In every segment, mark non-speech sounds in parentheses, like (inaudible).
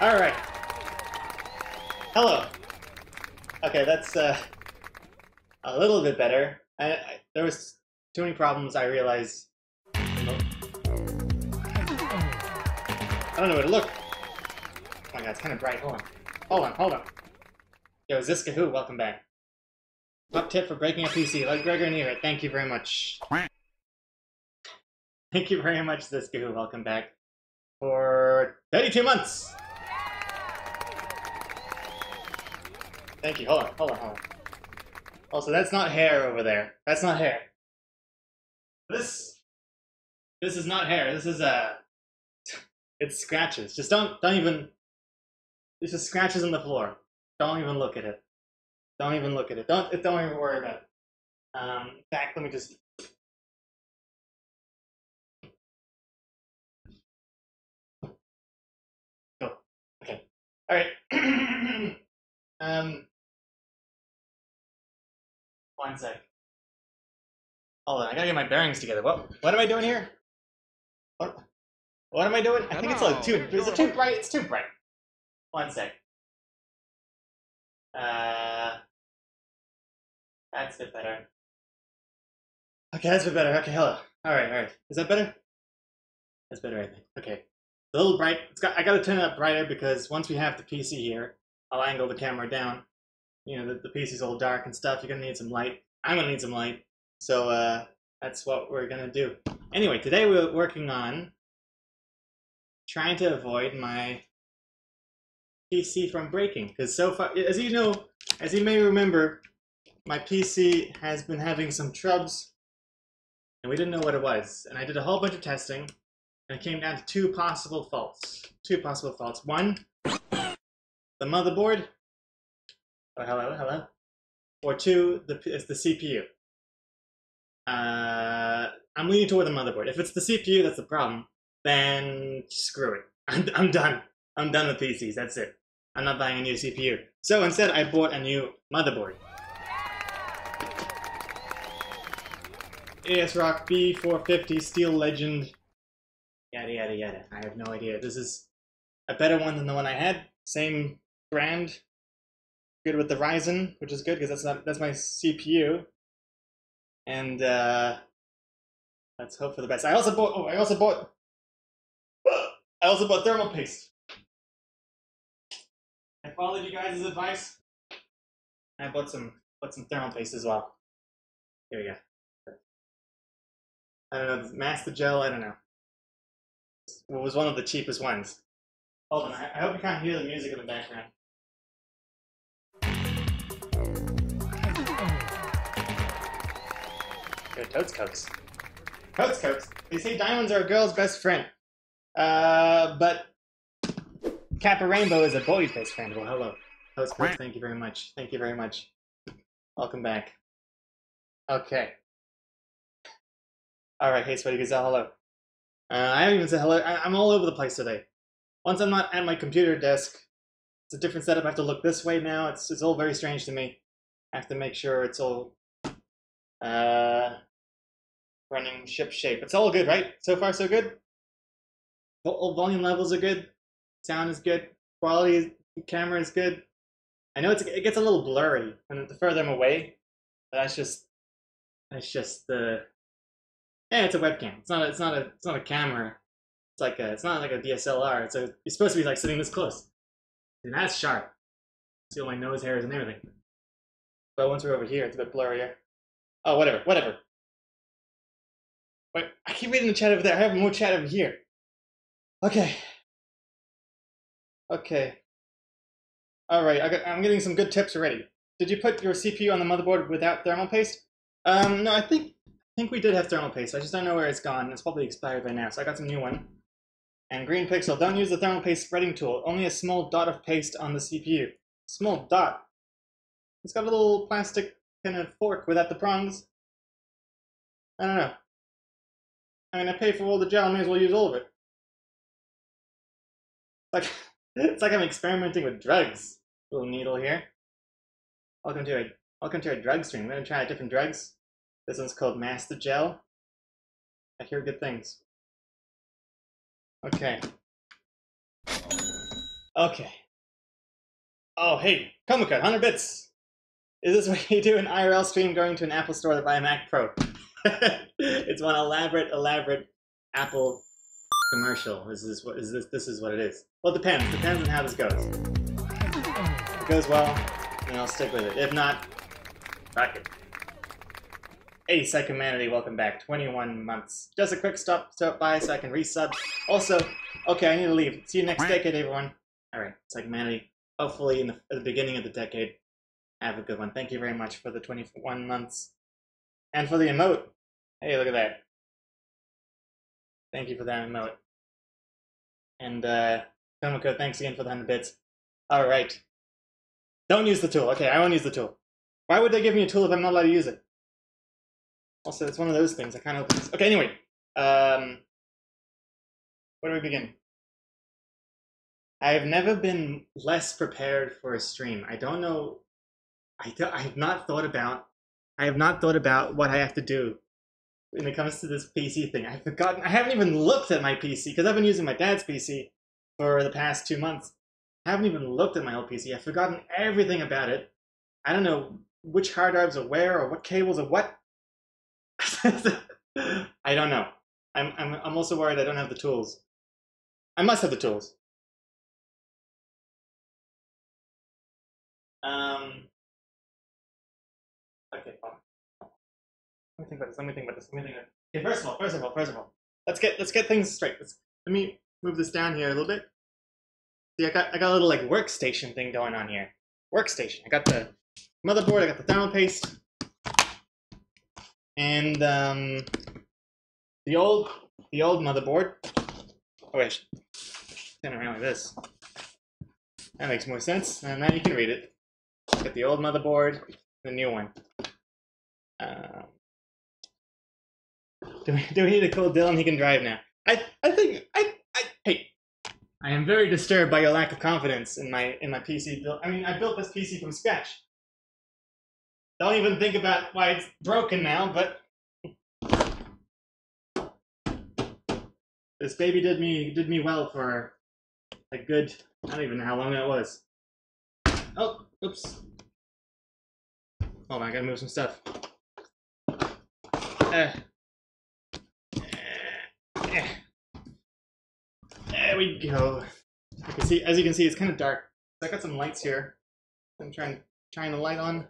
Alright. Hello. Okay, that's uh, a little bit better. I, I, there was too many problems I realized. I don't know where to look. Oh my god, it's kind of bright. Hold on. Hold on, hold on. Yo, Ziska who? Welcome back. Top tip for breaking a PC. Let Gregor near it. Thank you very much. Thank you very much, Ziska who. Welcome back. For 32 months! Thank you. Hold on, hold on, hold on. Also, that's not hair over there. That's not hair. This, this is not hair. This is uh, it's scratches. Just don't, don't even. It's just scratches on the floor. Don't even look at it. Don't even look at it. Don't, don't even worry about it. Um, in fact, let me just. Go. Okay. All right. (clears throat) um. One sec. Hold on, I gotta get my bearings together. What what am I doing here? What what am I doing? I think it's like too is it too bright? It's too bright. One sec. Uh that's a bit better. Okay, that's a bit better. Okay, hello. Alright, alright. Is that better? That's better, I think. Okay. a little bright. It's got I gotta turn it up brighter because once we have the PC here, I'll angle the camera down you know, the, the PC's all dark and stuff. You're gonna need some light. I'm gonna need some light. So uh, that's what we're gonna do. Anyway, today we're working on trying to avoid my PC from breaking. Because so far, as you know, as you may remember, my PC has been having some troubles, and we didn't know what it was. And I did a whole bunch of testing, and it came down to two possible faults. Two possible faults. One, the motherboard, Oh, hello, hello. Or two, the, it's the CPU. Uh, I'm leaning toward the motherboard. If it's the CPU that's the problem, then screw it. (laughs) I'm, I'm done. I'm done with PCs. That's it. I'm not buying a new CPU. So instead, I bought a new motherboard. ASRock B450 Steel Legend. Yada yada yada. I have no idea. This is a better one than the one I had. Same brand, good with the Ryzen, which is good because that's not that's my CPU. And uh, let's hope for the best. I also bought. Oh, I also bought. (gasps) I also bought thermal paste. I followed you guys' advice. I bought some bought some thermal paste as well. Here we go. I don't know, master gel. I don't know. It was one of the cheapest ones. Hold on, I hope you can't hear the music in the background. Totes Cokes. Totes Cokes. They say diamonds are a girl's best friend. Uh, but Kappa Rainbow is a boy's best friend. Well, hello. Totes Cokes, thank you very much. Thank you very much. Welcome back. Okay. Alright, hey Sweaty Gazelle, hello. Uh, I haven't even said hello. I- I'm all over the place today. Once I'm not at my computer desk, it's a different setup. I have to look this way now. It's, it's all very strange to me. I have to make sure it's all uh, running ship shape. It's all good, right? So far, so good. All volume levels are good. Sound is good. Quality, camera is good. I know it's, it gets a little blurry when the further I'm away. That's just that's just the yeah. It's a webcam. It's not. A, it's not a. It's not a camera. It's like a. It's not like a DSLR. It's a. You're supposed to be like sitting this close. And that's sharp. See all my nose hairs and everything. But once we're over here, it's a bit blurrier. Oh, whatever, whatever. Wait, I keep reading the chat over there. I have more chat over here. Okay. Okay. All right, I got, I'm getting some good tips already. Did you put your CPU on the motherboard without thermal paste? Um, no, I think I think we did have thermal paste. I just don't know where it's gone. It's probably expired by now, so I got some new one. And Green Pixel, don't use the thermal paste spreading tool. Only a small dot of paste on the CPU. Small dot. It's got a little plastic kind of fork without the prongs. I don't know. I mean, I pay for all the gel, I may as well use all of it. It's like, (laughs) it's like I'm experimenting with drugs. Little needle here. Welcome to a welcome to a drug stream. We're gonna try different drugs. This one's called Master Gel. I hear good things. Okay. Okay. Oh, hey, Komoko, 100 bits. Is this (laughs) what you do an IRL stream going to an Apple store to buy a Mac Pro? (laughs) it's one elaborate, elaborate Apple commercial. Is this what is this? This is what it is. Well, it depends. Depends on how this goes. If it goes well, then I'll stick with it. If not, fuck it. Hey, Psychomanity, welcome back. 21 months. Just a quick stop, stop by so I can resub. Also, okay, I need to leave. See you next decade, everyone. Alright, Psychomanity. Hopefully in the, the beginning of the decade. Have a good one. Thank you very much for the 21 months. And for the emote. Hey, look at that. Thank you for that emote. And, uh, Komoko, thanks again for the 100 bits. Alright. Don't use the tool. Okay, I won't use the tool. Why would they give me a tool if I'm not allowed to use it? Also, it's one of those things. I kind of okay. Anyway, um, where do we begin? I have never been less prepared for a stream. I don't know. I don't, I have not thought about. I have not thought about what I have to do when it comes to this PC thing. I've forgotten. I haven't even looked at my PC because I've been using my dad's PC for the past two months. I haven't even looked at my old PC. I've forgotten everything about it. I don't know which hard drives are where or what cables are what. (laughs) I don't know. I'm, I'm, I'm also worried I don't have the tools. I must have the tools. Um. Let me think about this. Let me think about this. Let me think about this. Okay, first of all, first of all, first of all, let's get let's get things straight. Let's let me move this down here a little bit. See, I got I got a little like workstation thing going on here. Workstation. I got the motherboard. I got the thermal paste. And um, the old the old motherboard. Oh wait, turn around like this. That makes more sense. And now you can read it. Got the old motherboard, the new one. Um, do we (laughs) do we need to call Dylan? He can drive now. I I think I I hey. I am very disturbed by your lack of confidence in my in my PC build. I mean, I built this PC from scratch. Don't even think about why it's broken now, but this baby did me did me well for a good I don't even know how long that was. Oh, oops. On, I gotta move some stuff. Uh, uh, there we go. Can see, as you can see, it's kind of dark. I got some lights here. I'm trying trying the light on.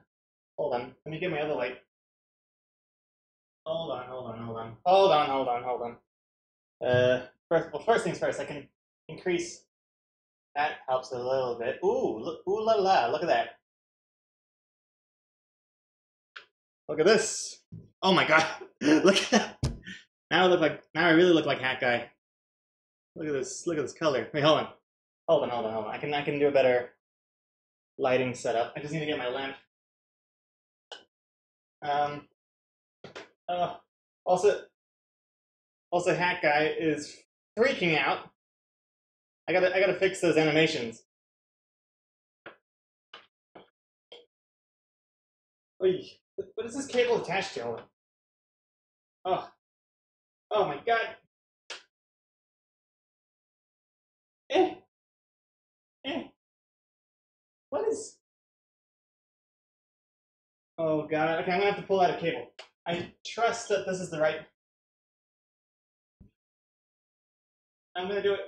Hold on. Let me get my other light. Hold on, hold on, hold on. Hold on, hold on, hold on. Uh, first, well, first things first, I can increase. That helps a little bit. Ooh, look, ooh la la, look at that. Look at this. Oh my god. (laughs) look at that. Now I look like, now I really look like Hat Guy. Look at this, look at this color. Wait, hold on. Hold on, hold on, hold on. I can, I can do a better lighting setup. I just need to get my lamp um, uh, also, also, Hat Guy is freaking out. I gotta, I gotta fix those animations. Oy, what is this cable attached to? Oh, oh my god. Eh, eh. What is? Oh god. Okay, I'm gonna have to pull out a cable. I trust that this is the right. I'm gonna do it.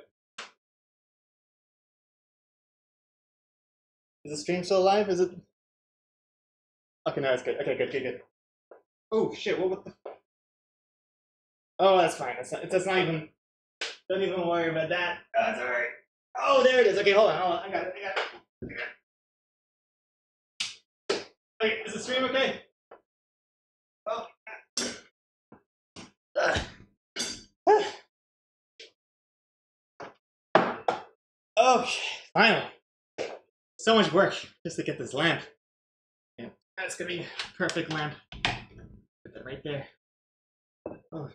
Is the stream still alive? Is it? Okay, no, it's good. Okay, good, good, good. Oh shit! What? What the? Oh, that's fine. That's not. That's not even. Don't even worry about that. Oh, that's all right. Oh, there it is. Okay, hold on, hold on. I got it. I got it. I got it. Wait, is the stream okay? Oh. (sighs) Okay, finally. So much work just to get this lamp. Yeah, that's gonna be a perfect lamp. Put that right there. Oh. Oh.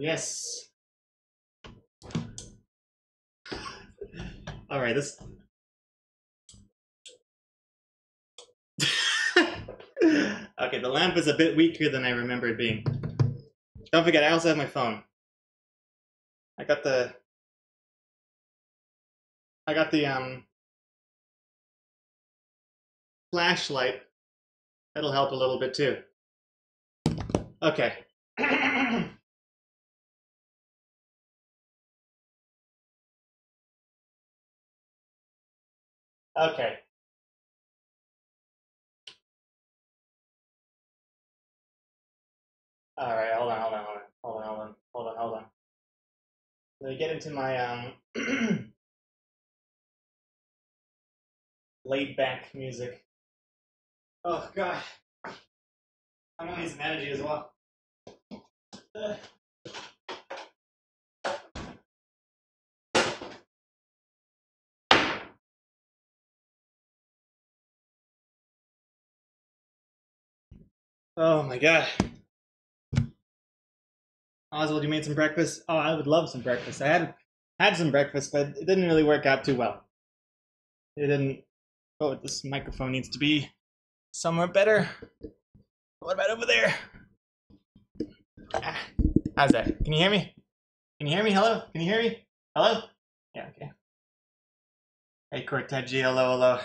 Yes. All right, this. (laughs) okay, the lamp is a bit weaker than I remember it being. Don't forget, I also have my phone. I got the I got the um flashlight. That'll help a little bit too. Okay. (clears throat) okay. All right, hold on, hold on, hold on, hold on, hold on, hold on. Let me get into my um (clears throat) laid back music. Oh god. I'm gonna need some energy as well. Uh. Oh my god. Oswald, you made some breakfast? Oh, I would love some breakfast. I had had some breakfast, but it didn't really work out too well. It didn't. Oh, this microphone needs to be somewhere better. What about over there? Ah, how's that? Can you hear me? Can you hear me? Hello? Can you hear me? Hello? Yeah, okay. Hey, Cortegi, hello, hello.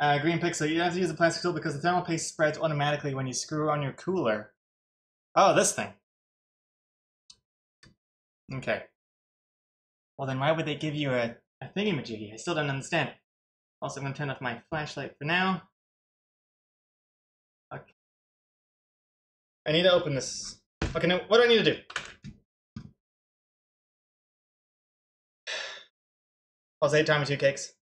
Uh, green pixel, you have to use a plastic tool because the thermal paste spreads automatically when you screw on your cooler. Oh, this thing. Okay. Well, then why would they give you a, a thingy-majiggy? I still don't understand. Also, I'm going to turn off my flashlight for now. Okay. I need to open this. Okay, now, what do I need to do? Pause eight times two cakes.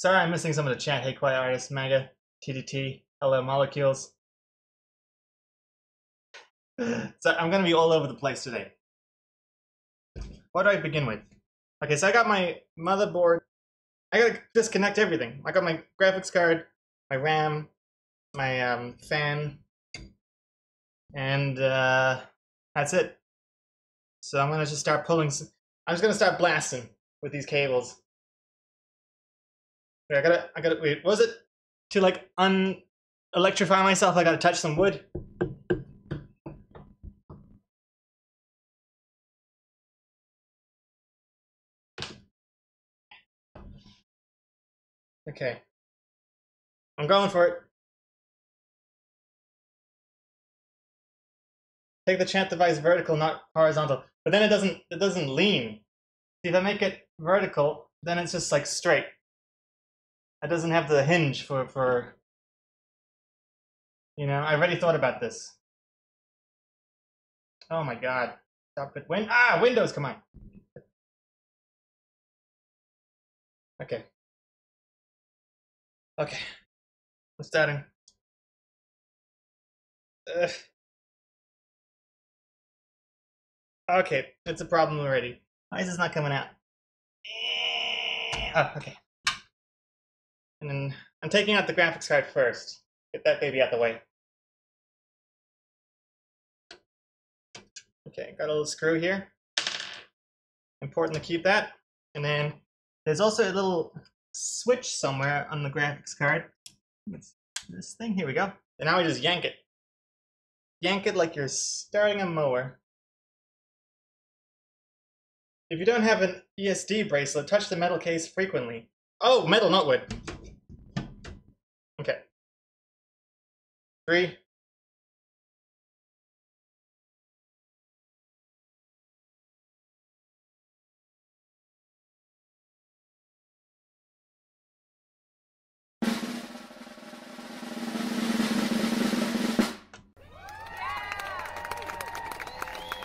Sorry, I'm missing some of the chat. Hey, Quiet Artist, Maga, TDT, Hello, Molecules. (gasps) so I'm going to be all over the place today. What do I begin with? Okay, so I got my motherboard. I gotta disconnect everything. I got my graphics card, my RAM, my um, fan, and uh, that's it. So I'm gonna just start pulling. I'm just gonna start blasting with these cables. Wait, I gotta, I gotta. Wait, was it to like un-electrify myself? I gotta touch some wood. Okay. I'm going for it. Take the chant device vertical, not horizontal. But then it doesn't it doesn't lean. See if I make it vertical, then it's just like straight. It doesn't have the hinge for for you know, I already thought about this. Oh my god. Stop it. Win ah, Windows, come on. Okay. Okay. I'm starting. Ugh. Okay, it's a problem already. Why is this not coming out? Oh, okay. And then I'm taking out the graphics card first. Get that baby out of the way. Okay, got a little screw here. Important to keep that. And then there's also a little switch somewhere on the graphics card. It's this thing, here we go. And now we just yank it. Yank it like you're starting a mower. If you don't have an ESD bracelet, touch the metal case frequently. Oh, metal, not wood. Okay. Three.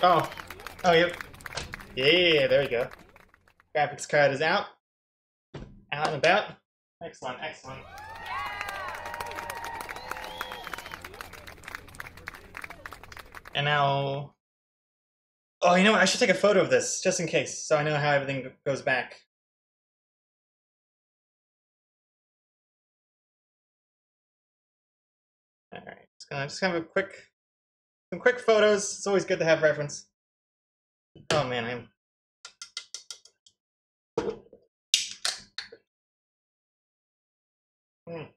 Oh. Oh, yep. Yeah, there we go. Graphics card is out. Out and about. Excellent, excellent. And now... Oh, you know what? I should take a photo of this, just in case, so I know how everything goes back. Alright, just gonna just have a quick some quick photos. It's always good to have reference. Oh man, I'm. Mm.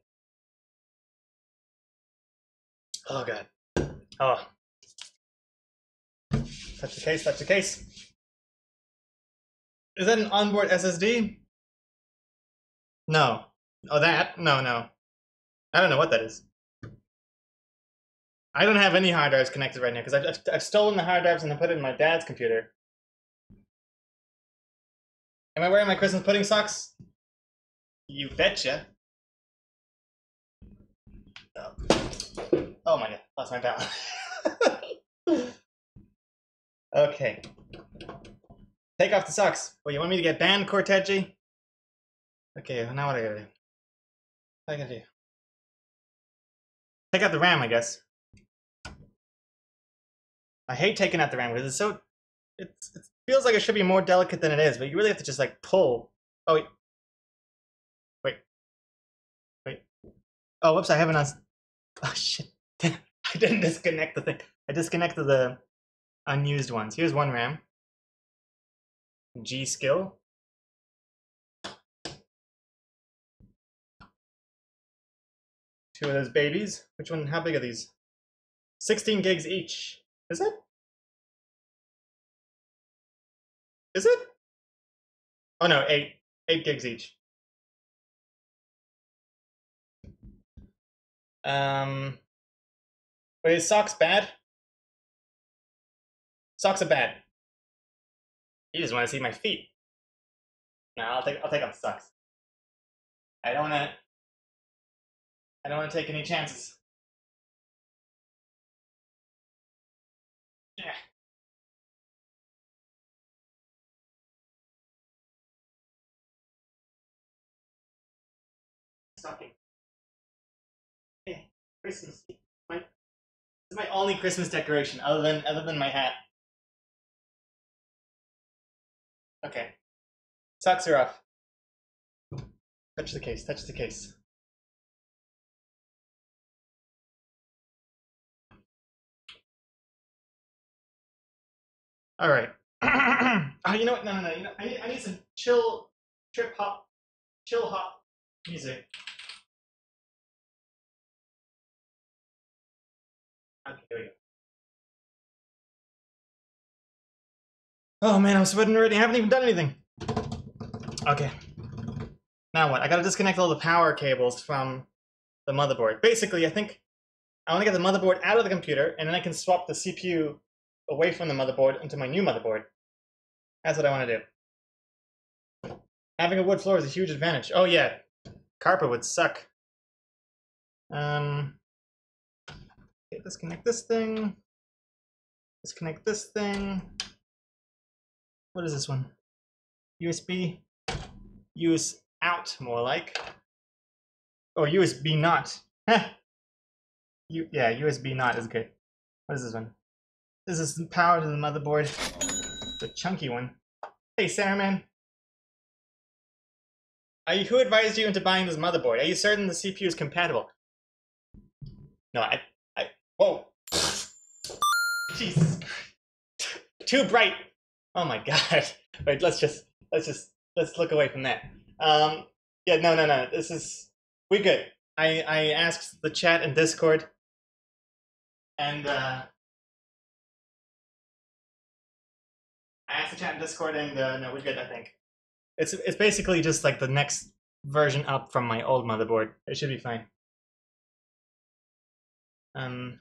Oh god. Oh. Touch the case, touch the case. Is that an onboard SSD? No. Oh, that? No, no. I don't know what that is. I don't have any hard drives connected right now because I've, I've, I've stolen the hard drives and I put it in my dad's computer. Am I wearing my Christmas pudding socks? You betcha. Oh, oh my god, lost my balance. (laughs) okay. Take off the socks. Well, you want me to get banned, Cortegi? Okay, now what I gotta do? What I gotta do? Take out the RAM, I guess. I hate taking out the RAM because it's so. It's, it feels like it should be more delicate than it is, but you really have to just like pull. Oh, wait. Wait. Wait. Oh, whoops, I haven't. (laughs) Oh, shit. (laughs) I didn't disconnect the thing. I disconnected the unused ones. Here's one RAM. G.Skill. Two of those babies. Which one? How big are these? 16 gigs each. Is it? Is it? Oh no, eight. Eight gigs each. Um, wait, is socks bad? Socks are bad. You just want to see my feet. No, I'll take I'll take off the socks. I don't wanna I don't wanna take any chances. Yeah. Stocking. Yeah, Christmas. My this is my only Christmas decoration other than other than my hat. Okay. Socks are off. Touch the case, touch the case. All right. oh, (clears throat) you know what? No, no, no. You know, I need, I need some chill, trip hop, chill hop music. Okay, here we go. Oh man, I'm sweating already. I haven't even done anything. Okay. Now what? I gotta disconnect all the power cables from the motherboard. Basically, I think I want to get the motherboard out of the computer, and then I can swap the CPU away from the motherboard into my new motherboard. That's what I want to do. Having a wood floor is a huge advantage. Oh yeah, carpet would suck. Um, okay, disconnect this thing. Disconnect this thing. What is this one? USB? Use out, more like. Oh, USB not. (laughs) U yeah, USB not is good. What is this one? This is power to the motherboard. The chunky one. Hey, Sarahman. Are you, who advised you into buying this motherboard? Are you certain the CPU is compatible? No, I, I, whoa. (laughs) Jesus. Too bright. Oh my (laughs) god. Wait, let's just, let's just, let's look away from that. Um, yeah, no, no, no. This is, we good. I, I asked the chat and Discord, and uh, I asked the chat and Discord, and uh, no, we're good. I think it's it's basically just like the next version up from my old motherboard. It should be fine. Um.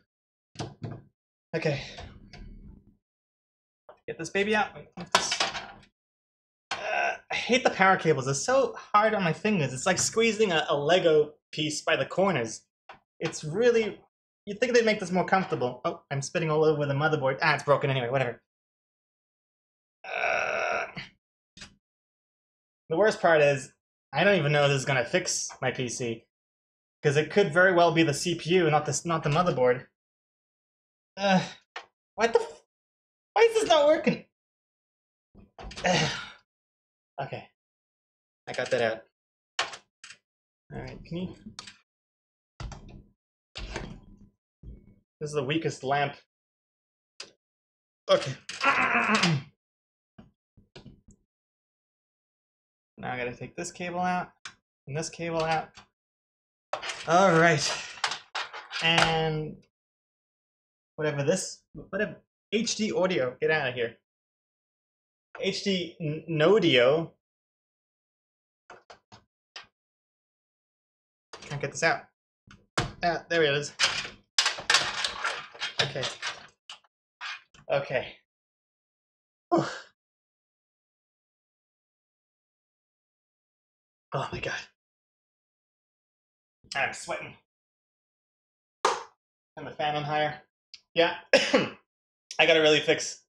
Okay. Get this baby out. Wait. Uh, I hate the power cables. They're so hard on my fingers. It's like squeezing a, a Lego piece by the corners. It's really. You'd think they'd make this more comfortable. Oh, I'm spitting all over the motherboard. Ah, it's broken anyway. Whatever. Uh, the worst part is I don't even know this is gonna fix my PC because it could very well be the CPU, not the not the motherboard. Uh, what the? Why is this not working? (sighs) Okay, I got that out. All right, can you? This is the weakest lamp. Okay. (clears throat) Now I gotta take this cable out and this cable out. All right. And whatever this, whatever, HD audio. Get out of here. HD Nodio. Can't get this out. Ah, there it is. Okay. Okay. Whew. Oh my god. I'm sweating. Turn the fan on higher. Yeah. (coughs) I gotta really fix.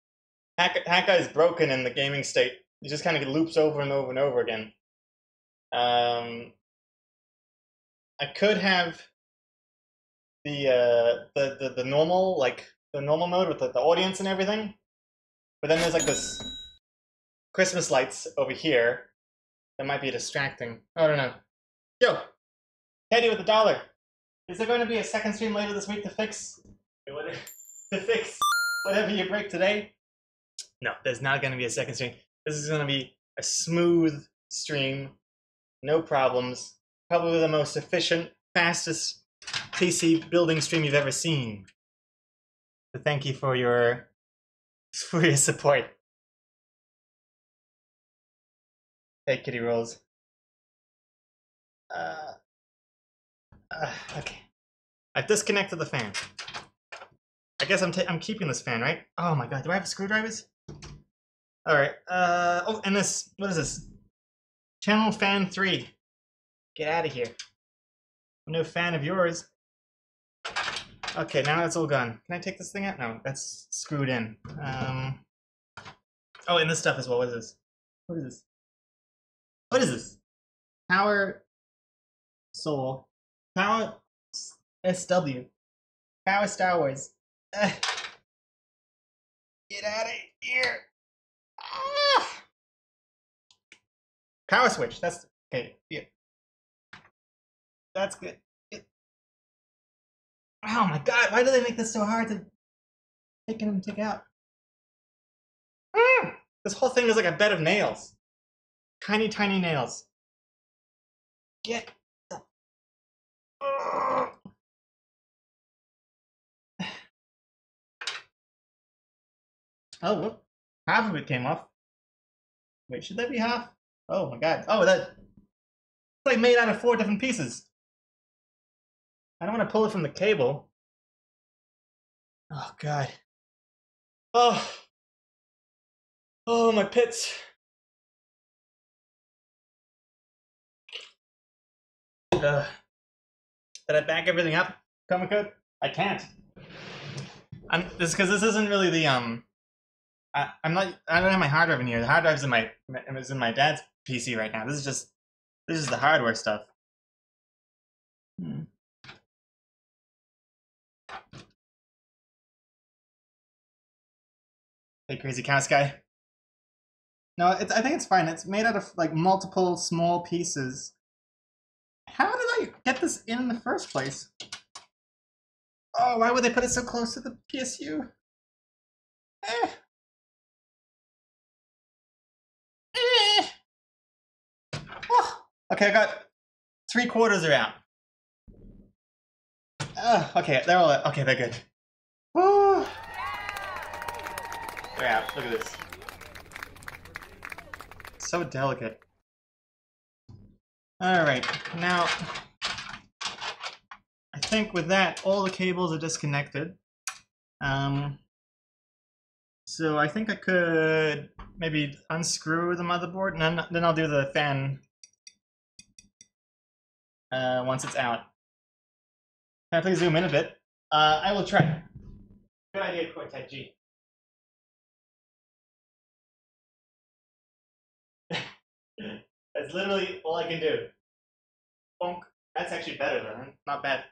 Hack, Hack is broken in the gaming state. It just kind of loops over and over and over again. Um, I could have the, uh, the the the normal like the normal mode with the, the audience and everything, but then there's like this Christmas lights over here that might be distracting. I don't know. Yo, Teddy with the dollar. Is there going to be a second stream later this week to fix (laughs) to fix whatever you break today? No, there's not going to be a second stream. This is going to be a smooth stream, no problems. Probably the most efficient, fastest PC building stream you've ever seen. So thank you for your for your support. Hey, kitty rolls. Uh, uh, okay. I've disconnected the fan. I guess I'm I'm keeping this fan, right? Oh my god, do I have screwdrivers? All right. Uh oh, and this what is this? Channel fan three. Get out of here. I'm no fan of yours. Okay, now that's all gone. Can I take this thing out? No, that's screwed in. Um. Oh, and this stuff as well. What is this? What is this? What is this? Power Soul. Power SW. Power Star Wars. (sighs) Get out of here. Ah! Power switch. That's okay. Yeah. That's good. Oh my god, why do they make this so hard to take and take out? Mm! This whole thing is like a bed of nails. Tiny, tiny nails. Get the. Oh, whoop. Half of it came off. Wait, should that be half? Oh my god. Oh, that. It's like made out of four different pieces. I don't want to pull it from the cable. Oh god. Oh. Oh, my pits. Ugh. Did I back everything up, Comic Code? I can't. I'm this because this isn't really the um. I, I'm not. I don't have my hard drive in here. The hard drive's in my is in my dad's PC right now. This is just this is the hardware stuff. Hmm. Hey, crazy cow guy. No, it's. I think it's fine. It's made out of like multiple small pieces. How did I get this in, in the first place? Oh, why would they put it so close to the PSU? Eh. Oh, Okay, I got three quarters are out. Uh, okay, they're all okay. They're good. Woo. They're out. Look at this. So delicate. All right, now I think with that, all the cables are disconnected. Um, so I think I could maybe unscrew the motherboard, and then, then I'll do the fan uh, once it's out. Can I please zoom in a bit? Uh, I will try. Good idea, Cortec G. (laughs) That's literally all I can do. Bonk. That's actually better though. Not bad.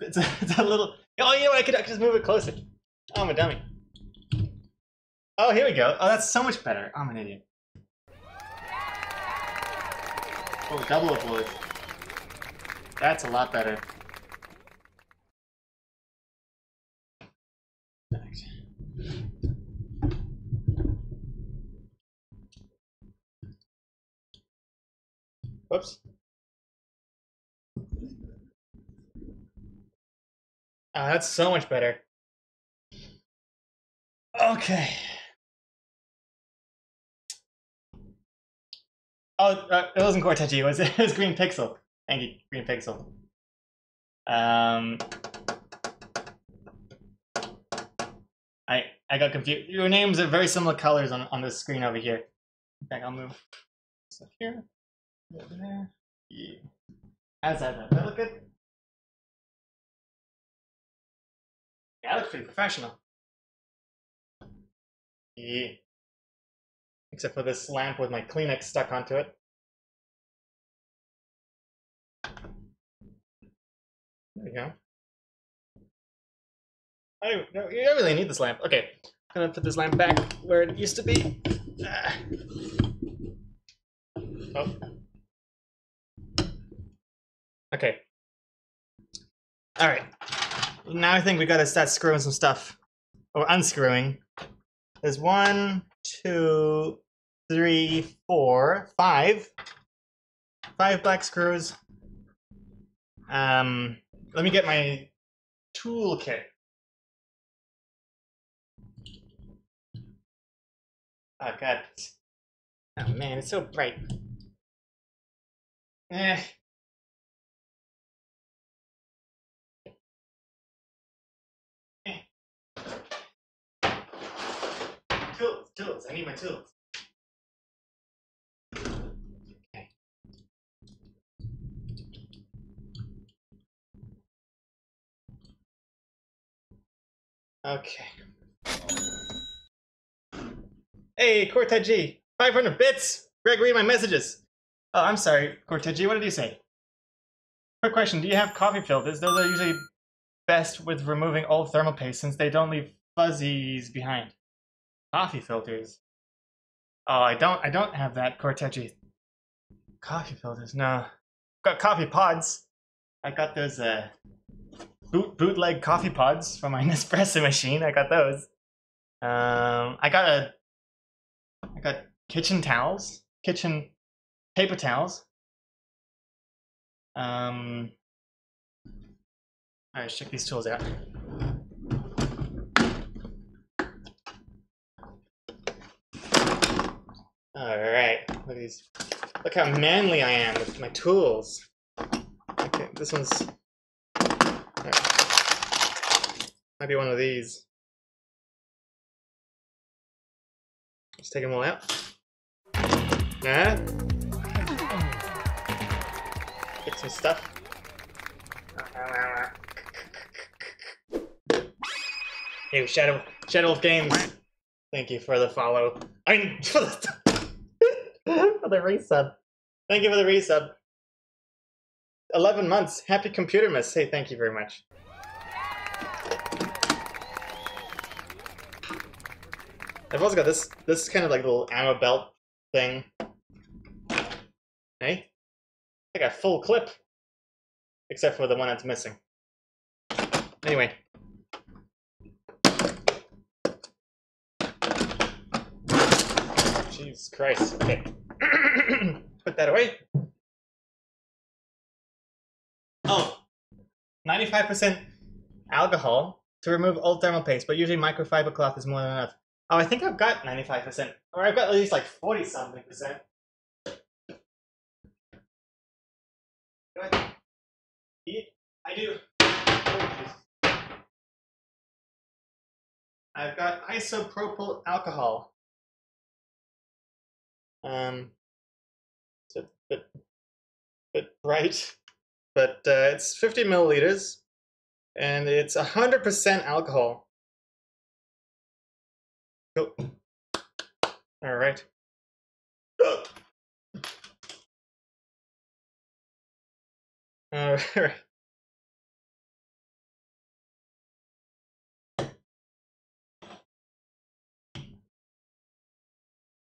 It's a, (laughs) it's a little. Oh, you know what? I could, I could just move it closer. Oh, I'm a dummy. Oh, here we go. Oh, that's so much better. I'm an idiot. Oh, double applause. That's a lot better. Thanks. Whoops. Ah, that's so much better. Okay. Oh, uh, it wasn't Cortechi. It was (laughs) it was Green Pixel. Thank you, Green Pixel. Um, I I got confused. Your names are very similar colors on on the screen over here. Fact, I'll move here, over there. Yeah. How's that? Does that look good? Yeah, that looks pretty professional. Yeah. Except for this lamp with my Kleenex stuck onto it. There we go. I don't, no, you don't really need this lamp. Okay, I'm gonna put this lamp back where it used to be. Ah. Oh. Okay. All right. Now I think we gotta start screwing some stuff, or unscrewing. There's one, two, three, four, five. Five black screws. Um, let me get my toolkit. Oh god. Oh man, it's so bright. Eh. Tools, tools, I need my tools. Okay. Okay. Hey, Cortegi, 500 bits! Greg, read my messages. Oh, I'm sorry, Cortegi, what did you say? Quick question, do you have coffee filters? Those are usually best with removing old thermal paste since they don't leave fuzzies behind. Coffee filters? Oh, I don't, I don't have that, Cortegi. Coffee filters, no. Got coffee pods. I got those, uh, boot, bootleg coffee pods from my (laughs) Nespresso machine. I got those. Um, I got a I got kitchen towels, kitchen paper towels. Um, all right, check these tools out. All right, look at these. Look how manly I am with my tools. Okay, this one's right. might be one of these. Let's take them all out. Nah. Get some stuff. Hey, Shadow Shadow of Games. Thank you for the follow. I mean, (laughs) the, resub. Thank you for the resub. 11 months. Happy computer miss. Hey, thank you very much. I've also got this this is kind of like a little ammo belt thing. Hey? I got full clip. Except for the one that's missing. Anyway. Jesus Christ. Okay. (clears throat) Put that away. Oh. 95% alcohol to remove old thermal paste, but usually microfiber cloth is more than enough. Oh, I think I've got 95%. Or I've got at least like 40 something percent. I? I do. I've got isopropyl alcohol. Um, a bit, bit bright, but uh, it's 50 milliliters, and it's 100% alcohol. Cool. All right. All (laughs) right.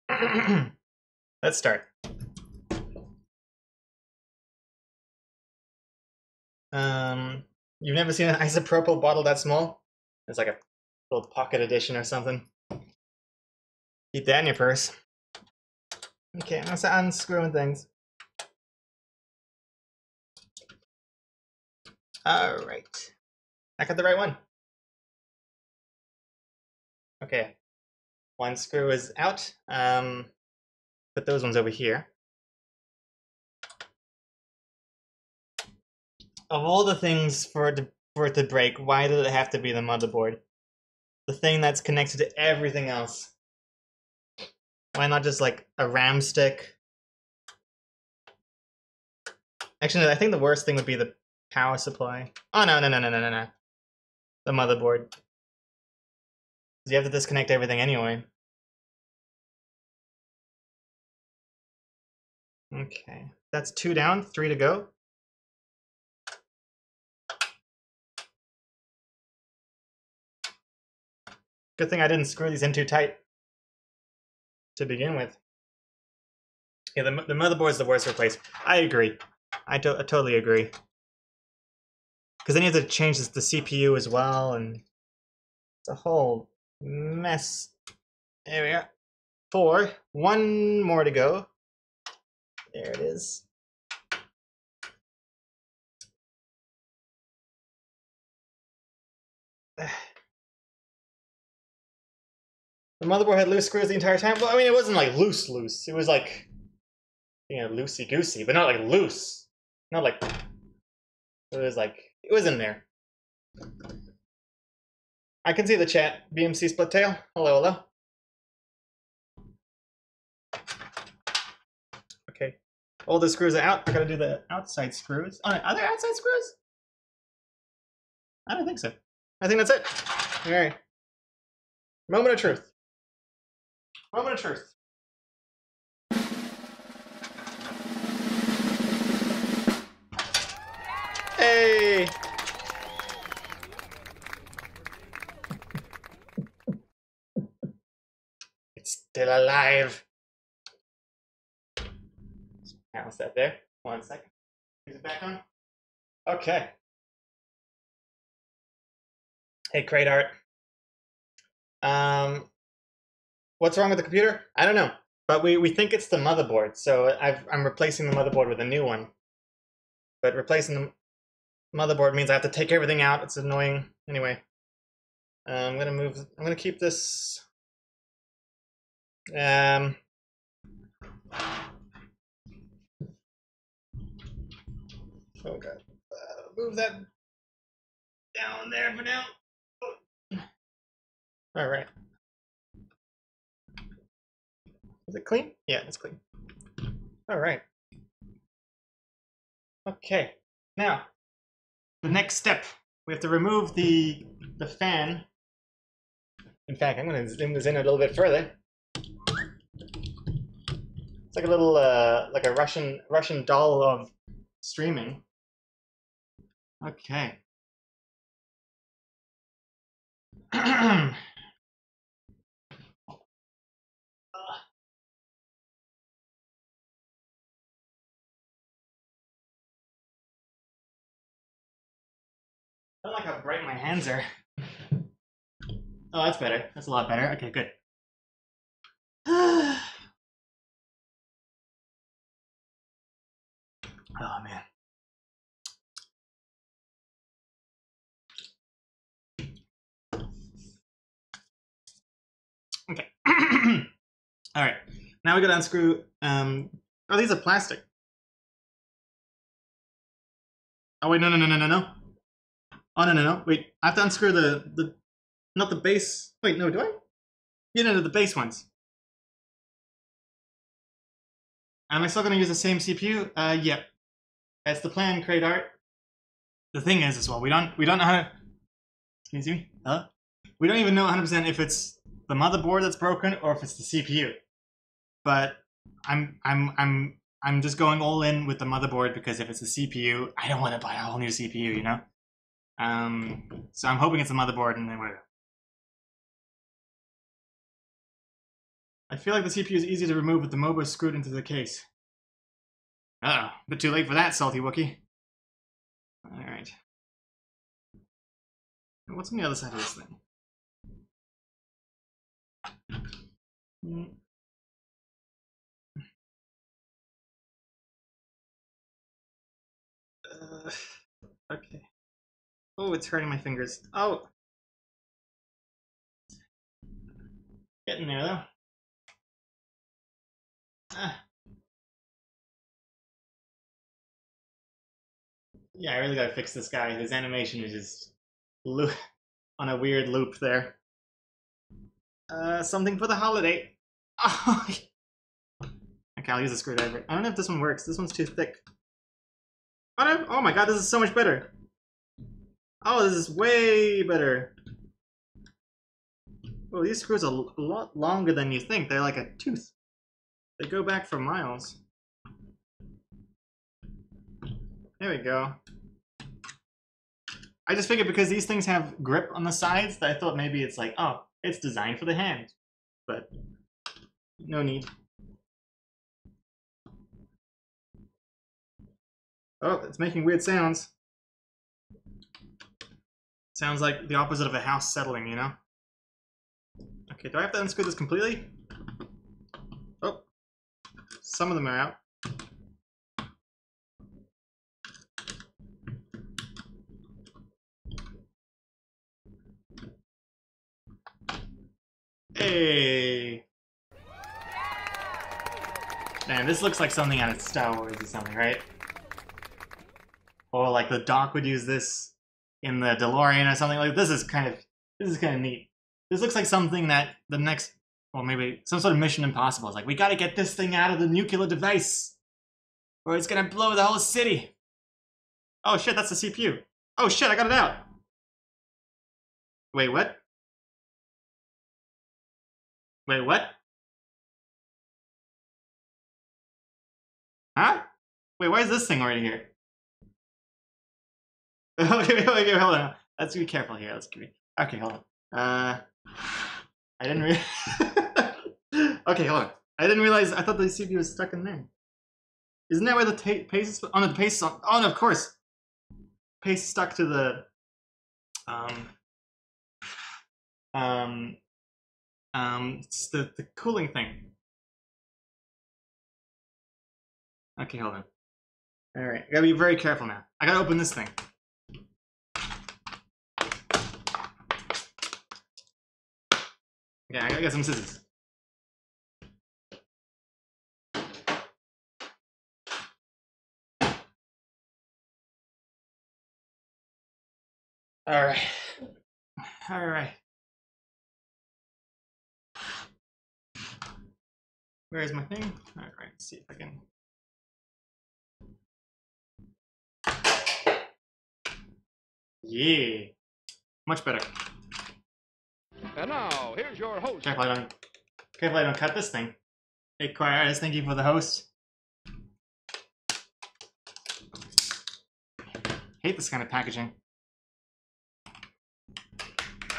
(clears throat) Let's start. Um, you've never seen an isopropyl bottle that small? It's like a little pocket edition or something. Keep that in your purse. Okay, I'm unscrewing things. All right. I got the right one. Okay. One screw is out. Um, put those ones over here. Of all the things for it to, for it to break, why did it have to be the motherboard? The thing that's connected to everything else. Why not just like a RAM stick? Actually, I think the worst thing would be the power supply. Oh no, no, no, no, no, no, no. The motherboard. You have to disconnect everything anyway. Okay, that's two down, three to go. Good thing I didn't screw these in too tight to begin with. Yeah, the, the motherboard is the worst replace. I agree. I, to I totally agree. Because then you have to change the CPU as well, and it's a whole mess. There we go. Four. One more to go. There it is. The motherboard had loose screws the entire time. Well, I mean, it wasn't like loose, loose. It was like, you know, loosey goosey, but not like loose. Not like. It was like it was in there. I can see the chat. BMC split tail. Hello, hello. Okay. All the screws are out. I gotta do the outside screws. Oh, are there outside screws? I don't think so. I think that's it. All right. Moment of truth. Moment of truth. Hey! It's still alive. How's that there? One second. Is it back on? Okay. Hey, Crate Art. Um, what's wrong with the computer? I don't know, but we, we think it's the motherboard. So I've, I'm replacing the motherboard with a new one. But replacing the motherboard means I have to take everything out. It's annoying. Anyway, uh, I'm gonna move. I'm gonna keep this. Um. Oh god. Uh, move that down there for now. All right. It clean? Yeah, it's clean. All right. Okay. Now, the next step, we have to remove the the fan. In fact, I'm going to zoom this in a little bit further. It's like a little, uh, like a Russian Russian doll of streaming. Okay. (clears throat) I like how bright my hands are. (laughs) Oh, that's better. That's a lot better. Okay, good. (sighs) oh, man. Okay. (clears throat) All right. Now we got to unscrew. Um, oh, these are plastic. Oh, wait, no, no, no, no, no, no. Oh no no no! Wait, I have to unscrew the the not the base. Wait, no, do I? No, no the base ones. Am I still gonna use the same CPU? Uh, yep. That's the plan, Crate Art. The thing is, as well, we don't we don't know how. To... Can you see me? Huh? We don't even know 100% if it's the motherboard that's broken or if it's the CPU. But I'm I'm I'm I'm just going all in with the motherboard because if it's the CPU, I don't want to buy a whole new CPU, you know. Um, so I'm hoping it's a motherboard and then whatever. I feel like the CPU is easy to remove with the mobo screwed into the case. Uh oh, a bit too late for that, salty Wookie. Alright. What's on the other side of this thing? Mm. Uh, okay. Oh, it's hurting my fingers. Oh! Getting there though. Ah. Yeah, I really gotta fix this guy. His animation is just (laughs) on a weird loop there. Uh, something for the holiday. (laughs) Okay, I'll use a screwdriver. I don't know if this one works. This one's too thick. Oh, oh my god, this is so much better. Oh, this is way better. Well, these screws are a lot longer than you think. They're like a tooth. They go back for miles. There we go. I just figured because these things have grip on the sides that I thought maybe it's like, oh, it's designed for the hand. But no need. Oh, it's making weird sounds. Sounds like the opposite of a house settling, you know? Okay, do I have to unscrew this completely? Oh, some of them are out. Hey! Man, this looks like something out of Star Wars or something, right? Or like the Doc would use this in the DeLorean or something like this is kind of this is kind of neat. This looks like something that the next or maybe some sort of Mission Impossible is like we got to get this thing out of the nuclear device or it's gonna blow the whole city. Oh shit, that's the CPU. Oh shit, I got it out. Wait, what? Wait, what? Huh? Wait, why is this thing already here? (laughs) okay, hold on. Let's be careful here. Let's be okay. Hold on. Uh, I didn't re (laughs) okay, hold on. I didn't realize. I thought the CPU was stuck in there. Isn't that where the paste is? Oh no, the paste on. Oh no, of course. Paste stuck to the um um um it's the the cooling thing. Okay, hold on. All right, I gotta be very careful now. I gotta open this thing. Okay, I get some scissors. All right. All right. Where is my thing? All right, let's see if I can. Yeah, much better. And now, here's your host. Careful I don't, careful I don't cut this thing. Hey, choir artist, thank you for the host. Hate this kind of packaging. (laughs)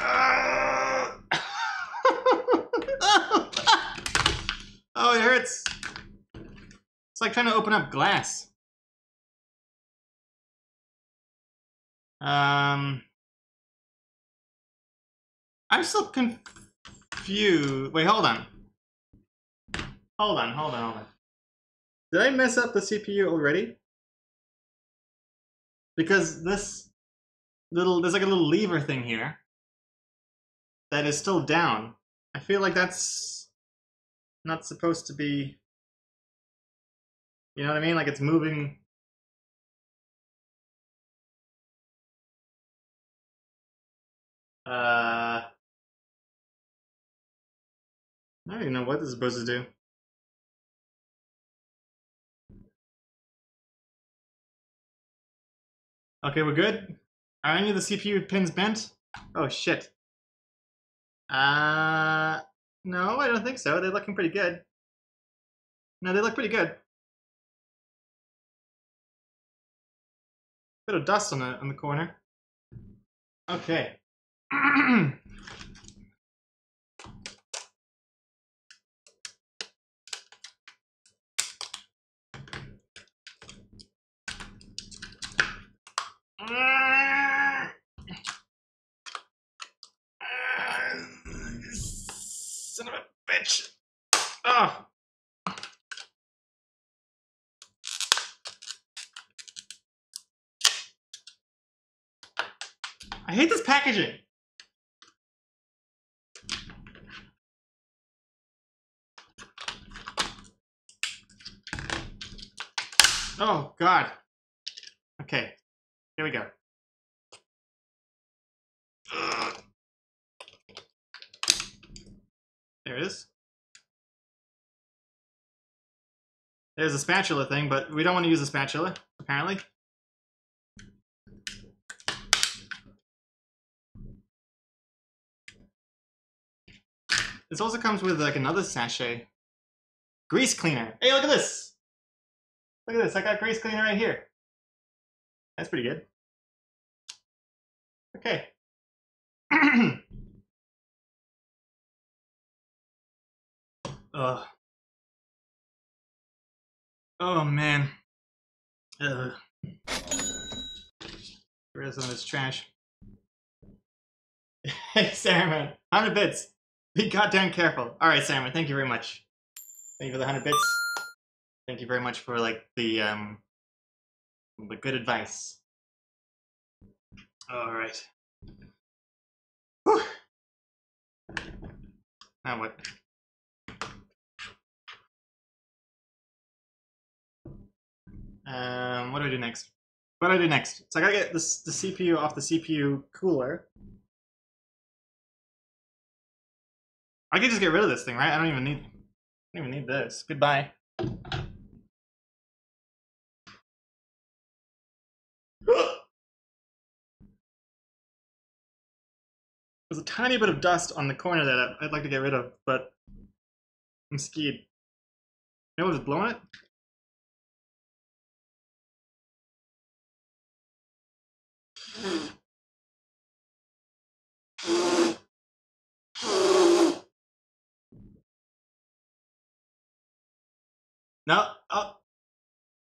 oh, it hurts. It's like trying to open up glass. Um, I'm still confused. Wait, hold on. Hold on, hold on, hold on. Did I mess up the CPU already? Because this little, there's like a little lever thing here that is still down. I feel like that's not supposed to be, you know what I mean? Like it's moving. Uh, I don't even know what this is supposed to do. Okay, we're good. Are any of the CPU pins bent? Oh shit. Uh, no, I don't think so. They're looking pretty good. No, they look pretty good. Bit of dust on the on the corner. Okay. (clears throat) packaging. Oh, God. Okay, here we go. There it is. There's a spatula thing, but we don't want to use a spatula, apparently. This also comes with like another sachet. Grease cleaner. Hey, look at this! Look at this, I got grease cleaner right here. That's pretty good. Okay. (clears throat) Ugh. Oh man. Ugh. Where's some of this trash? (laughs) hey, Sarah, 100 bits. Be goddamn careful. Alright, Sarah, thank you very much. Thank you for the 100 bits. Thank you very much for, like, the, um, the good advice. Alright. Whew. Now what? Um, what do I do next? What do I do next? So I gotta get this the CPU off the CPU cooler. I could just get rid of this thing, right? I don't even need I don't even need this. Goodbye. (gasps) There's a tiny bit of dust on the corner that I'd like to get rid of, but I'm skied. Know what's blowing it? (gasps) (laughs) No, oh,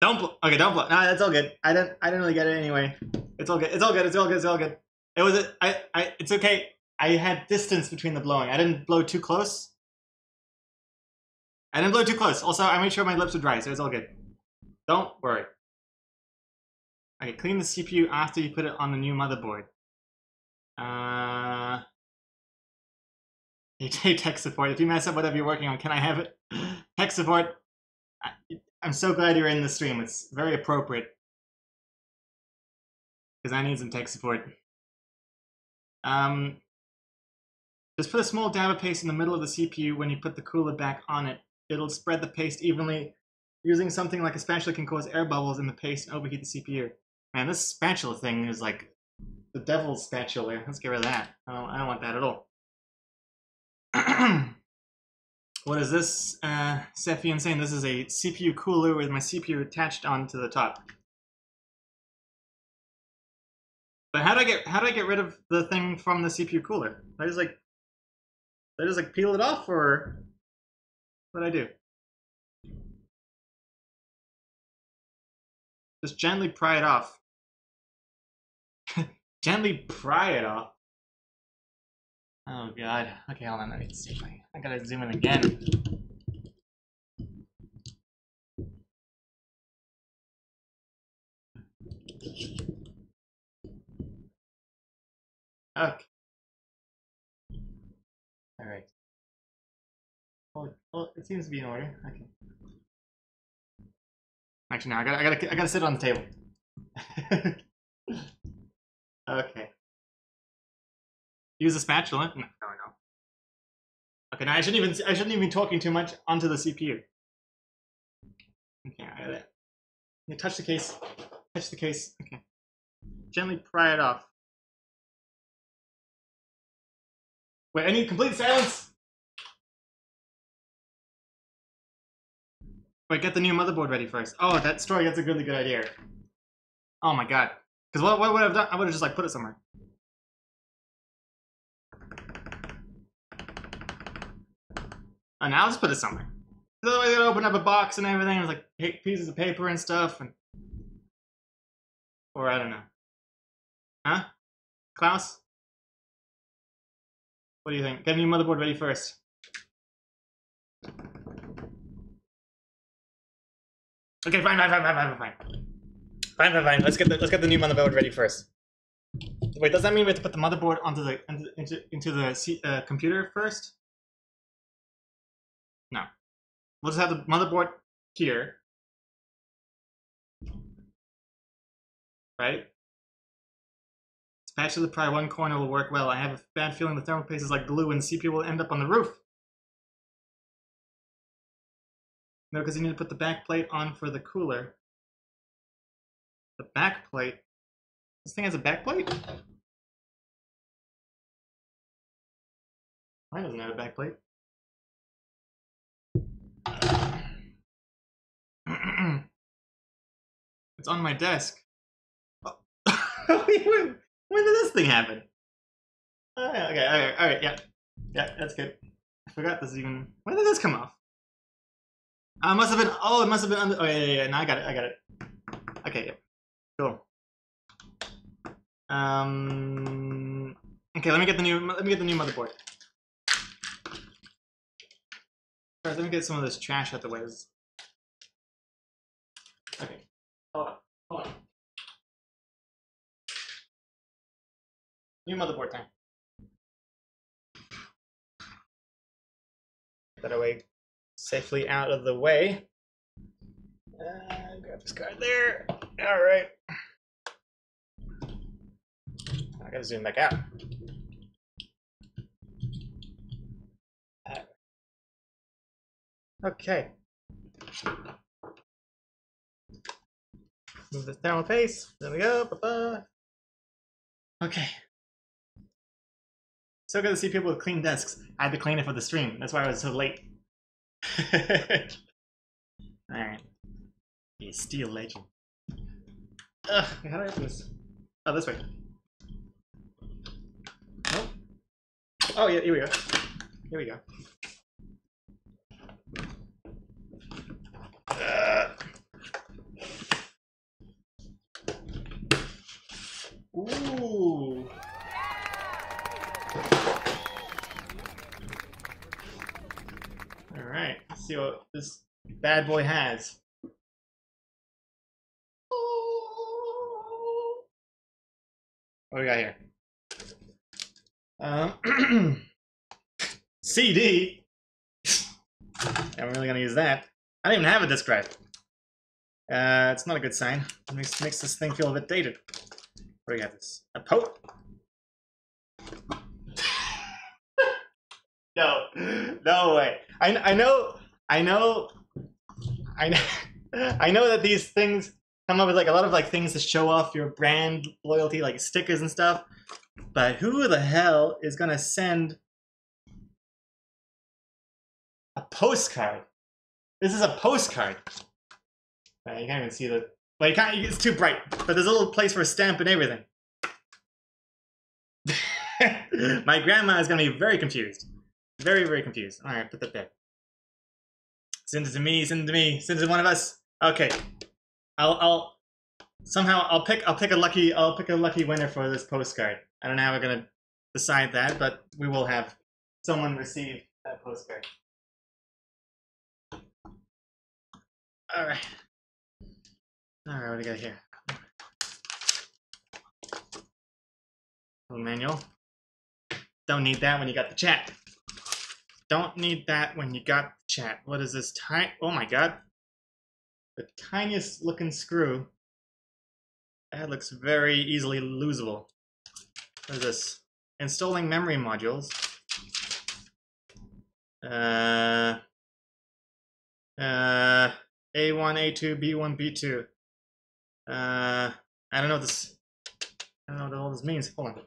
don't blow. Okay, don't blow. No, that's all good. I didn't. I didn't really get it anyway. It's all good. It's all good. It's all good. It's all good. It was. A, I. I. It's okay. I had distance between the blowing. I didn't blow too close. I didn't blow too close. Also, I made sure my lips were dry, so it's all good. Don't worry. Okay, clean the CPU after you put it on the new motherboard. Uh, (laughs) hey, tech support. If you mess up whatever you're working on, can I have it? (gasps) Tech support. I- I'm so glad you're in the stream. It's very appropriate. Because I need some tech support. Um, just put a small dab of paste in the middle of the CPU when you put the cooler back on it. It'll spread the paste evenly. Using something like a spatula can cause air bubbles in the paste and overheat the CPU. Man, this spatula thing is like the devil's spatula. Let's get rid of that. I don't, I don't want that at all. (clears throat) what is this? Uh, saying this is a CPU cooler with my CPU attached onto the top. But how do I get how do I get rid of the thing from the CPU cooler? I just like I just like peel it off or what I do? Just gently pry it off. (laughs) gently pry it off. Oh god. Okay, hold on. Let me see. I, gotta zoom in again. Okay. All right. Well, well, it seems to be in order. Okay. Actually, no. I gotta, I gotta, I gotta sit on the table. (laughs) okay. Use a spatula. No, no, no. Okay, now I shouldn't even, I shouldn't even be talking too much onto the CPU. Okay, I gotta. You touch the case. Touch the case. Okay. Gently pry it off. Wait, I need complete silence. Wait, get the new motherboard ready first. Oh, that story, that's a really good idea. Oh my god. Because what, what would I have done? I would have just like put it somewhere. And now let's put it somewhere. Otherwise, gotta open up a box and everything. It's like pieces of paper and stuff, and or I don't know. Huh, Klaus? What do you think? Get a new motherboard ready first. Okay, fine, fine, fine, fine, fine, fine. Fine, fine, fine. Let's get the let's get the new motherboard ready first. Wait, does that mean we have to put the motherboard onto the into into, into the uh, computer first? No. We'll just have the motherboard here. right? Spatula pry one corner will work well. I have a bad feeling the thermal paste is like glue and CPU will end up on the roof. No, because you need to put the back plate on for the cooler. The back plate? This thing has a back plate? Mine doesn't have a back plate. (clears throat) it's on my desk. Oh. (laughs) when, when did this thing happen? Oh, yeah, okay, alright, alright, yeah. Yeah, that's good. I forgot this even. When did this come off? Uh, it must have been. Oh, it must have been under. Oh, yeah, yeah, yeah. No, I got it. I got it. Okay, yeah. Cool. Um. Okay, let me get the new. Let me get the new motherboard. First, let me get some of this trash out the way. This- Okay. On. New motherboard time. That away safely out of the way. Uh, grab this card there. All right. I gotta zoom back out. Uh, Okay. Move this down with pace. There we go. Ba-ba. Okay. So good to see people with clean desks. I had to clean it for the stream. That's why I was so late. (laughs) Alright. You steel legend. Ugh, how do I open this? Oh, this way. Nope. Oh, yeah, here we go. Here we go. Ooh. All right, let's see what this bad boy has. What do we got here? Um, (clears throat) CD. I'm really gonna use that. I don't even have a disk drive. Uh, it's not a good sign. It makes, makes this thing feel a bit dated. What do we got? This a po. (laughs) no, no way. I, I know, I know, I know, (laughs) I know that these things come up with like a lot of like things to show off your brand loyalty, like stickers and stuff. But who the hell is gonna send a postcard? This is a postcard. Uh, you can't even see the. Well, you can't. It's too bright. But there's a little place for a stamp and everything. (laughs) My grandma is gonna be very confused. Very, very confused. All right, put that there. Send it to me. Send it to me. Send it to one of us. Okay. I'll. I'll. Somehow I'll pick. I'll pick a lucky. I'll pick a lucky winner for this postcard. I don't know how we're gonna decide that, but we will have someone receive that postcard. All right. All right. What do we got here? Little manual. Don't need that when you got the chat. Don't need that when you got the chat. What is this? Tiny? Oh my god. The tiniest looking screw. That looks very easily losable. What is this? Installing memory modules. Uh. Uh. A1, A2, B1, B2. Uh. I don't know what this. I don't know what all this means. Hold on.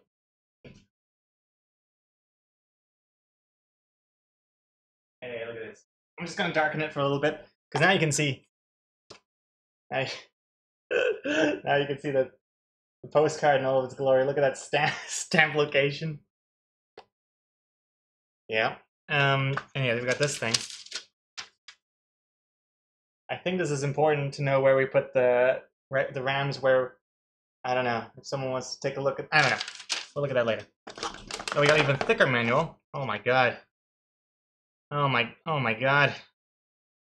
Hey, look at this. I'm just gonna darken it for a little bit because now you can see. Now, (laughs) now you can see the, the postcard in all of its glory. Look at that stamp (laughs) stamp location. Yeah. Um. And yeah, we've got this thing. I think this is important to know where we put the the RAMs. Where I don't know if someone wants to take a look at. I don't know. We'll look at that later. Oh, we got even thicker manual. Oh my god. Oh my, oh my god.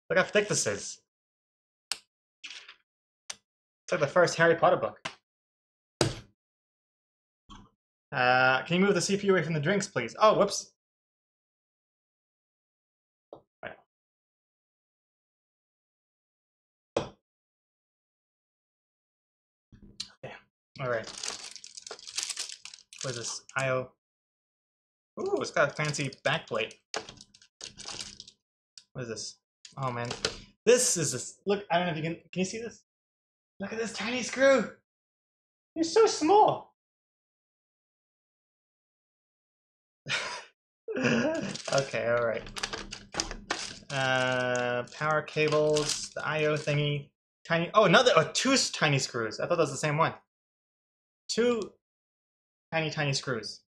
Look how thick this is. It's like the first Harry Potter book. Uh, can you move the CPU away from the drinks, please? Oh, whoops. All right. What is this? IO. Ooh, it's got a fancy backplate. What is this? Oh man, this is this. Look, I don't know if you can. Can you see this? Look at this tiny screw. It's so small. (laughs) okay, all right. Uh, power cables, the I/O thingy, tiny. Oh, another. Oh, two tiny screws. I thought that was the same one. Two tiny, tiny screws.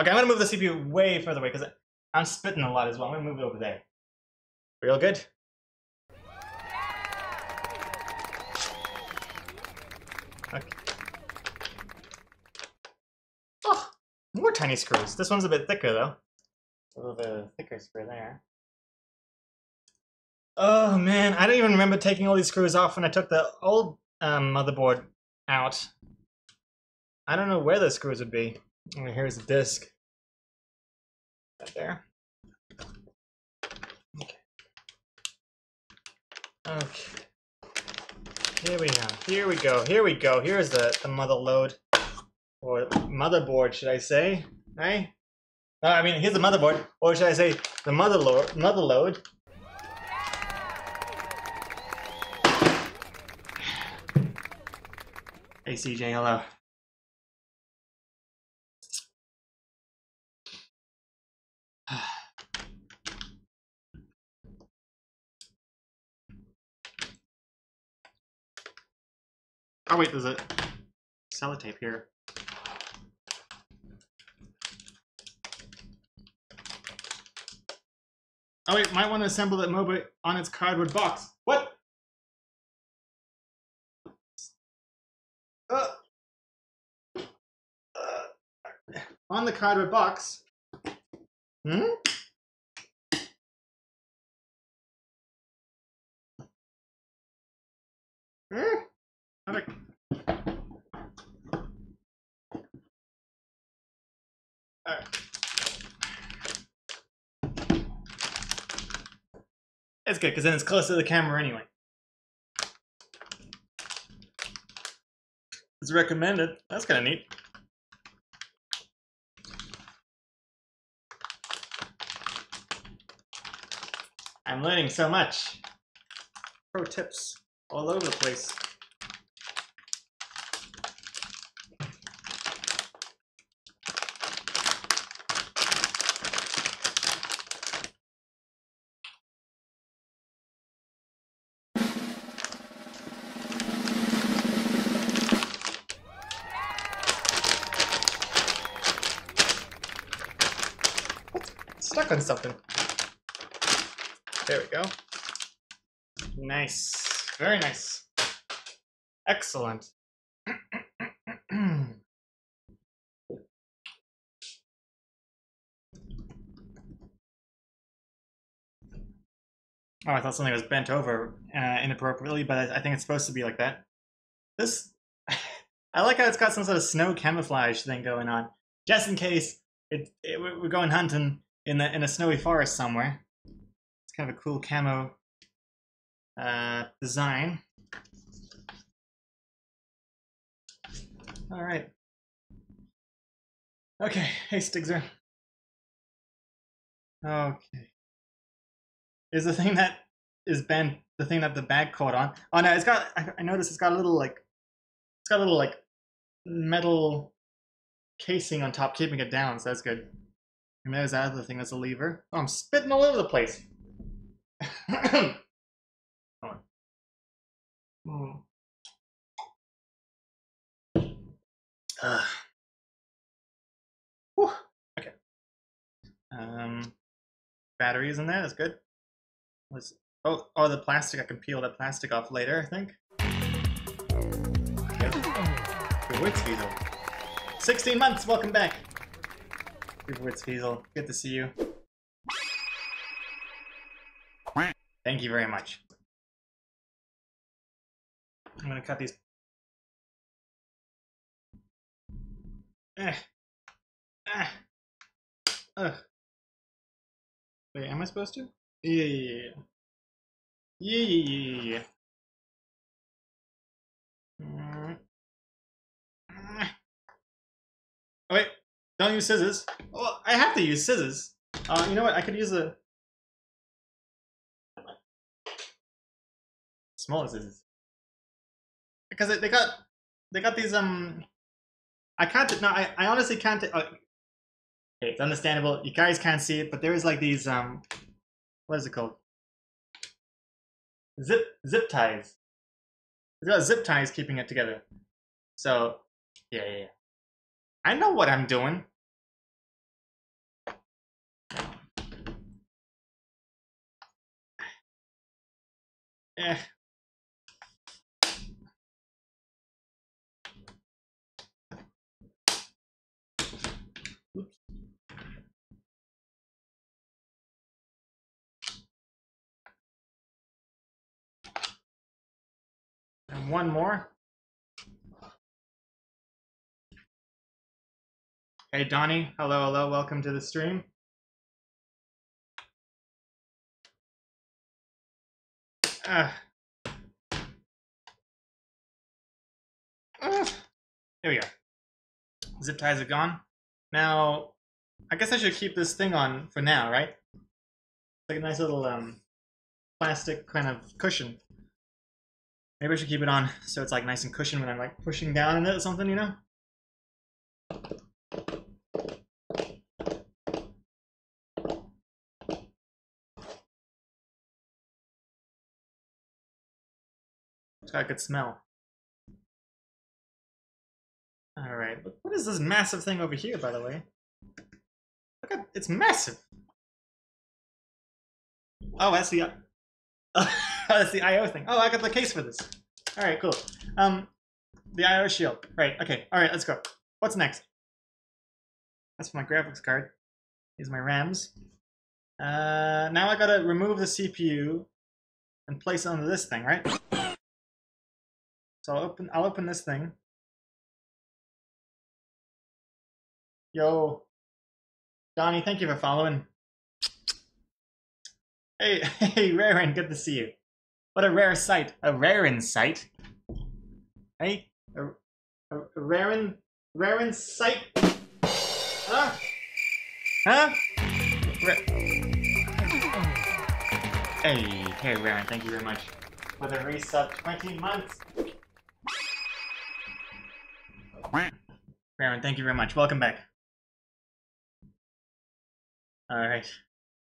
Okay, I'm gonna move the CPU way further away because I'm spitting a lot as well. I'm gonna move it over there. Real good. Okay. Oh, more tiny screws. This one's a bit thicker though. A little bit thicker screw there. Oh man, I don't even remember taking all these screws off when I took the old um, motherboard out. I don't know where the screws would be. Oh, here's the disc. Right there. Okay. Okay. Here we go. Here we go. Here we go. Here's the, the mother load. Or motherboard, should I say? Right? Uh, I mean, here's the motherboard. Or should I say the mother load? Mother load. Hey CJ, hello. (sighs) Oh wait, there's a sellotape here. Oh wait, might want to assemble that mobo on its cardboard box. What? On the cardboard box. Hmm? Hmm? How do Alright. That's good, because then it's close to the camera anyway. It's recommended. That's kind of neat. I'm learning so much. Pro tips all over the place. Stuck on something. There we go. Nice. Very nice. Excellent. (clears throat) Oh, I thought something was bent over uh, inappropriately, but I, think it's supposed to be like that. This, (laughs) I like how it's got some sort of snow camouflage thing going on, just in case it, it we're we're going hunting in the in a snowy forest somewhere. It's kind of a cool camo uh, design. All right. Okay, (laughs) hey Stigzer. Okay. Is the thing that is bent the thing that the bag caught on? Oh no, it's got. I, noticed it's got a little like, it's got a little like metal casing on top, keeping it down. So that's good. And there's that other thing. That's a lever. Oh, I'm spitting all over the place. (coughs) Hold on. Hmm. Ugh. Whew. Okay. Um, batteries in there. That's good. Was oh oh the plastic. I can peel that plastic off later. I think. Weasel. Sixteen months. Welcome back. Wits. Good to see you. Thank you very much. I'm gonna cut these. Eh. Eh. Ugh. Wait, am I supposed to? Yeah, yeah, yeah. Yeah, yeah, yeah, yeah. Mm. Mm. Oh, wait. Don't use scissors. Oh, I have to use scissors. Uh, you know what? I could use a... Smaller scissors. Because they, they got... They got these, um... I can't. No, I, I honestly can't. Uh, it's understandable. You guys can't see it, but there is like these um. What is it called? Zip zip ties. It's got zip ties keeping it together. So, yeah, yeah, yeah. I know what I'm doing. (sighs) Eh. One more. Hey Donnie, hello, hello, welcome to the stream. Ah. Ah. Here we go. Zip ties are gone. Now, I guess I should keep this thing on for now, right? Like a nice little um, plastic kind of cushion. Maybe I should keep it on so it's like nice and cushioned when I'm like pushing down in it or something, you know? It's got a good smell. Alright, what is this massive thing over here, by the way? Look at, it's massive! Oh, that's (laughs) the, that's the I.O. thing. Oh, I got the case for this. Alright, cool. Um, the I.O. shield. Right, okay, alright, let's go. What's next? That's my graphics card. These my RAMs. Uh, now I gotta remove the CPU and place it onto this thing, right? So I'll open I'll open this thing. Yo. Donnie, thank you for following. Hey, (laughs) hey, Rarin, good to see you. What a rare sight. A rare sight. Hey, a, a, a Rarin, Rarin sight. Huh? Huh? Ra hey, hey, Rarin, thank you very much for the resub 20 months. Baron, thank you very much. Welcome back. Alright.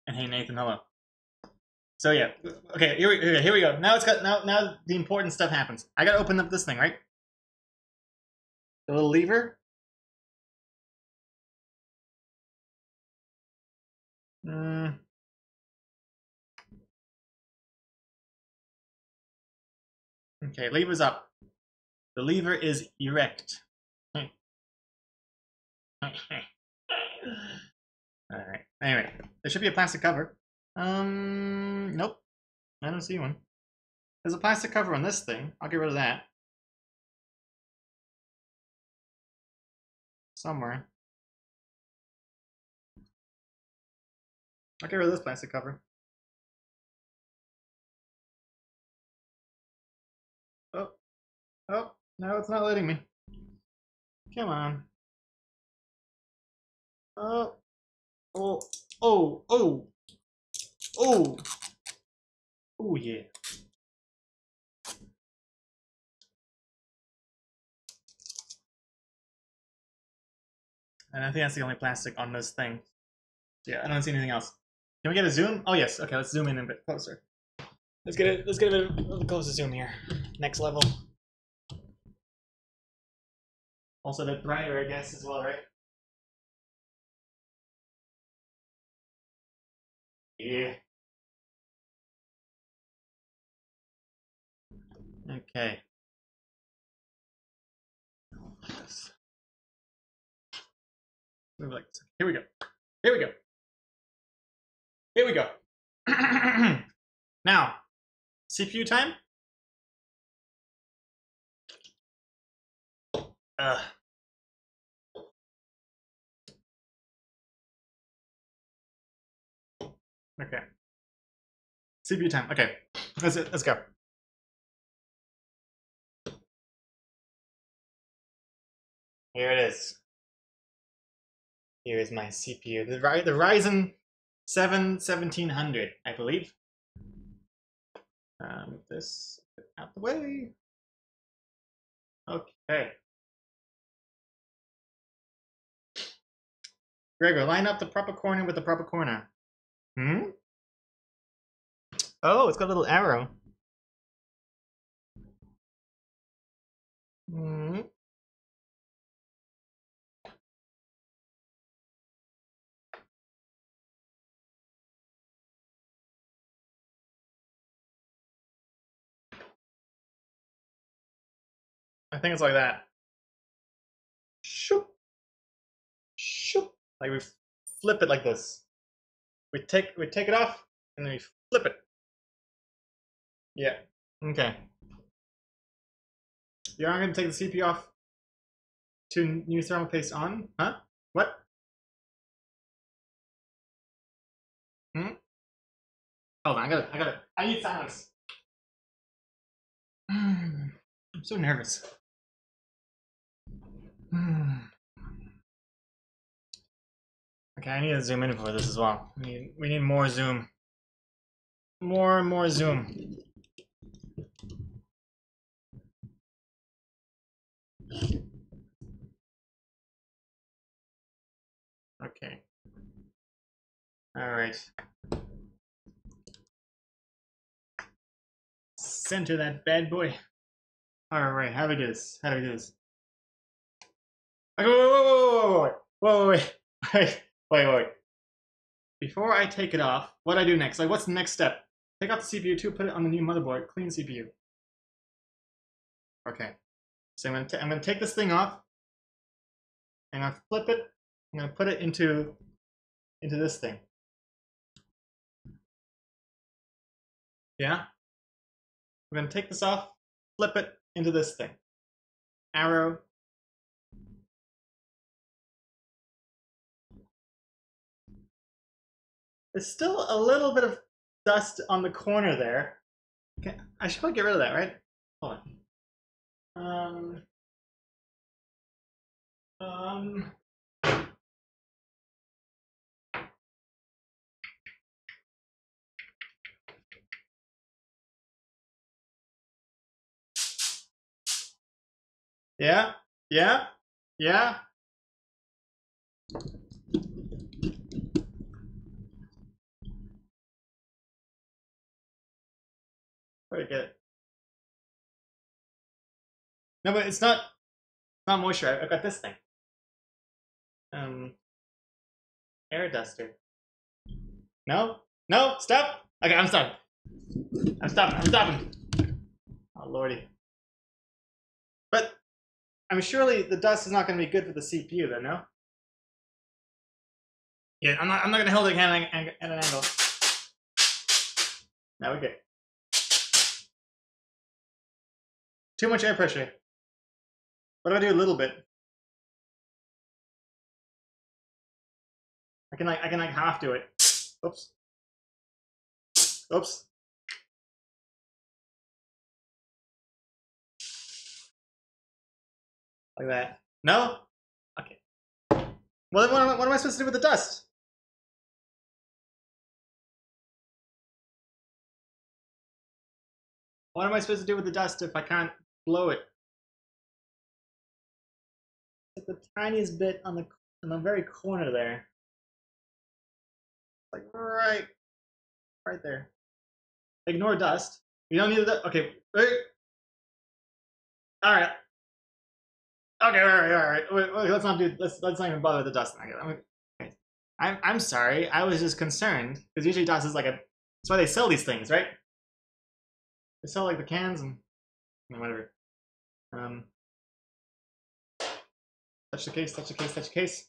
And hey Nathan, hello. So yeah, okay, here we, here we go. Now it's got now now the important stuff happens. I gotta open up this thing, right? The little lever. Mm. Okay, lever's up. The lever is erect. (laughs) Alright. Anyway, there should be a plastic cover. Um, nope. I don't see one. There's a plastic cover on this thing. I'll get rid of that. Somewhere. I'll get rid of this plastic cover. Oh. Oh, no, it's not letting me. Come on. Oh, oh, oh, oh, oh, oh, yeah. And I think that's the only plastic on this thing. Yeah, I don't see anything else. Can we get a zoom? Oh yes. Okay, let's zoom in a bit closer. Let's get it. Let's get a bit of a closer zoom here. Next level. Also, the brighter, I guess, as well, right? Yeah. Okay. Move like this. Here we go. Here we go. Here we go. (clears throat) now, CPU time. Uh. Okay. CPU time. Okay. Let's let's go. Here it is. Here is my CPU. The, the Ryzen 7 1700, I believe. Move this out the way. Okay. Gregor, line up the proper corner with the proper corner. Hmm? Oh, it's got a little arrow. Hmm. I think it's like that. Shoop. Shoop. Like we flip it like this. We take we take it off and then we flip it. Yeah. Okay. You're not gonna take the CP off to new thermal paste on? Huh? What? Hmm? Hold on, I gotta I gotta I need silence. (sighs) I'm so nervous. (sighs) Okay, I need to zoom in for this as well. We need, we need more zoom. More and more zoom. Okay. All right. Center that bad boy. All right, how do we do this? How do we do this? I go, whoa, whoa, whoa, whoa, whoa, wait, wait, wait, wait. Before I take it off, what do I do next? Like, what's the next step? Take out the CPU too, put it on the new motherboard, clean CPU. Okay. So I'm gonna, I'm gonna take this thing off, and I flip it, I'm gonna put it into, into this thing. Yeah? We're gonna take this off, flip it into this thing. Arrow, There's still a little bit of dust on the corner there. Okay, I should probably get rid of that, right? Hold on. Um. Um. Yeah, yeah, yeah. It? No, but it's not. It's not moisture. I've got this thing. Um. Air duster. No, no, stop. Okay, I'm stopping. I'm stopping. I'm stopping. Oh lordy. But I mean, surely the dust is not going to be good for the CPU, then, no? Yeah, I'm not. I'm not going to hold it at an angle. Now we're good. Too much air pressure. What if I do a little bit? I can like I can like half do it. Oops. Oops. Like that. No? Okay. Well, then what am, I, what am I supposed to do with the dust? What am I supposed to do with the dust if I can't blow it? Like the tiniest bit on the on the very corner there. Like right, right there. Ignore dust. You don't need the okay. Wait. All right. Okay, all right, all right. Wait, wait, let's not do. Let's let's not even bother with the dust. I'm. I'm I'm sorry. I was just concerned because usually dust is like a. That's why they sell these things, right? They sell like the cans and whatever. Um. Touch the case. Touch the case. Touch the case.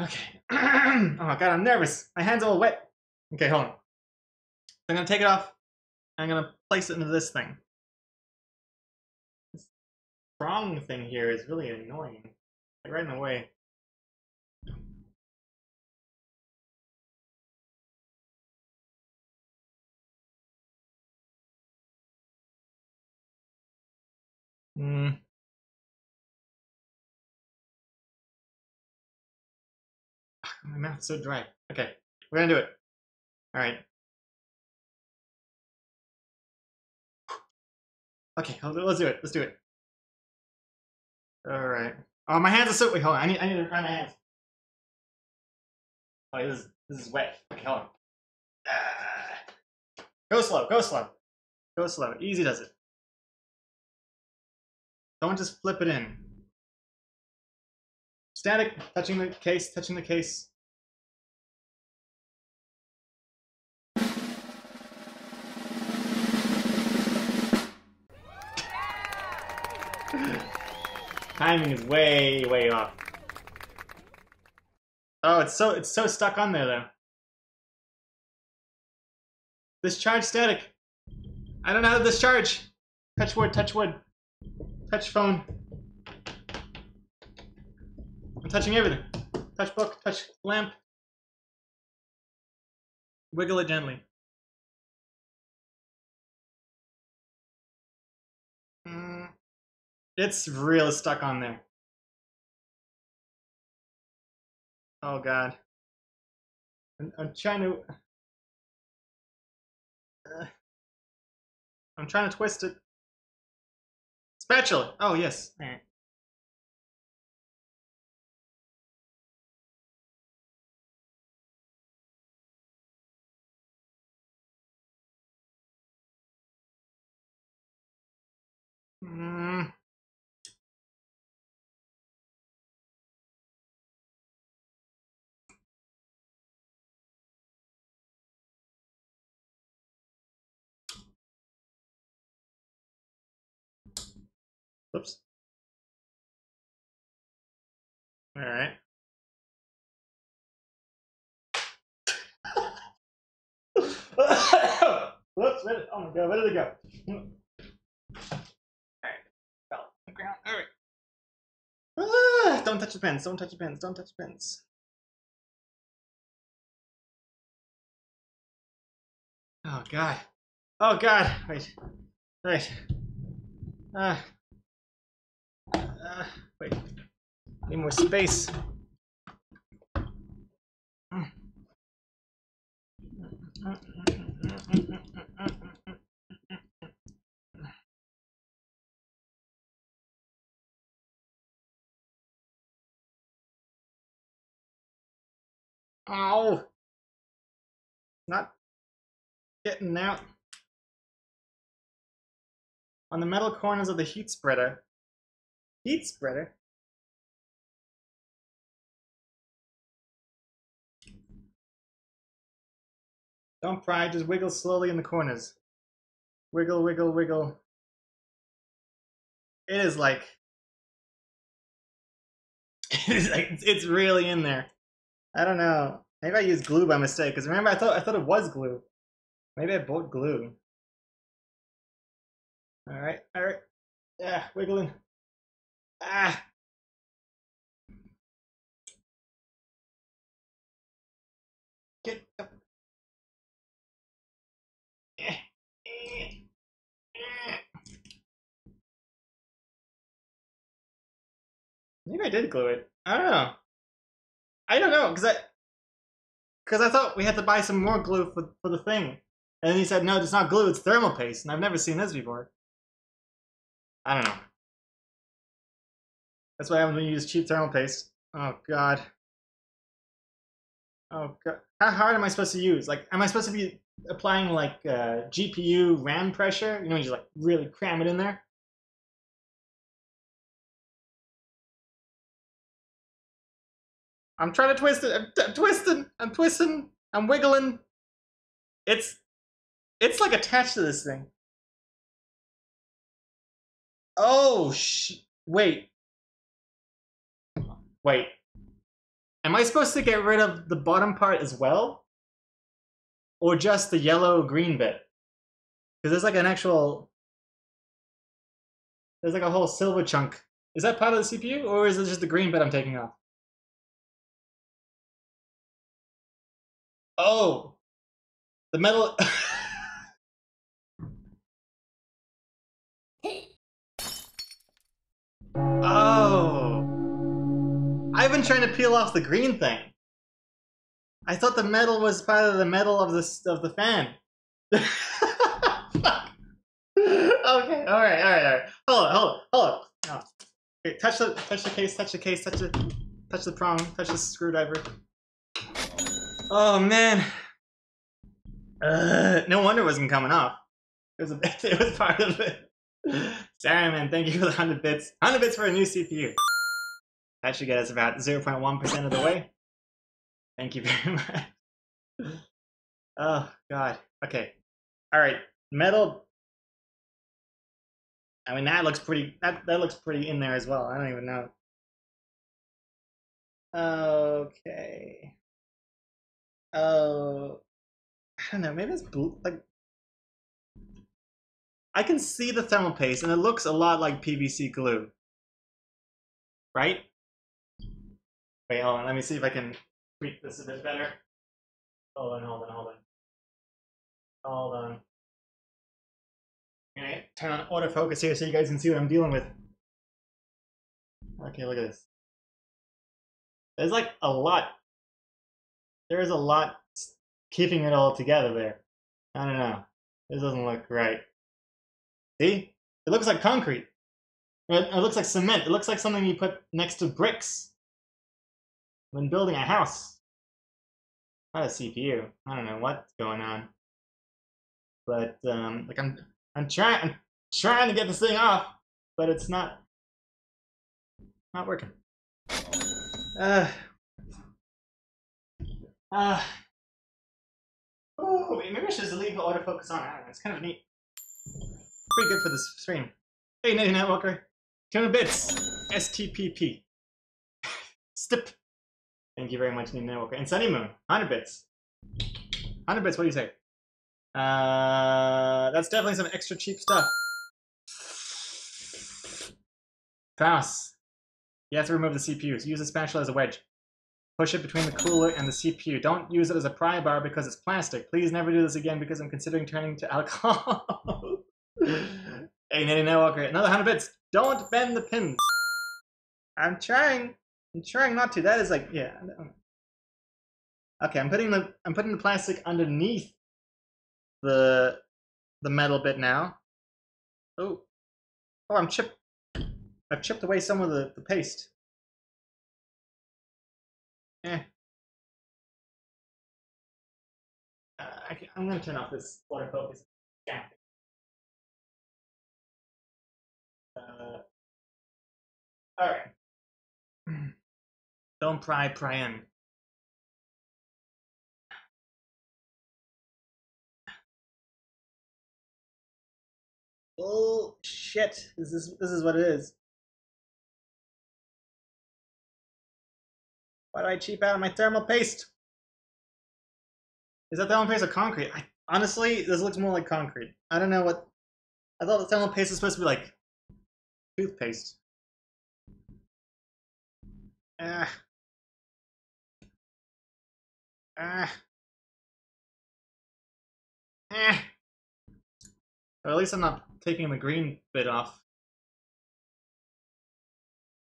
Okay. (clears throat) oh my god, I'm nervous. My hands are all wet. Okay, hold on. I'm gonna take it off. I'm gonna place it into this thing. This strong thing here is really annoying. Like right in the way. (sighs) Hmm. mouth's so dry. Okay, we're gonna do it. All right. Okay, let's do it. Let's do it. All right. Oh, my hands are so. Wait, hold on. I need. I need to dry my hands. Oh, this is this is wet. Okay, hold on. Ah. Go slow. Go slow. Go slow. Easy does it. Don't just flip it in. Static. Touching the case. Touching the case. (laughs) Timing is way, way off. Oh, it's so it's so stuck on there though. Discharge static. I don't know how to discharge. Touch wood, touch wood. Touch phone. I'm touching everything. Touch book, touch lamp. Wiggle it gently. Mm, it's real stuck on there. Oh god. I'm, I'm trying to. Uh, I'm trying to twist it. Spatula! Oh, yes. Mm. Whoops. All right. (coughs) Whoops! Where did, oh my god! Where did it go? All right. Fell on the ground. All right. Ah, don't touch the pens. Don't touch the pens. Don't touch the pens. Oh god. Oh god. Wait. Wait. Ah. Uh, wait. Need more space. Ow! Not getting out. On the metal corners of the heat spreader, Heat spreader? Don't pry, just wiggle slowly in the corners. Wiggle, wiggle, wiggle. It is like... (laughs) It is like, it's really in there. I don't know. Maybe I used glue by mistake, because remember I thought I thought it was glue. Maybe I bought glue. Alright, alright. Yeah, wiggling. Ah. Get up. Maybe I did glue it. I don't know. I don't know because I because I thought we had to buy some more glue for for the thing, and then he said no, it's not glue, it's thermal paste, and I've never seen this before. I don't know. That's what happens when you use cheap thermal paste. Oh god. Oh god. How hard am I supposed to use? Like, am I supposed to be applying like uh, GPU RAM pressure? You know, you just like really cram it in there. I'm trying to twist it. I'm, I'm twisting. I'm twisting. I'm wiggling. It's it's like attached to this thing. Oh sh! Wait. Wait. Am I supposed to get rid of the bottom part as well? Or just the yellow green bit? Because there's like an actual... There's like a whole silver chunk. Is that part of the CPU? Or is it just the green bit I'm taking off? Oh! The metal... (laughs) oh! I've been trying to peel off the green thing. I thought the metal was part of the metal of the of the fan. (laughs) Okay, all right, all right, all right. Hold on, hold on, hold on. Oh. Okay, touch the touch the case, touch the case, touch the touch the prong, touch the screwdriver. Oh man. Uh, no wonder it wasn't coming off. It was a (laughs) it was part of it. Sorry, man. Thank you for the hundred bits. Hundred bits for a new CPU. That should get us about zero point one percent of the way. Thank you very (laughs) much. Oh God. Okay. All right. Metal. I mean, that looks pretty. That that looks pretty in there as well. I don't even know. Okay. Oh. I don't know. Maybe it's blue. Like. I can see the thermal paste, and it looks a lot like PVC glue. Right? Wait, hold on. Let me see if I can tweak this a bit better. Hold on, hold on, hold on. Hold on. Okay, turn on autofocus here so you guys can see what I'm dealing with. Okay, look at this. There's like a lot. There is a lot keeping it all together there. I don't know. This doesn't look right. See? It looks like concrete. It, it looks like cement. It looks like something you put next to bricks when building a house. Not a CPU. I don't know what's going on. But um, like I'm, I'm trying, I'm trying to get this thing off, but it's not, not working. Uh, uh, oh, maybe I should just leave the autofocus on. I don't know, it's kind of neat. Pretty good for this stream. Hey, Nitty Netwalker. 200 bits. STPP. (laughs) Stip. Thank you very much, Nitty Netwalker. And Sunny Moon. 100 bits. 100 bits, what do you say? Uh, that's definitely some extra cheap stuff. Faust. You have to remove the CPU. Use the spatula as a wedge. Push it between the cooler and the CPU. Don't use it as a pry bar because it's plastic. Please never do this again because I'm considering turning to alcohol. (laughs) hey, Nitty Netwalker. Another 100 bits. Don't bend the pins. I'm trying. I'm trying not to. That is like, yeah. Okay, I'm putting the I'm putting the plastic underneath the the metal bit now. Oh, oh, I'm chipped. I've chipped away some of the, the paste. Eh. Uh, I I'm gonna turn off this autofocus. Yeah. Uh, all right. (clears throat) Don't pry, in. Oh shit! This is this is what it is. Why do I cheap out on my thermal paste? Is that thermal paste or concrete? I, honestly, this looks more like concrete. I don't know what. I thought the thermal paste was supposed to be like toothpaste. Ah. Ah. Eh. Or at least I'm not taking the green bit off.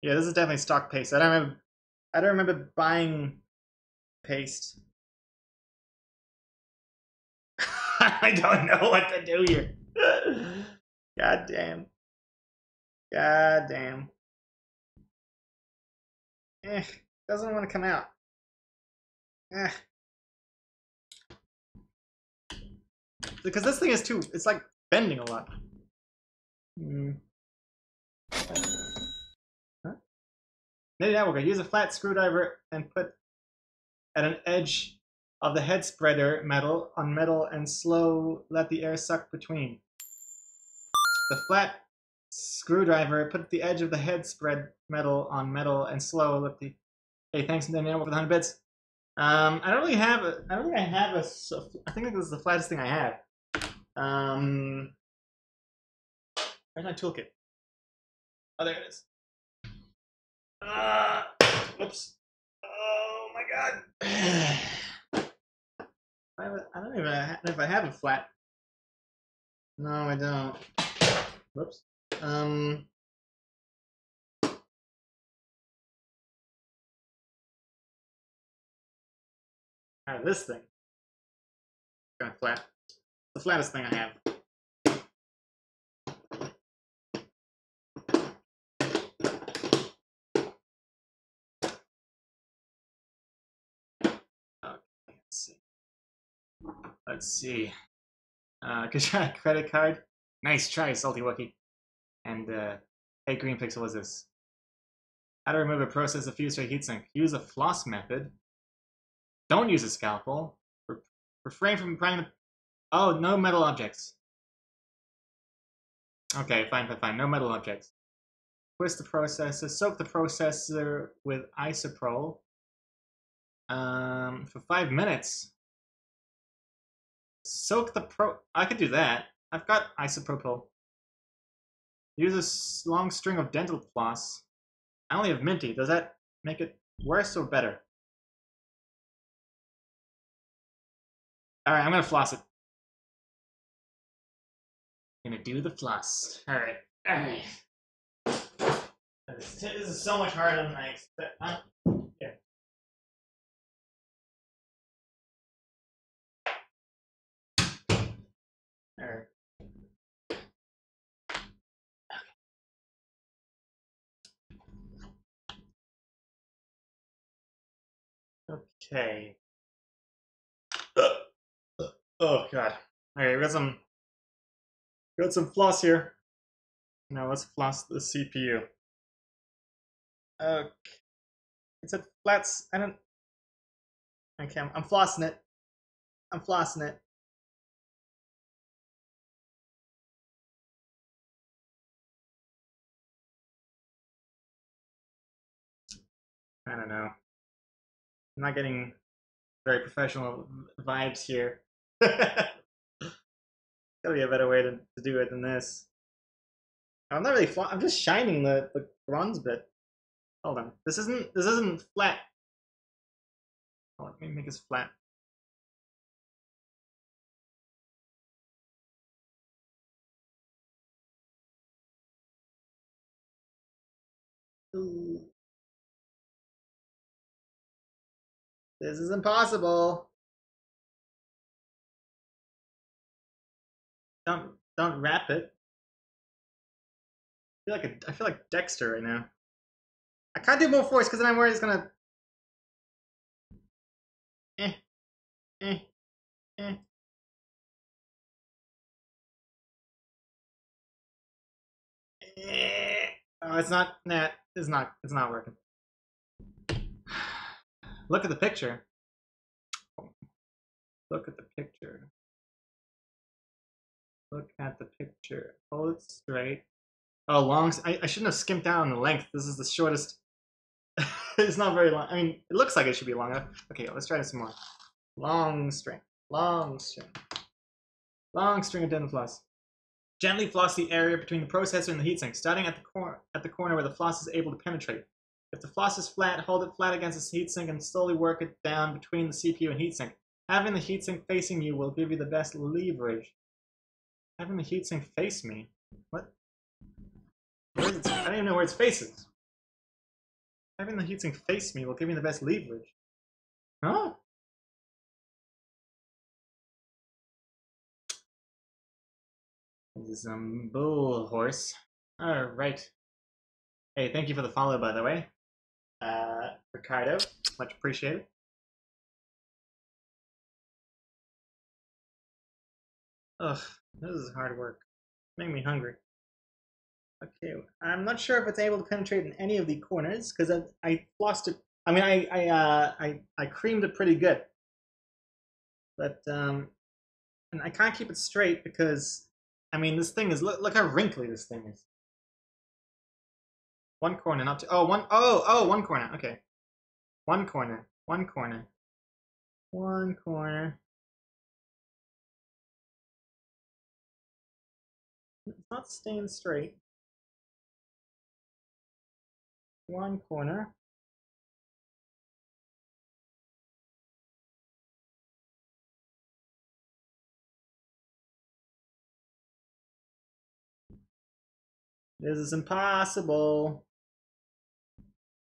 Yeah, this is definitely stock paste. I don't remember. I don't remember buying paste. (laughs) I don't know what to do here. (laughs) God damn. God damn. Eh, doesn't want to come out. Eh. Because this thing is too, it's like bending a lot. Hmm. Huh? Maybe that will go. Use a flat screwdriver and put at an edge of the heat spreader metal on metal and slow let the air suck between. The flat screwdriver put the edge of the head spread metal on metal and slow let the hey thanks Daniel for the 100 bits um i don't really have a i don't think i have a. I think this is the flattest thing i have. Um where's my toolkit? Oh there it is. Uh, whoops oh my god. (sighs) I, I don't even know if i have a flat. No i don't. Whoops um out of this thing. Kind of flat. The flattest thing I have. Okay, let's see. Let's see. Uh, (laughs) Kashak credit card. Nice try, Salty Wookie. And uh, hey, Green Pixel, what's this? How to remove a process of fuse to heatsink. Use a floss method. Don't use a scalpel. Refrain from prying. Oh, no metal objects. Okay, fine, fine, fine. No metal objects. Twist the processor. Soak the processor with isopropyl um, for five minutes. Soak the pro. I could do that. I've got isopropyl. Use a long string of dental floss. I only have minty. Does that make it worse or better? Alright, I'm gonna floss it. I'm Gonna do the floss. Alright. Alright. This this is so much harder than I expect. Uh, yeah. Alright. Okay. Oh god. Alright, we got some we got some floss here. Now let's floss the CPU. Okay. It's a flats I don't Okay, I'm, I'm flossing it. I'm flossing it. I don't know. I'm not getting very professional vibes here. (laughs) Gotta be a better way to, to do it than this. I'm not really. I'm just shining the the bronze bit. Hold on. This isn't. This isn't flat. Let me make this flat. Ooh. This is impossible. Don't don't wrap it. I feel like a, I feel like Dexter right now. I can't do more force because then I'm worried it's gonna. Eh, eh, eh. Eh. Oh, it's not. Nah, it's not. It's not working. (sighs) Look at the picture. Look at the picture. Look at the picture. Oh, hold it straight. Oh, long. I, I shouldn't have skimped out on the length. This is the shortest. (laughs) it's not very long. I mean, it looks like it should be long enough. Okay, let's try this some more. Long string. Long string. Long string of dental floss. Gently floss the area between the processor and the heatsink, starting at the corner at the corner where the floss is able to penetrate. If the floss is flat, hold it flat against the heatsink and slowly work it down between the CPU and heatsink. Having the heatsink facing you will give you the best leverage. Having the heatsink face me? What? I don't even know where its face is. Having the heatsink face me will give me the best leverage. Huh? This is some bull horse. Alright. Hey, thank you for the follow, by the way. Uh, Ricardo, much appreciated. Ugh, this is hard work. Make me hungry. Okay, I'm not sure if it's able to penetrate in any of the corners because I, I lost it. I mean, I I, uh, I I creamed it pretty good, but um, and I can't keep it straight because I mean this thing is look look how wrinkly this thing is. One corner, not two. Oh, one. Oh, oh, one corner. Okay, one corner, one corner, one corner. Not staying straight. One corner. This is impossible.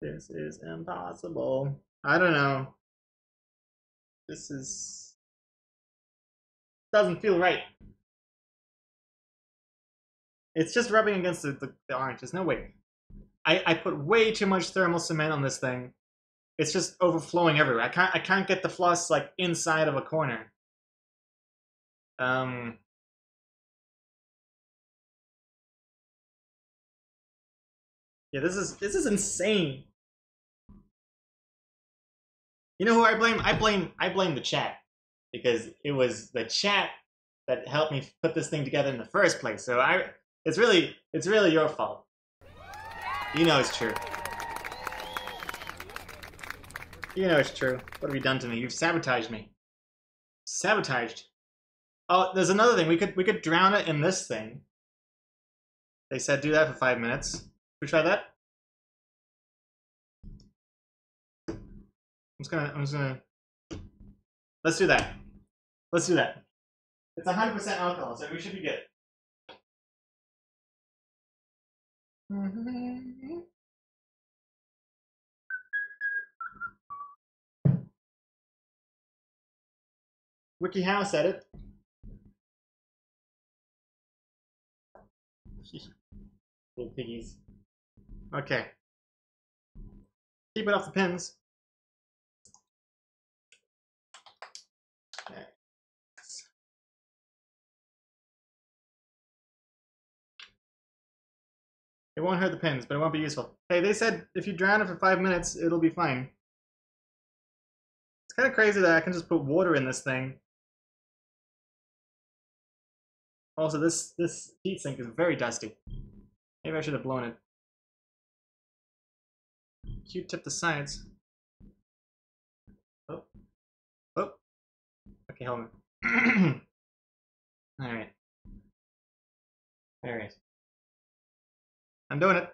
This is impossible. I don't know. This is doesn't feel right. It's just rubbing against the, the, the orange. There's no way. I, I put way too much thermal cement on this thing. It's just overflowing everywhere. I can't I can't get the floss like inside of a corner. Um Yeah, this is this is insane. You know who I blame? I blame I blame the chat because it was the chat that helped me put this thing together in the first place. So I it's really it's really your fault. You know it's true. You know it's true. What have you done to me? You've sabotaged me. Sabotaged. Oh, there's another thing. We could we could drown it in this thing. They said do that for five minutes. we try that? I'm just gonna I'm just gonna Let's do that. Let's do that. It's 100% alcohol, so we should be good. Mm-hmm. WikiHow said it. Little piggies. Okay. Keep it off the pins. It won't hurt the pins, but it won't be useful. Hey, they said if you drown it for five minutes, it'll be fine. It's kind of crazy that I can just put water in this thing. Also, this this heatsink is very dusty. Maybe I should have blown it. Q-tip the sides. Oh. Oh. Okay, on. (clears throat) Alright. Alright. I'm doing it.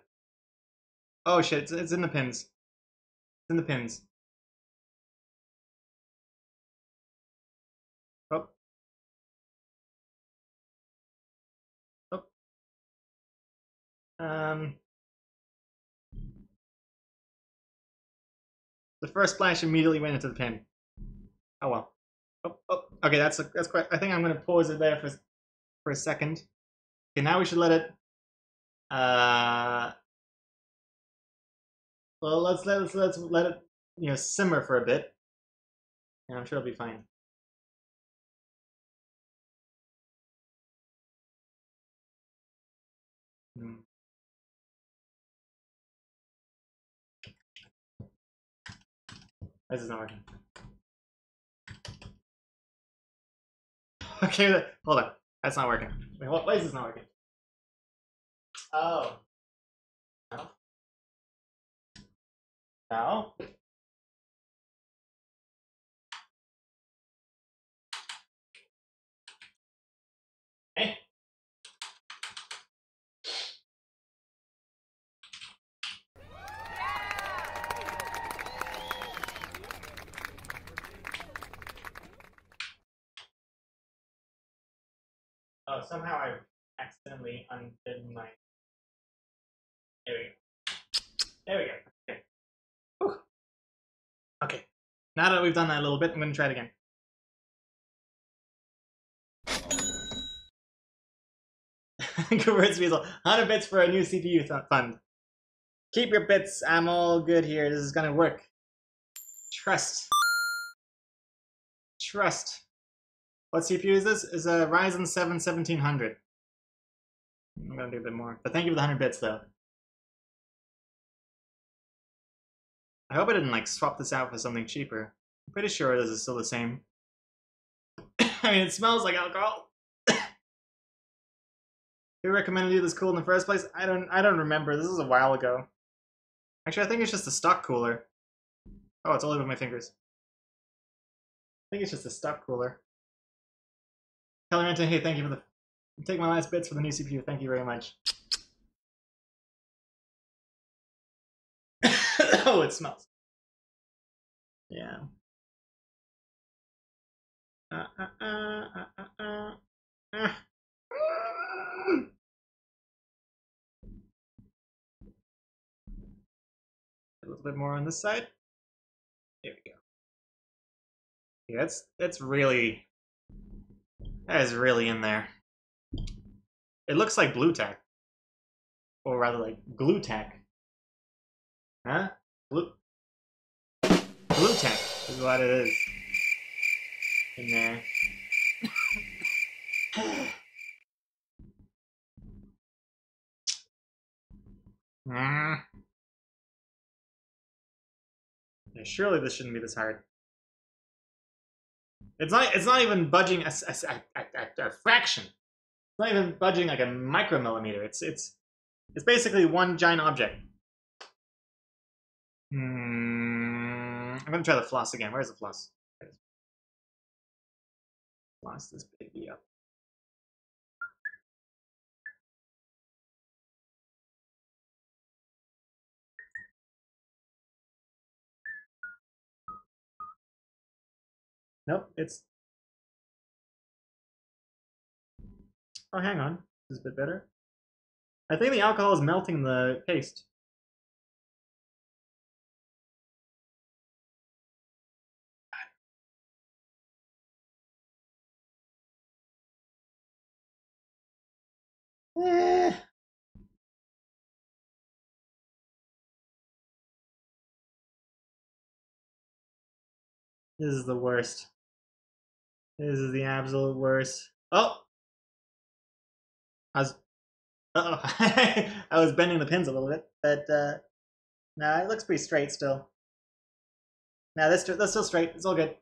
Oh shit, it's, it's in the pins. It's in the pins. Oh. Oh. Um. The first splash immediately went into the pin. Oh well. Oh, oh. Okay, that's a, that's quite. I think I'm gonna pause it there for for a second. Okay, now we should let it. Uh. Well, let's let let's, let's let it you know simmer for a bit. And I'm sure it'll be fine. Hmm. This is not working. (laughs) Okay, hold on. That's not working. Wait, what? Why is this not working? Oh. No. No. Hey. Eh. Oh, somehow I accidentally undid my. There we go. There we go. Okay. Now that we've done that a little bit, I'm going to try it again. (laughs) Converts Weasel. 100 bits for a new CPU fund. Keep your bits. I'm all good here. This is going to work. Trust. Trust. What CPU is this? Is a Ryzen 7 1700. I'm gonna do a bit more. But thank you for the 100 bits though. I hope I didn't like swap this out for something cheaper. I'm pretty sure this is still the same. (coughs) I mean, it smells like alcohol. (coughs) Who recommended you this cool in the first place? I don't. I don't remember. This is a while ago. Actually, I think it's just a stock cooler. Oh, it's all over my fingers. I think it's just a stock cooler. Kelly Renton, hey, thank you for the take my last bits for the new CPU. Thank you very much. Oh, it smells. Yeah. Uh, uh, uh, uh, uh, uh, uh. A little bit more on this side. There we go. Yeah, that's it's really that is really in there. It looks like blue tack, or rather like glue tack. Huh? Blue blue tack is what it is in there. (sighs) Mm. Yeah, surely this shouldn't be this hard. It's not. It's not even budging a fraction. It's not even budging like a micromillimeter. It's it's it's basically one giant object. Hmm. I'm gonna try the floss again. Where's the floss? Floss this baby up. Nope, it's. Oh, hang on. This is a bit better. I think the alcohol is melting the paste. Eh. This is the worst. This is the absolute worst. Oh! I was. Uh oh. (laughs) I was bending the pins a little bit, but uh, no, it looks pretty straight still. No, that's, that's still straight. It's all good.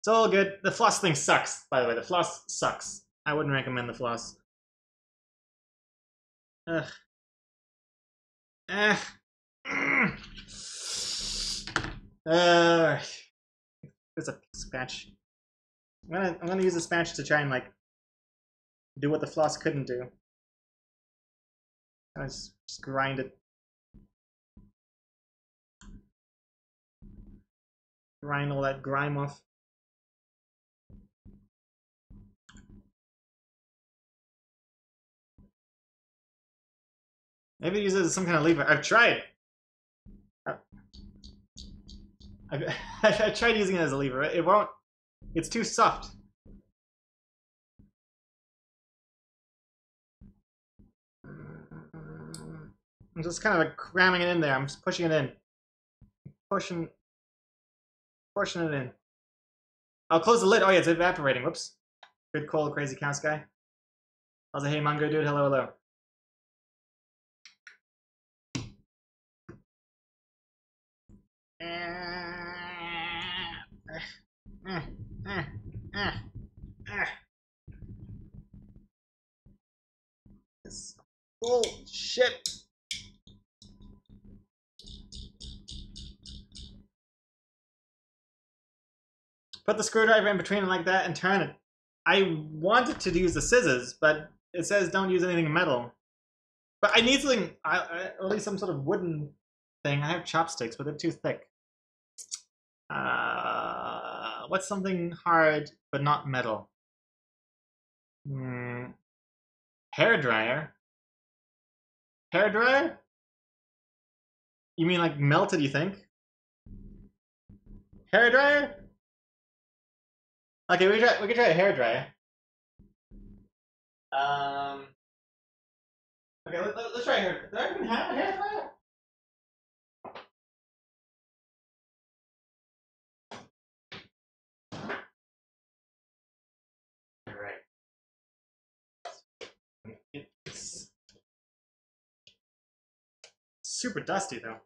It's all good. The floss thing sucks, by the way. The floss sucks. I wouldn't recommend the floss. Ugh. Ugh. Mm. Uh, there's a spatch. I'm gonna I'm gonna use a spatch to try and like do what the floss couldn't do. I just, just grind it. Grind all that grime off. Maybe use it as some kind of lever. I've tried. I- I've, (laughs) I tried using it as a lever. It won't. It's too soft. I'm just kind of like cramming it in there. I'm just pushing it in. Pushing. Pushing it in. I'll close the lid. Oh yeah, it's evaporating. Whoops. Good call, crazy cast guy. Was like, hey, Mungo dude, hello, hello. Bullshit. Put the screwdriver in between like that and turn it. I wanted to use the scissors, but it says don't use anything metal. But I need something, I, I, at least some sort of wooden thing. I have chopsticks, but they're too thick. Uh, what's something hard but not metal? Hmm. Hair dryer. Hair dryer? You mean like melted? You think? Hair dryer? Okay, we try. We can try a hair dryer. Um. Okay, let, us try hair. Do I even have a hair dryer? Super dusty though.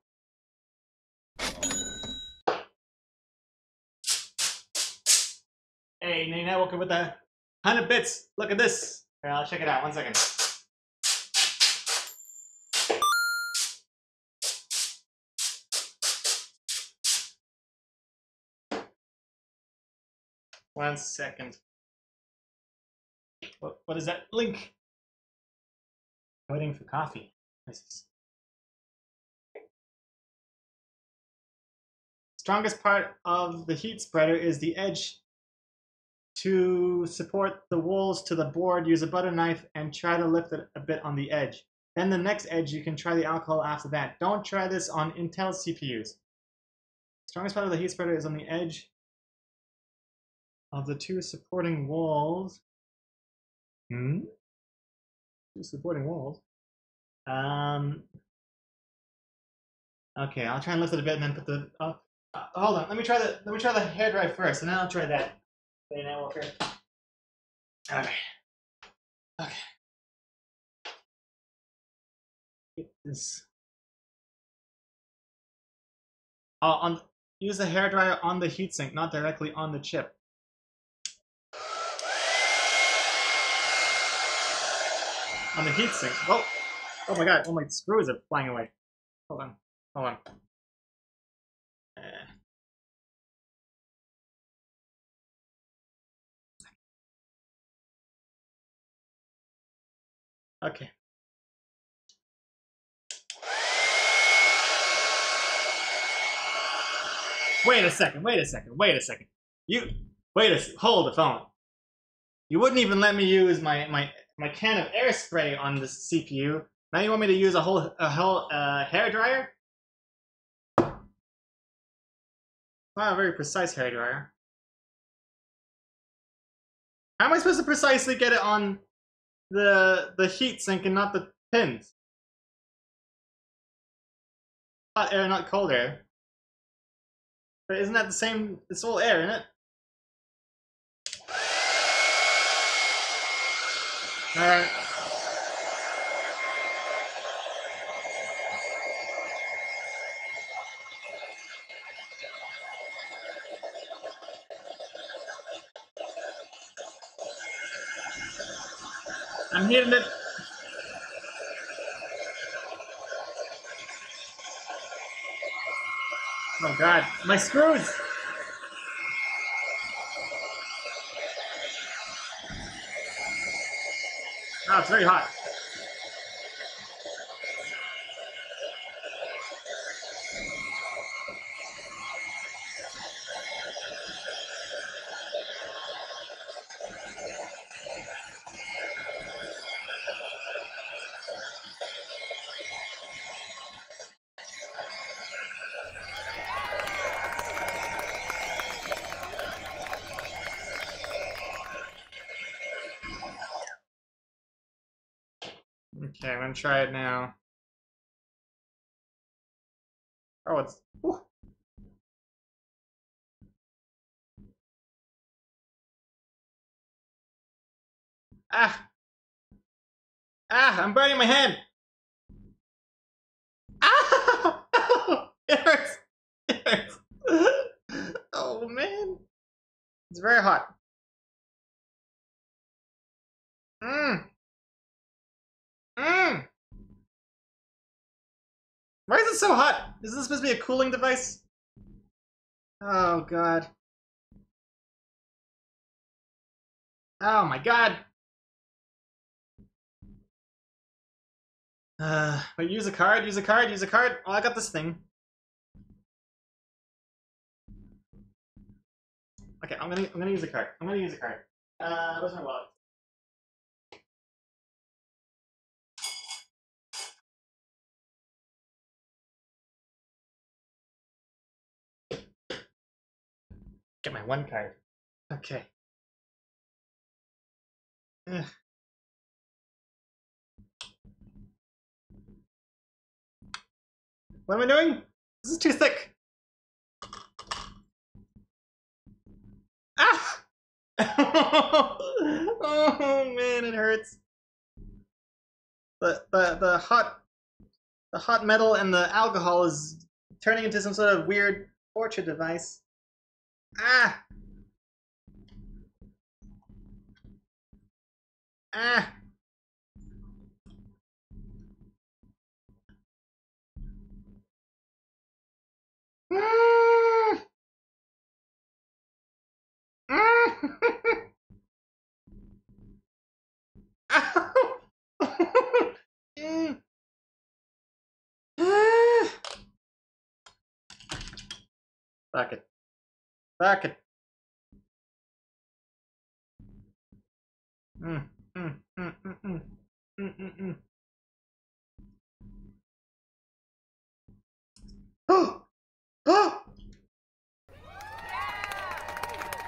Hey, Nina, welcome with the 100 bits. Look at this. Here, I'll check it out. One second. One second. What, what is that link? Waiting for coffee. This is strongest part of the heat spreader is the edge. To support the walls to the board, use a butter knife and try to lift it a bit on the edge. Then the next edge, you can try the alcohol after that. Don't try this on Intel CPUs. Strongest part of the heat spreader is on the edge of the two supporting walls. Hmm? Two supporting walls. Um. Okay, I'll try and lift it a bit and then put the. Uh, uh, hold on, let me try the let me try the hair dry first, and then I'll try that. Okay, now. All right. Okay. This. Oh, on use the hair dryer on the heatsink, not directly on the chip. On the heatsink. Oh, oh my god! Oh my screws are flying away. Hold on, hold on. Okay. Wait a second, wait a second, wait a second. You wait a hold the phone. You wouldn't even let me use my my my can of air spray on this CPU. Now you want me to use a whole a whole uh, hair dryer? A very precise hair dryer. How am I supposed to precisely get it on the the heat sink and not the pins? Hot air, not cold air. But isn't that the same? It's all air, isn't it? Alright. I'm hearing it. Oh god, my screws! Oh, it's very hot. Okay, I'm gonna try it now. Oh, it's. Whew. Ah! Ah! I'm burning my hand! Ah! (laughs) it hurts! It hurts! (laughs) oh man! It's very hot. Mmm! Why is it so hot? Is this supposed to be a cooling device? Oh god. Oh my god! Uh, wait, use a card, use a card, use a card. Oh, I got this thing. Okay, I'm gonna I'm gonna use a card. I'm gonna use a card. Uh, where's my wallet? Get my one card. Okay. Ugh. What am I doing? This is too thick. Ah! (laughs) oh man, it hurts. The the the hot the hot metal and the alcohol is turning into some sort of weird torture device. Ah! Ah! Ow. Mm. (laughs) (laughs) Ah. Fuck it. Back it. Oh! Oh!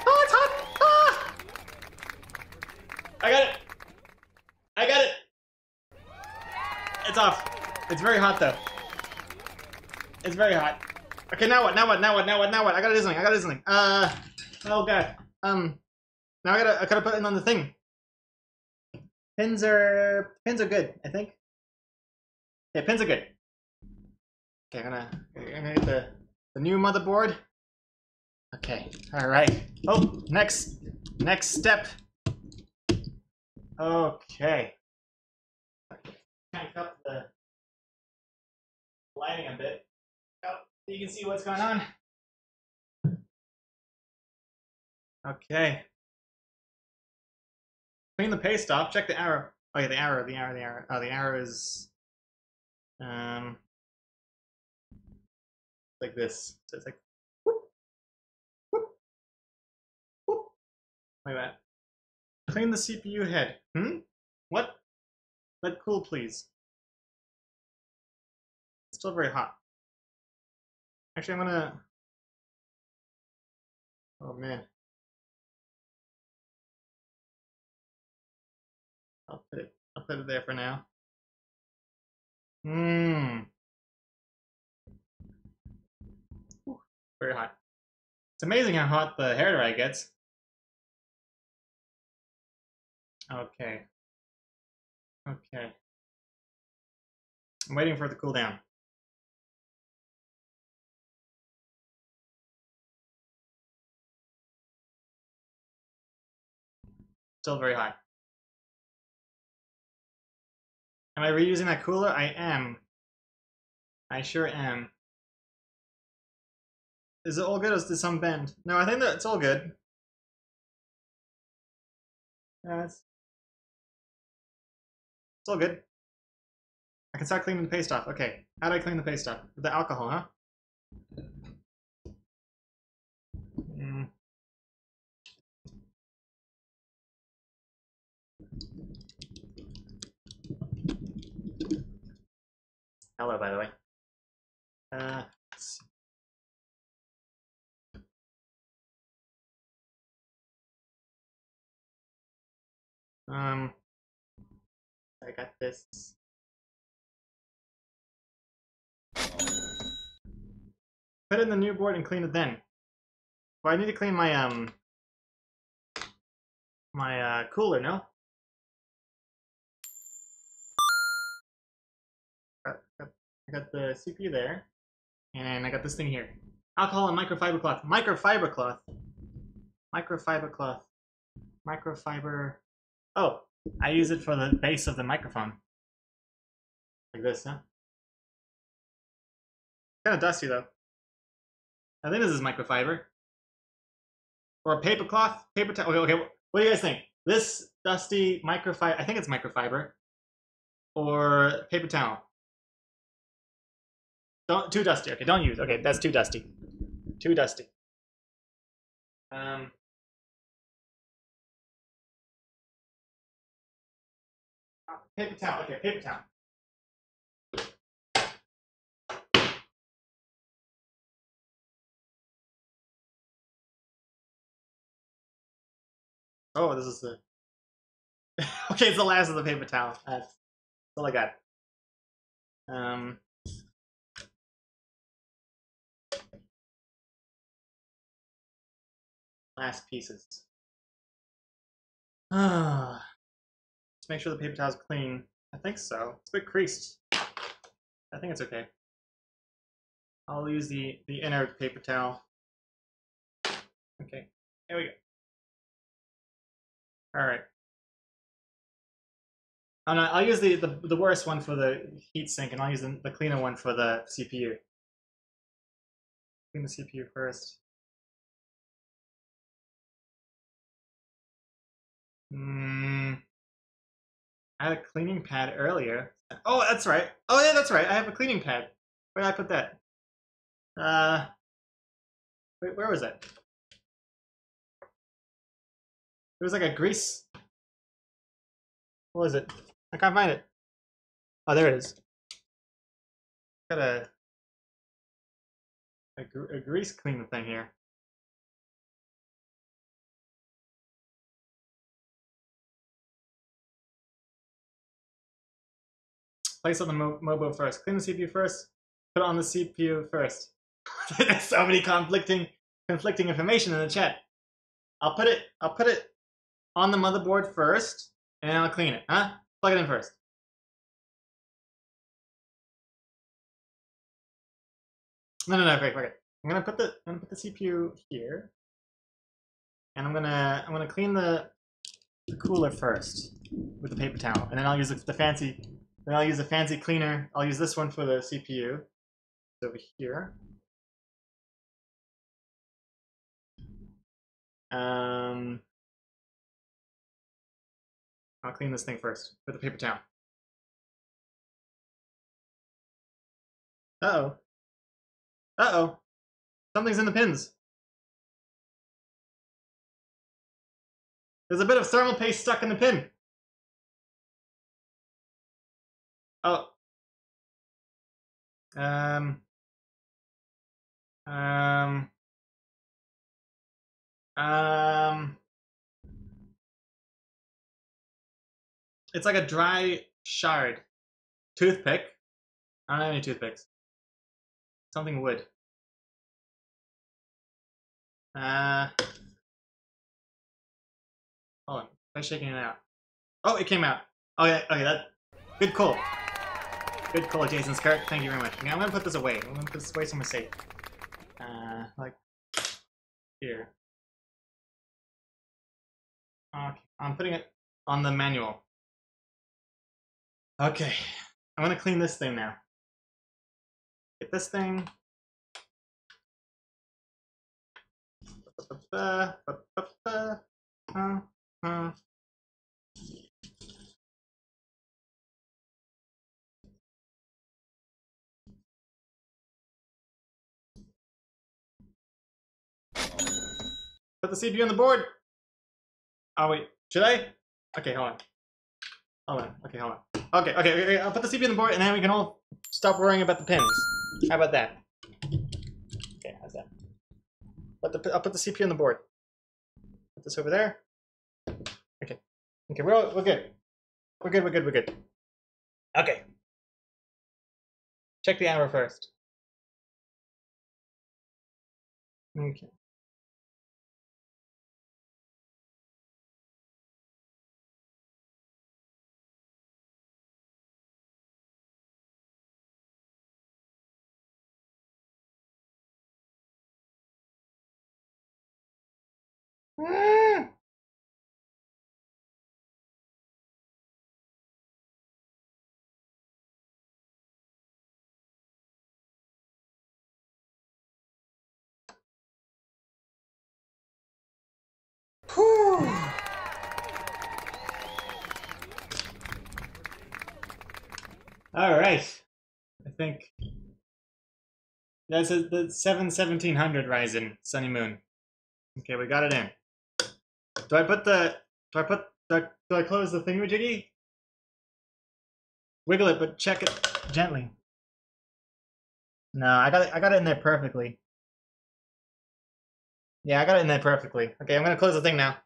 Oh, it's hot! Ah! I got it! I got it! It's off. It's very hot, though. It's very hot. Okay, now what? Now what? Now what? Now what? Now what? I gotta do something. I gotta do something. Uh, oh god. Um, now I gotta I gotta put in on the thing. Pins are pins are good. I think. Yeah, pins are good. Okay, I'm gonna I'm gonna get the the new motherboard. Okay. All right. Oh, next next step. Okay. Crank up the lighting a bit. You can see what's going on. Okay. Clean the paste off. Check the arrow. Oh yeah, the arrow, the arrow, the arrow. Oh, the arrow is um like this. So it's like whoop, whoop, whoop. like that. Clean the CPU head. Hmm? What? Let cool, please. It's still very hot. Actually, I'm gonna. Oh man. I'll put it. I'll put it there for now. Mmm. Very hot. It's amazing how hot the hair dry gets. Okay. Okay. I'm waiting for it to cool down. Still very hot. Am I reusing that cooler? I am. I sure am. Is it all good or is there some bend? No, I think that it's all good. Yeah, it's, it's all good. I can start cleaning the paste off. Okay, how do I clean the paste off? With the alcohol, huh? Mm. Hello, by the way. Uh. Um, I got this. Put in the new board and clean it then. Well, I need to clean my um my uh, cooler, no? I got the CPU there, and I got this thing here. Alcohol and microfiber cloth. Microfiber cloth. Microfiber cloth. Microfiber. Oh, I use it for the base of the microphone. Like this, huh? Kind of dusty though. I think this is microfiber. Or a paper cloth, paper towel. Okay, okay. What do you guys think? This dusty microfiber. I think it's microfiber. Or paper towel. Don't too dusty. Okay, don't use. Okay, that's too dusty. Too dusty. Um. Paper towel. Okay, paper towel. Oh, this is the. (laughs) okay, it's the last of the paper towel. That's all I got. Um. Last pieces. Ah. Let's make sure the paper towel's clean. I think so. It's a bit creased. I think it's okay. I'll use the the inner paper towel. Okay, here we go. All right. Oh, no, I'll use the, the the worst one for the heat sink, and I'll use the, the cleaner one for the CPU. Clean the CPU first. Hmm. I had a cleaning pad earlier. Oh, that's right. Oh, yeah, that's right. I have a cleaning pad. Where did I put that? Uh, wait, where was that? It was like a grease. What was it? I can't find it. Oh, there it is. Got a a, a grease cleaner thing here. Place on the mo- mobile first. Clean the CPU first. Put it on the CPU first. There's (laughs) so many conflicting conflicting information in the chat. I'll put it I'll put it on the motherboard first, and I'll clean it. Huh? Plug it in first. No, no, no. Wait, wait. I'm gonna put the I'm gonna put the CPU here, and I'm gonna I'm gonna clean the the cooler first with the paper towel, and then I'll use the, the fancy. Then I'll use a fancy cleaner. I'll use this one for the CPU. It's over here. Um, I'll clean this thing first with the paper towel. Uh oh. Uh oh. Something's in the pins. There's a bit of thermal paste stuck in the pin. Oh. Um. Um. Um. It's like a dry shard. Toothpick. I don't have any toothpicks. Something wood. Uh. Hold on. Try shaking it out. Oh, it came out. Okay, okay, that. Good call. Good call, Jason Skirt. Thank you very much. Okay, I'm gonna put this away. I'm gonna put this away somewhere safe. Uh, like here. Okay, I'm putting it on the manual. Okay, I'm gonna clean this thing now. Get this thing. Uh-huh. Put the CPU on the board. Oh wait, should I? Okay, hold on. Hold on. Okay, hold on. Okay, okay, okay, I'll put the CPU on the board and then we can all stop worrying about the pins. How about that? Okay, how's that? Put the, I'll put the CPU on the board. Put this over there. Okay. Okay, we're, all, we're good. We're good, we're good, we're good. Okay. Check the hour first. Okay. Ah! All right. I think that's a, the seven seventeen hundred Ryzen Sunny Moon. Okay, we got it in. Do I put the do I put do I, do I close the thingamajiggy? Wiggle it, but check it gently. No, I got it. I got it in there perfectly. Yeah, I got it in there perfectly. Okay, I'm gonna close the thing now.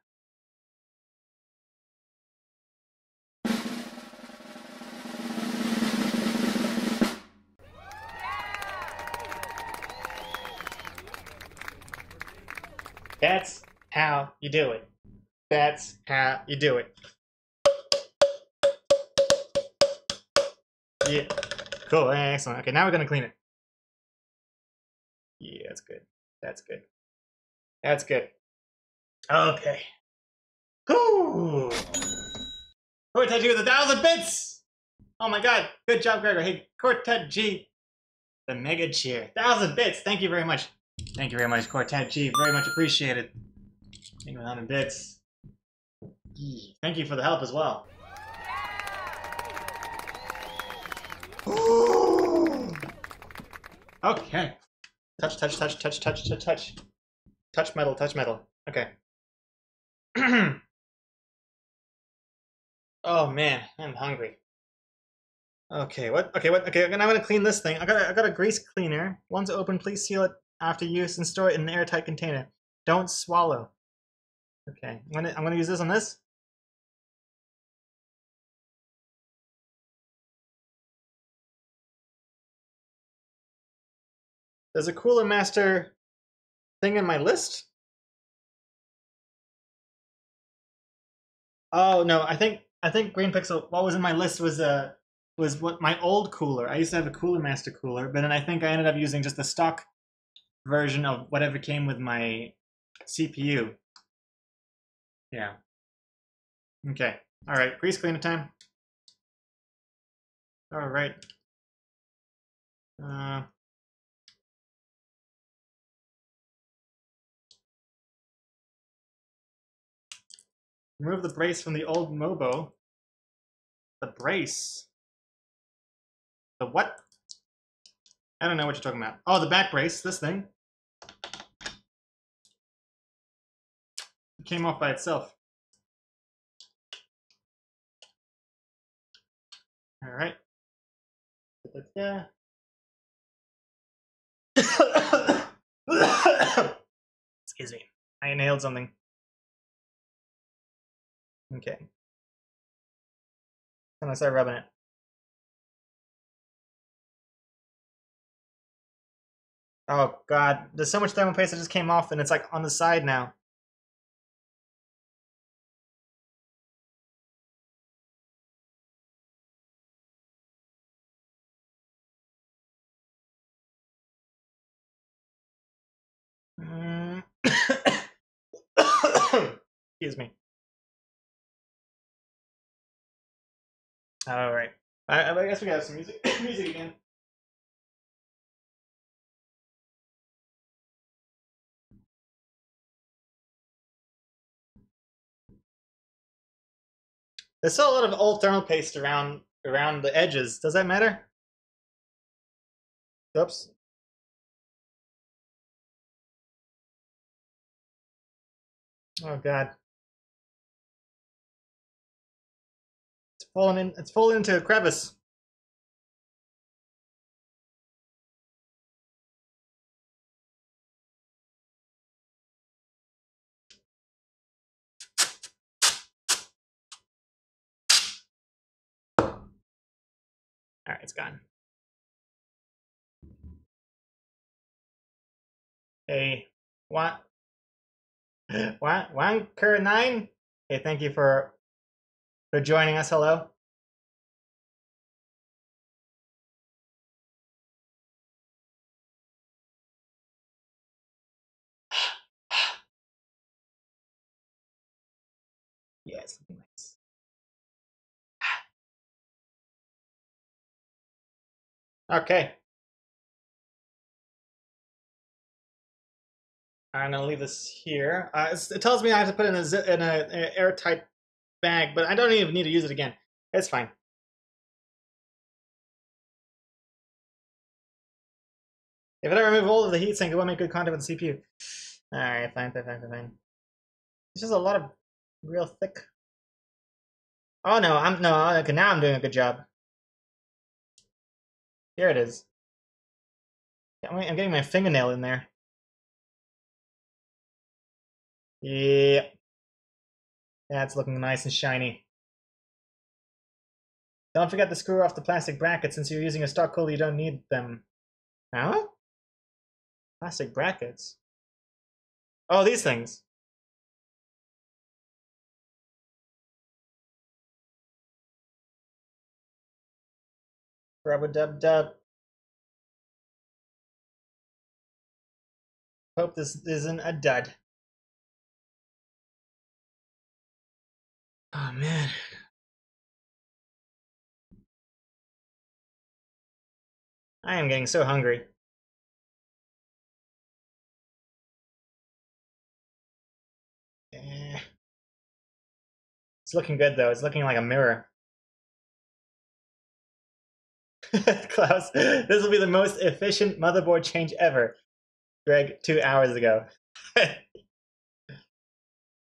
That's how you do it. That's how you do it. Yeah. Cool. Excellent. Okay, now we're gonna clean it. Yeah, that's good. That's good. That's good. Okay. Whoo! Quartet G with a thousand bits! Oh my god. Good job, Gregor. Hey, Quartet G. The mega cheer. Thousand bits. Thank you very much. Thank you very much, Quartet G. Very much appreciated. Thank you, 100 bits. Yee. Thank you for the help as well. (gasps) okay. Touch, touch, touch, touch, touch, touch, touch. Touch metal, touch metal. Okay. (clears throat) oh man, I'm hungry. Okay, what? Okay, what? Okay, now I'm gonna clean this thing. I got a, I got a grease cleaner. Once open, please seal it after use and store it in an airtight container. Don't swallow. Okay, I'm gonna I'm gonna use this on this. There's a Cooler Master thing in my list. Oh no, I think I think Green Pixel. What was in my list was uh was what my old cooler. I used to have a Cooler Master cooler, but then I think I ended up using just the stock version of whatever came with my CPU. Yeah. Okay. All right. Grease cleaner time. All right. Uh, remove the brace from the old Mobo. The brace. The what? I don't know what you're talking about. Oh, the back brace. This thing. It came off by itself. All right. (coughs) Excuse me. I inhaled something. Okay. I'm gonna start rubbing it. Oh god, there's so much thermal paste that just came off and it's like on the side now. All right. I, I guess we got some music. (coughs) music again. There's still a lot of old thermal paste around around the edges. Does that matter? Oops. Oh god. Fallen in it's fallen into a crevice. Alright, it's gone. Hey, what? One, Wanker nine. Hey, thank you for for joining us. Hello. Yeah, something nice. Okay. I'm gonna leave this here. Uh, it tells me I have to put in a in a, a airtight bag, but I don't even need to use it again. It's fine. If I remove all of the heatsink, it won't make good contact with the CPU. All right, fine, fine, fine, fine. It's just a lot of real thick. Oh no, I'm no. Okay, now I'm doing a good job. Here it is. I'm getting my fingernail in there. Yeah. That's looking nice and shiny. Don't forget to screw off the plastic brackets since you're using a stock cooler, you don't need them. Huh? Plastic brackets? Oh, these things. Rub a dub dub. Hope this isn't a dud. Man. I am getting so hungry. Eh. It's looking good though. It's looking like a mirror. (laughs) Klaus, this will be the most efficient motherboard change ever. Greg, two hours ago. (laughs)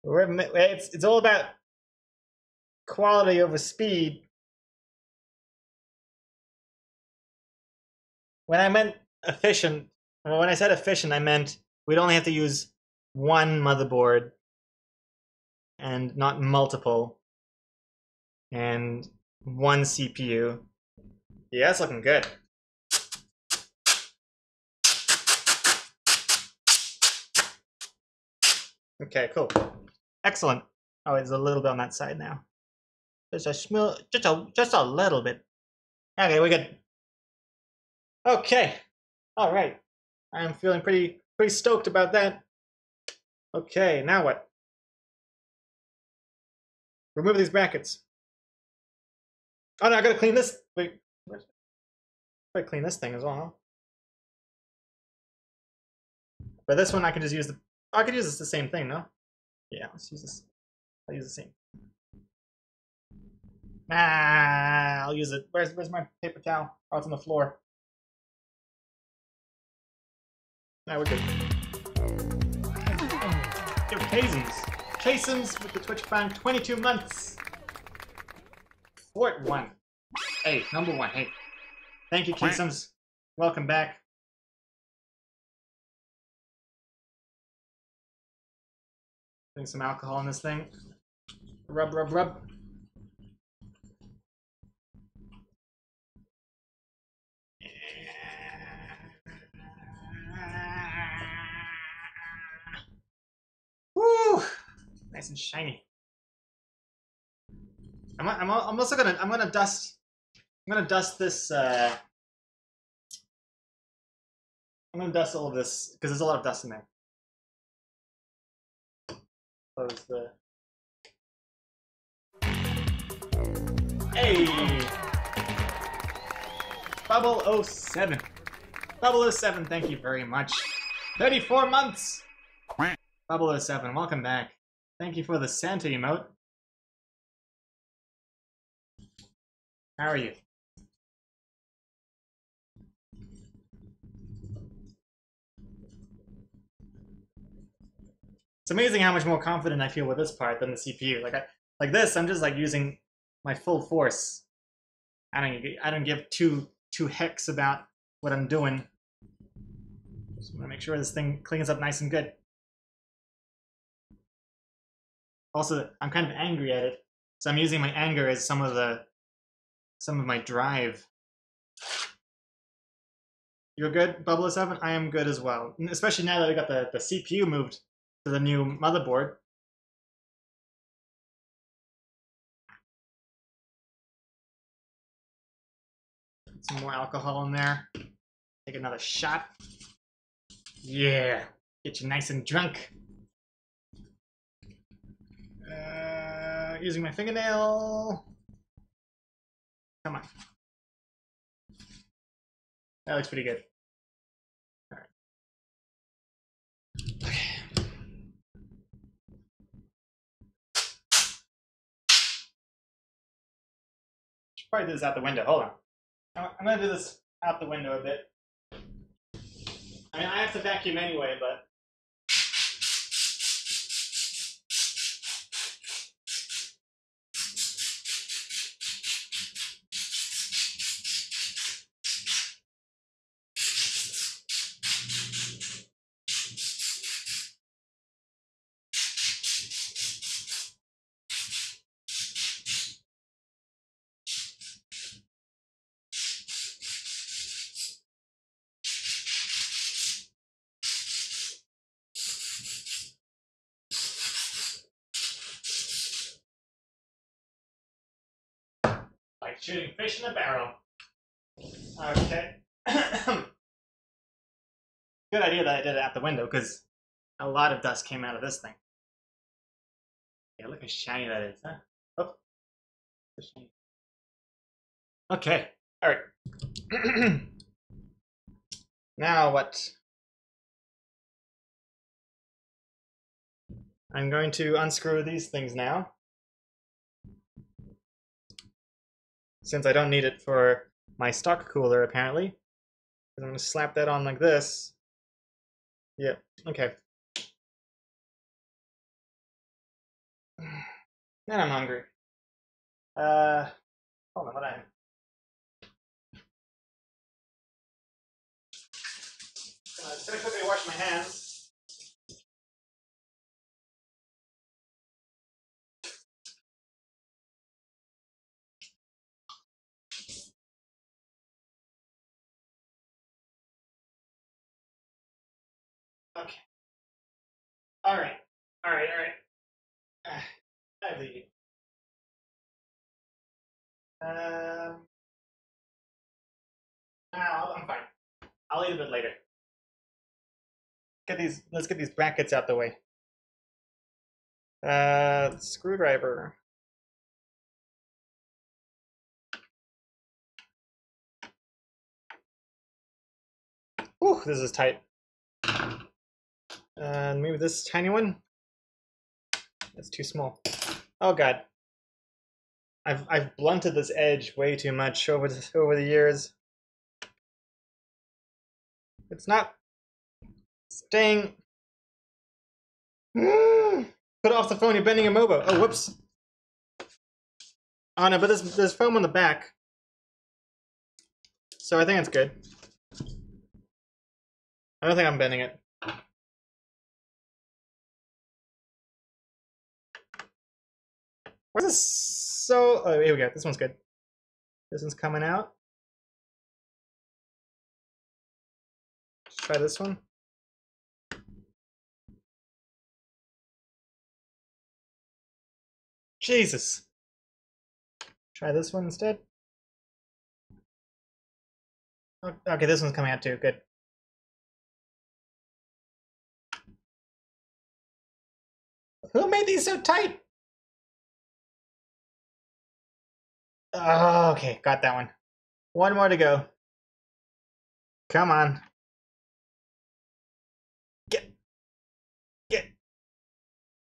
It's, it's all about quality over speed. When I meant efficient, well, when I said efficient, I meant we'd only have to use one motherboard and not multiple and one CPU. Yeah, it's looking good. Okay, cool. Excellent. Oh, it's a little bit on that side now. Just a smell, just a just a little bit. Okay, we're good. Okay. All right. I'm feeling pretty pretty stoked about that. Okay, now what? Remove these brackets. Oh no, I gotta clean this. Wait, where's- gotta clean this thing as well. Huh? But this one, I can just use the. I could use this the same thing, no? Yeah, let's use this. I'll use the same. Ah, I'll use it. Where's where's my paper towel? Oh, it's on the floor. Now we're good. Give Kazens. Kazens with the Twitch Prime 22 months. Fort 1. Hey, number one. Hey. Thank you, Kazens. Welcome back. Putting some alcohol in this thing. Rub, rub, rub. Nice and shiny. I'm, I'm, I'm also gonna I'm gonna dust I'm gonna dust this uh I'm gonna dust all of this because there's a lot of dust in there. Close the Hey Bubble 07 Bubble 07, thank you very much. 34 months! Bubble 07, welcome back. Thank you for the Santa emote. How are you? It's amazing how much more confident I feel with this part than the CPU. Like I, like this, I'm just like using my full force. I don't, I don't give two two hecks about what I'm doing. Just want to make sure this thing cleans up nice and good. Also, I'm kind of angry at it, so I'm using my anger as some of the some of my drive. You're good, Bubble 7? I am good as well. Especially now that I got the, the CPU moved to the new motherboard. Some more alcohol in there. Take another shot. Yeah. Get you nice and drunk. Using my fingernail. Come on. That looks pretty good. Should probably do this out the window. Hold on. I'm I'm gonna do this out the window a bit. I mean, I have to vacuum anyway, but shooting fish in a barrel. Okay. (coughs) Good idea that I did it out the window because a lot of dust came out of this thing. Yeah, look how shiny that is, huh? Oh. Okay. All right. (coughs) now what? I'm going to unscrew these things now. Since I don't need it for my stock cooler apparently. I'm gonna slap that on like this. Yeah, okay. (sighs) And I'm hungry. Uh, hold on, what I. Uh, just gonna quickly wash my hands. Okay. All right. All right, all right. Ah, (sighs) I you. Um, ah, I'm fine. I'll eat a bit later. Get these. Let's get these brackets out the way. Uh, screwdriver. Ooh, this is tight. And maybe this tiny one. That's too small. Oh god. I've I've blunted this edge way too much over the, over the years. It's not staying. (gasps) Put off the phone. You're bending him over. Oh, whoops. Oh no, but there's there's foam on the back, so I think it's good. I don't think I'm bending it. Why is this so? Oh, here we go. This one's good. This one's coming out. Let's try this one. Jesus. Try this one instead. Okay, this one's coming out too. Good. Who made these so tight? Oh, okay, got that one. One more to go. Come on. Get. Get.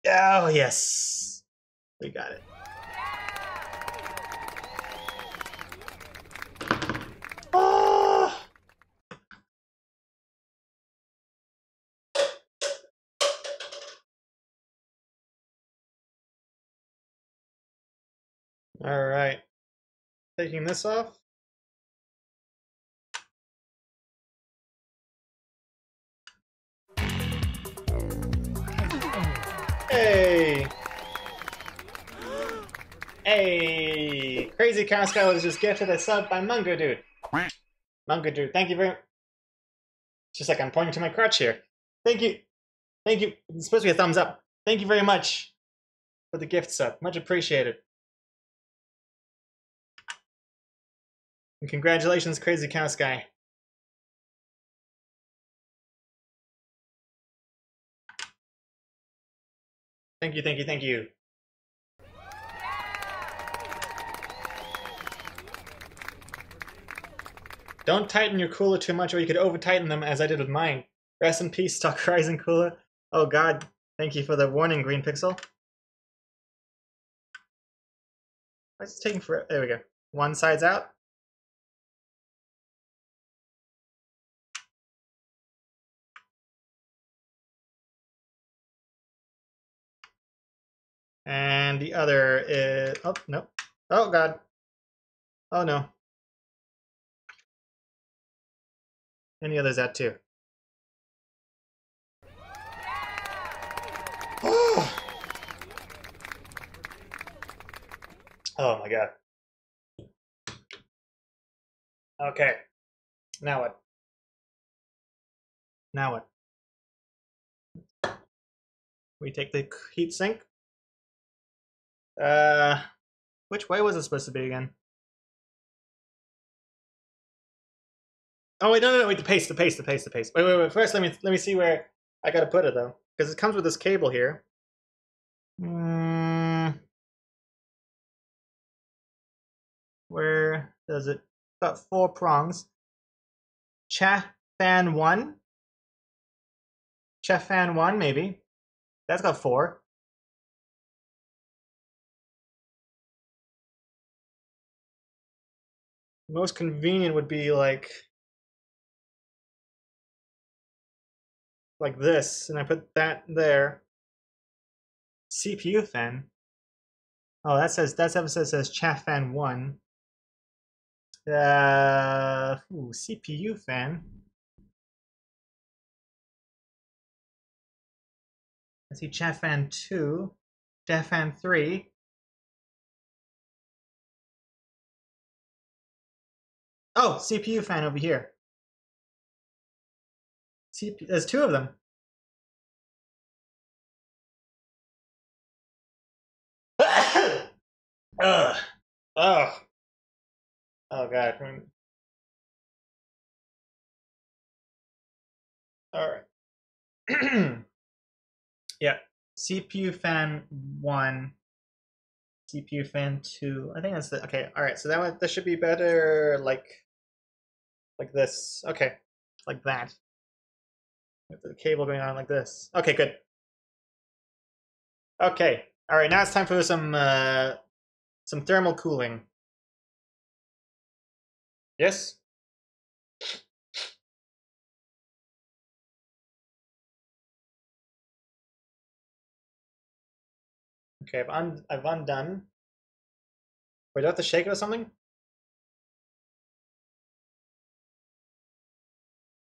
Oh, yes. We got it. Oh. All right. Taking this off. Hey! Hey! Crazy Sky was just gifted a sub by Mungo Dude. Mungo Dude, thank you very It's just like I'm pointing to my crotch here. Thank you. Thank you. It's supposed to be a thumbs up. Thank you very much for the gift sub. Much appreciated. And congratulations, Crazy Cow Sky. Thank you, thank you, thank you. Don't tighten your cooler too much or you could over tighten them as I did with mine. Rest in peace, Stock Ryzen Cooler. Oh god, thank you for the warning, Green Pixel. Why is taking forever? There we go. One side's out. And the other is, oh, no. Oh, God. Oh, no. And the other's that too. Oh, (gasps) oh my God. Okay. Now what? Now what? We take the heat sink. Uh, which way was it supposed to be again? Oh wait, no, no, no, wait, the paste, the paste, the paste, the paste. Wait, wait, wait. First, let me let me see where I gotta put it though, because it comes with this cable here. Mm, where does it? Got four prongs. Chafan one. Chafan one, maybe. That's got four. Most convenient would be like like this, and I put that there. CPU fan. Oh, that says that's episode says chat fan one. Uh, ooh, CPU fan. I see chat fan two, chat fan three. Oh, CPU fan over here. CP There's two of them. (coughs) Ugh. oh, Oh god. Alright. (coughs) yeah. CPU fan one. CPU fan two. I think that's the okay, alright, so that one that should be better like like this. Okay, like that. With the cable going on like this. Okay, good. Okay. All right. Now it's time for some uh, some thermal cooling. Yes. Okay, I've, un- I've undone. Wait, do I have to shake it or something?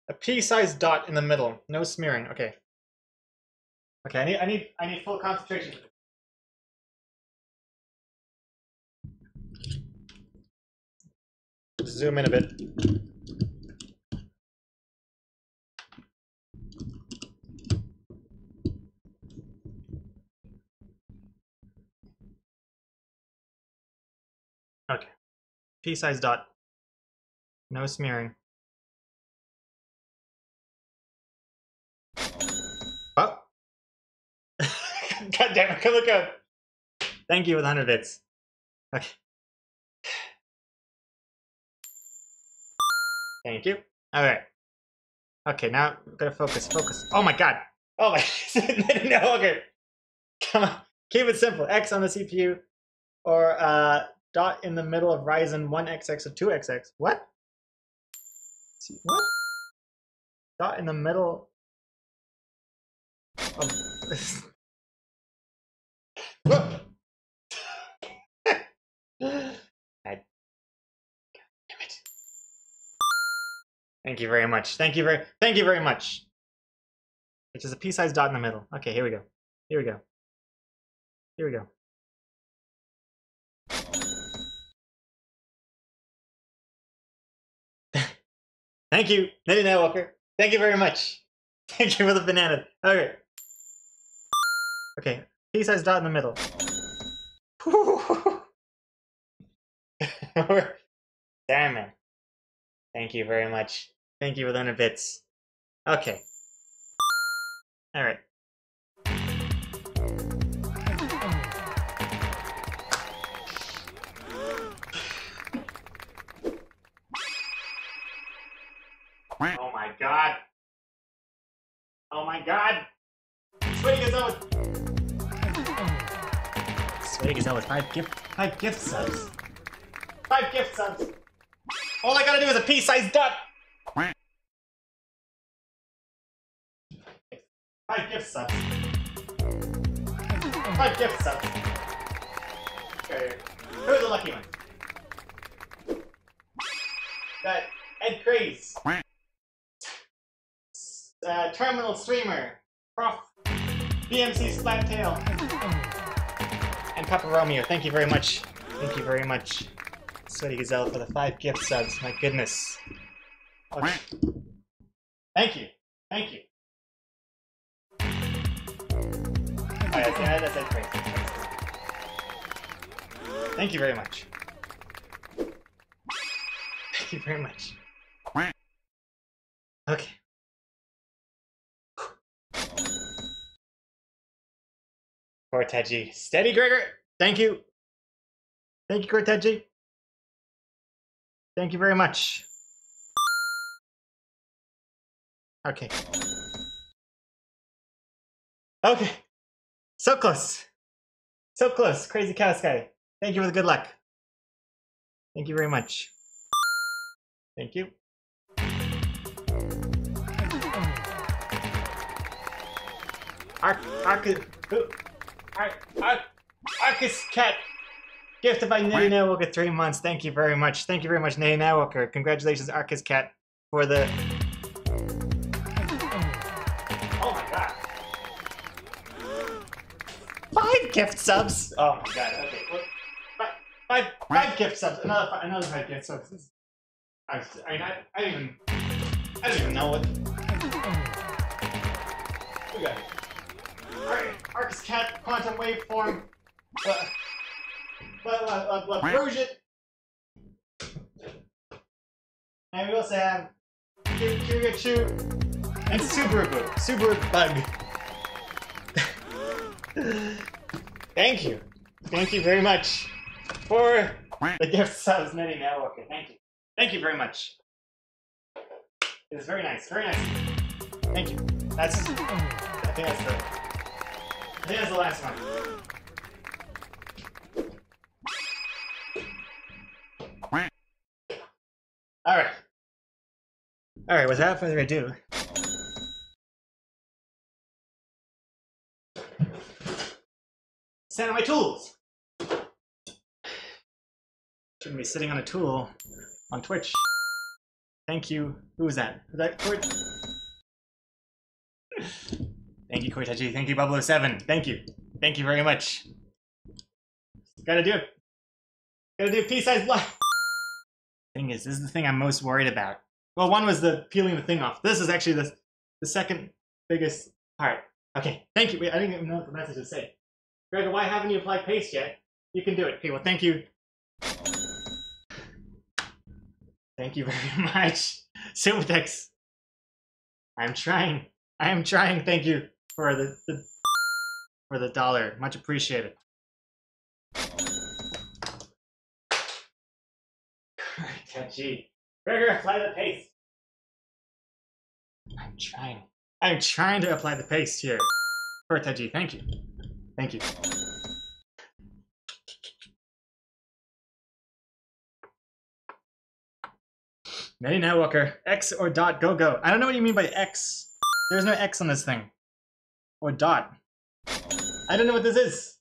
A pea-sized dot in the middle, no smearing. Okay. Okay, I need, I need, I need full concentration. Zoom in a bit. Okay. Pea-sized dot. No smearing. Oh. (laughs) God damn it, look up. Thank you with 100 bits. Okay. Thank you. Alright. Okay, now gotta focus, focus. Oh my god! Oh my (laughs) no, okay. Come on. Keep it simple. X on the CPU or uh dot in the middle of Ryzen 1XX or 2XX. What? What? Dot in the middle Thank you very much. Thank you very thank you very much. Which is a pea-sized dot in the middle. Okay, here we go. Here we go. Here we go. (laughs) Thank you, Nitty Nightwalker. Thank you very much. (laughs) Thank you for the banana. Okay. Okay, pea-sized dot in the middle. (laughs) Damn it. Thank you very much. Thank you for the bits. Okay. Alright. Oh my god. Oh my god. Sweaty Sweaty Gazelle with five gift five gift subs. Five gift subs. All I gotta do is a pea-sized dot. Five gift subs. Five gift subs. Okay. Who's the lucky one? Got Ed Craze. Uh, Terminal Streamer. Prof. BMC Splat. Papa Romeo. Thank you very much. Thank you very much. Sweaty Gazelle for the five gift subs. My goodness. Oh, okay. Thank you. Thank you. Thank you very much. Thank you very much. Okay. Cortegi. Steady, Gregor. Thank you. Thank you, Cortegi. Thank you very much. Okay. Okay. So close. So close. Crazy Cow Sky. Thank you for the good luck. Thank you very much. Thank you. Arc, Arc? Arc, Arc, Arcus Cat. Gifted by Nitty Nowalker, three months. Thank you very much. Thank you very much, Nitty Nowalker. Congratulations, Arcus Cat, for the. Oh my god. Five gift subs. Oh my god. Okay. Five, five, five gift subs. Another, fi- another five gift subs. Is- I, was- I mean, I, I don't even, I don't even know what. We got it. Alright, Arcus Cat, Quantum Waveform. La, la, la, la Prusian. And we also have Kirigachu and Subaru. Subaru Bug. Thank you. Thank you very much for the gift subs, Many Networker. Thank you. Thank you very much. It was very nice. Very nice. Thank you. That's. I think that's the. I think that's the last one. All right. All right. Without further ado, on my tools. Shouldn't be sitting on a tool on Twitch. Thank you. Who was that? Was that Court? Thank you, Koitachi. Thank you, Bubble07. Thank you. Thank you very much. Gotta do it. Gotta do a pea-sized block. Thing is, this is the thing I'm most worried about. Well, one was the peeling the thing off. This is actually the, the second biggest part. Okay, thank you. Wait, I didn't know what the message to say. Gregor, why haven't you applied paste yet? You can do it. Okay, well, thank you. Thank you very (laughs) much, Silvertex. I'm trying. I am trying. Thank you for the, the for the dollar. Much appreciated. Gregor, apply the paste. I'm trying. I'm trying to apply the paste here. For Teji, thank you. Thank you. Many Netwalker. X or dot go go. I don't know what you mean by X. There's no X on this thing. Or dot. I don't know what this is.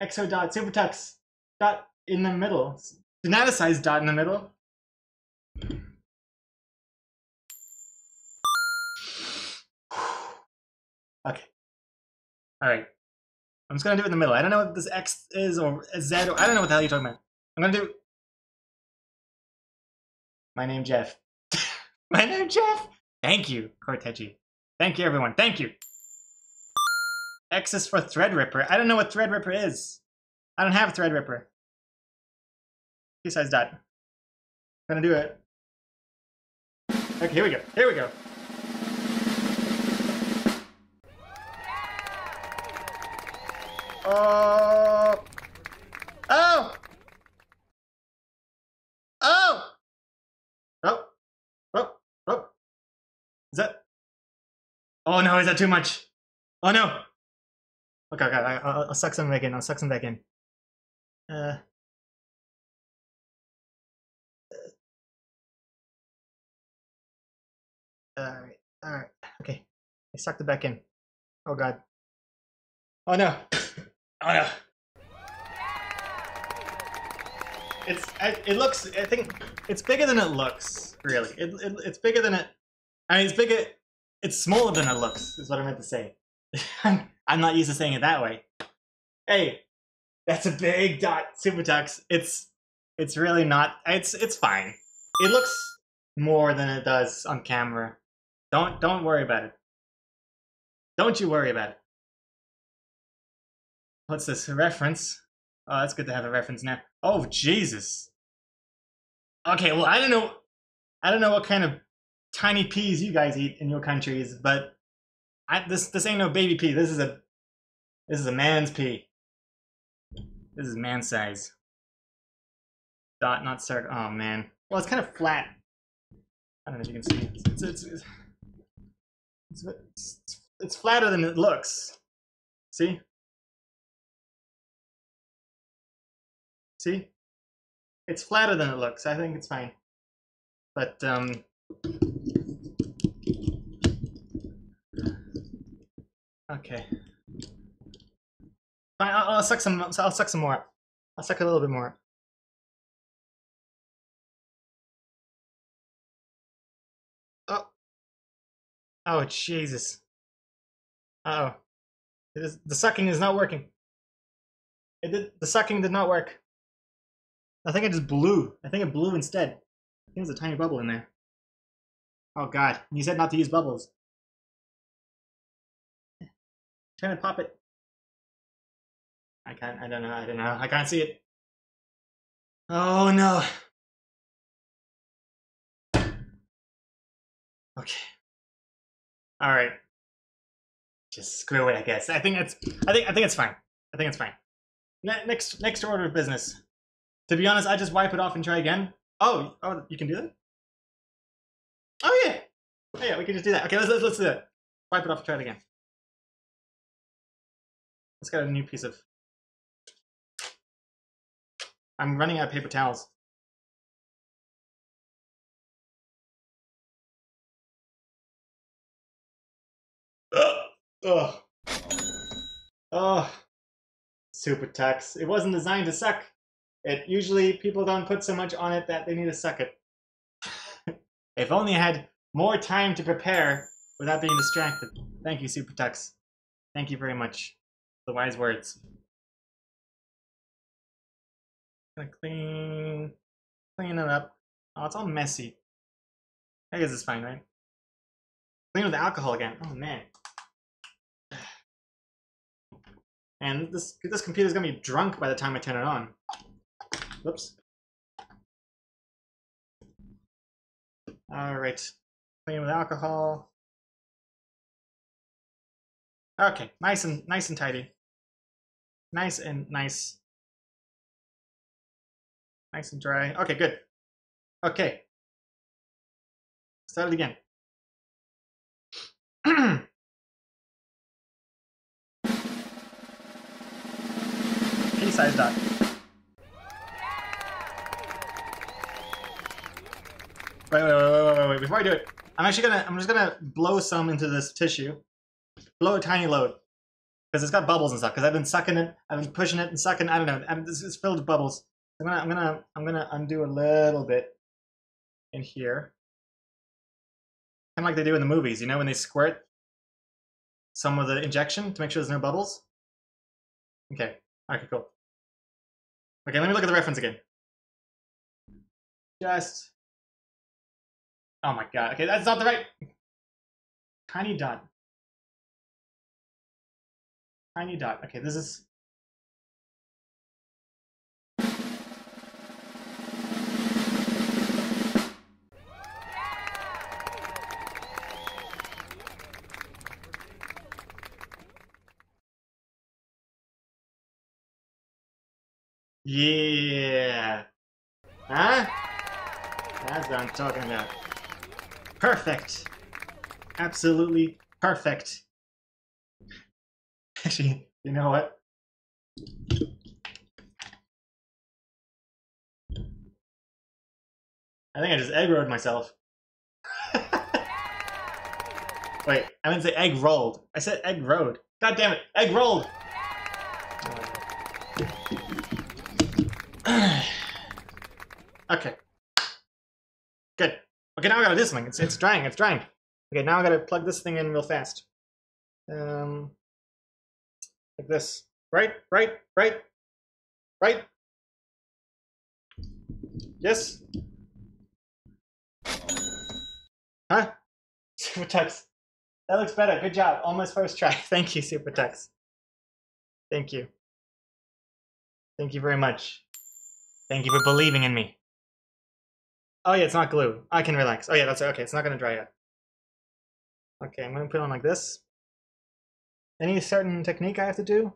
X or dot. Super tux. Dot in the middle. Denaticized dot in the middle. (sighs) Okay. Alright. I'm just gonna do it in the middle. I don't know what this X is or Z or I don't know what the hell you're talking about. I'm gonna do my name Jeff. (laughs) My name Jeff. Thank you, Cortechi. Thank you, everyone. Thank you. X is for Threadripper. I don't know what Threadripper is. I don't have Threadripper. Besides that, I'm gonna do it. Okay, here we go. Here we go. Oh. Oh. Oh. Oh. Oh. Oh. Is that? Oh no! Is that too much? Oh no! Okay, okay. I, I'll, I'll suck some back in. I'll suck some back in. Uh. Alright, alright, okay. I sucked it back in. Oh god. Oh no! Oh no! It's, I, it looks, I think, it's bigger than it looks, really. It, it, it's bigger than it, I mean, it's bigger, it's smaller than it looks, is what I meant to say. I'm, (laughs) I'm not used to saying it that way. Hey, that's a big dot, Super Tux. It's, it's really not, it's, it's fine. It looks more than it does on camera. Don't don't worry about it. Don't you worry about it. What's this? A reference? Oh, that's good to have a reference now. Oh Jesus. Okay, well I don't know I don't know what kind of tiny peas you guys eat in your countries, but I, this this ain't no baby pea. This is a this is a man's pea. This is man size. Dot, not circle. Oh man. Well, it's kind of flat. I don't know if you can see. It's it's, it's, it's, it's, flatter than it looks. See? See? It's flatter than it looks. I think it's fine. But, um... Okay. Fine, I'll, I'll suck some, I'll suck some more. I'll suck a little bit more. Oh, Jesus. Uh oh. It is, the sucking is not working. It did, the sucking did not work. I think it just blew. I think it blew instead. I think there's a tiny bubble in there. Oh god. You said not to use bubbles. Trying to pop it. I can't, I don't know, I don't know. I can't see it. Oh no. Okay. All right. Just screw it, I guess. I think it's. I think. I think it's fine. I think it's fine. Ne- next. Next order of business. To be honest, I just wipe it off and try again. Oh. Oh, you can do that. Oh yeah. Oh, yeah, we can just do that. Okay, let's let's, let's do that. Wipe it off and try it again. Let's get a new piece of. I'm running out of paper towels. Ugh. Oh. Super tux. It wasn't designed to suck. It usually people don't put so much on it that they need to suck it. (laughs) if only I had more time to prepare without being distracted. Thank you, Super Tux. Thank you very much. The wise words. Gonna clean, clean it up. Oh, it's all messy. I guess it's fine, right? Clean with alcohol again. Oh man. And this this computer is gonna be drunk by the time I turn it on. Whoops. All right. Clean with alcohol. Okay, nice and nice and tidy. Nice and nice. Nice and dry. Okay, good. Okay. Start it again. (clears throat) Pea-sized duck. Wait, wait, wait, wait, wait, wait. Before I do it, I'm actually gonna, I'm just gonna blow some into this tissue. Blow a tiny load. Because it's got bubbles and stuff. Because I've been sucking it, I've been pushing it and sucking, I don't know. It's, it's filled with bubbles. I'm gonna, I'm gonna, I'm gonna undo a little bit in here. Kind of like they do in the movies, you know, when they squirt some of the injection to make sure there's no bubbles. Okay, okay, cool. Okay, let me look at the reference again. Just. Oh my god. Okay, that's not the right. Tiny dot. Tiny dot. Okay, this is. Yeah. Huh? That's what I'm talking about. Perfect. Absolutely perfect. (laughs) Actually, you know what? I think I just egg rolled myself. (laughs) Wait, I didn't say egg rolled. I said egg rolled. God damn it, egg rolled! (clears throat) okay. Good. Okay, now I gotta do something. It's, it's drying, it's drying. Okay, now I gotta plug this thing in real fast. Um, like this. Right, right, right, right. Yes. Huh? (laughs) Super. That looks better. Good job. Almost first try. (laughs) Thank you, Super Tux. Thank you. Thank you very much. Thank you for believing in me. Oh yeah, it's not glue. I can relax. Oh yeah, that's okay. It's not gonna dry yet. Okay, I'm gonna put on like this. Any certain technique I have to do?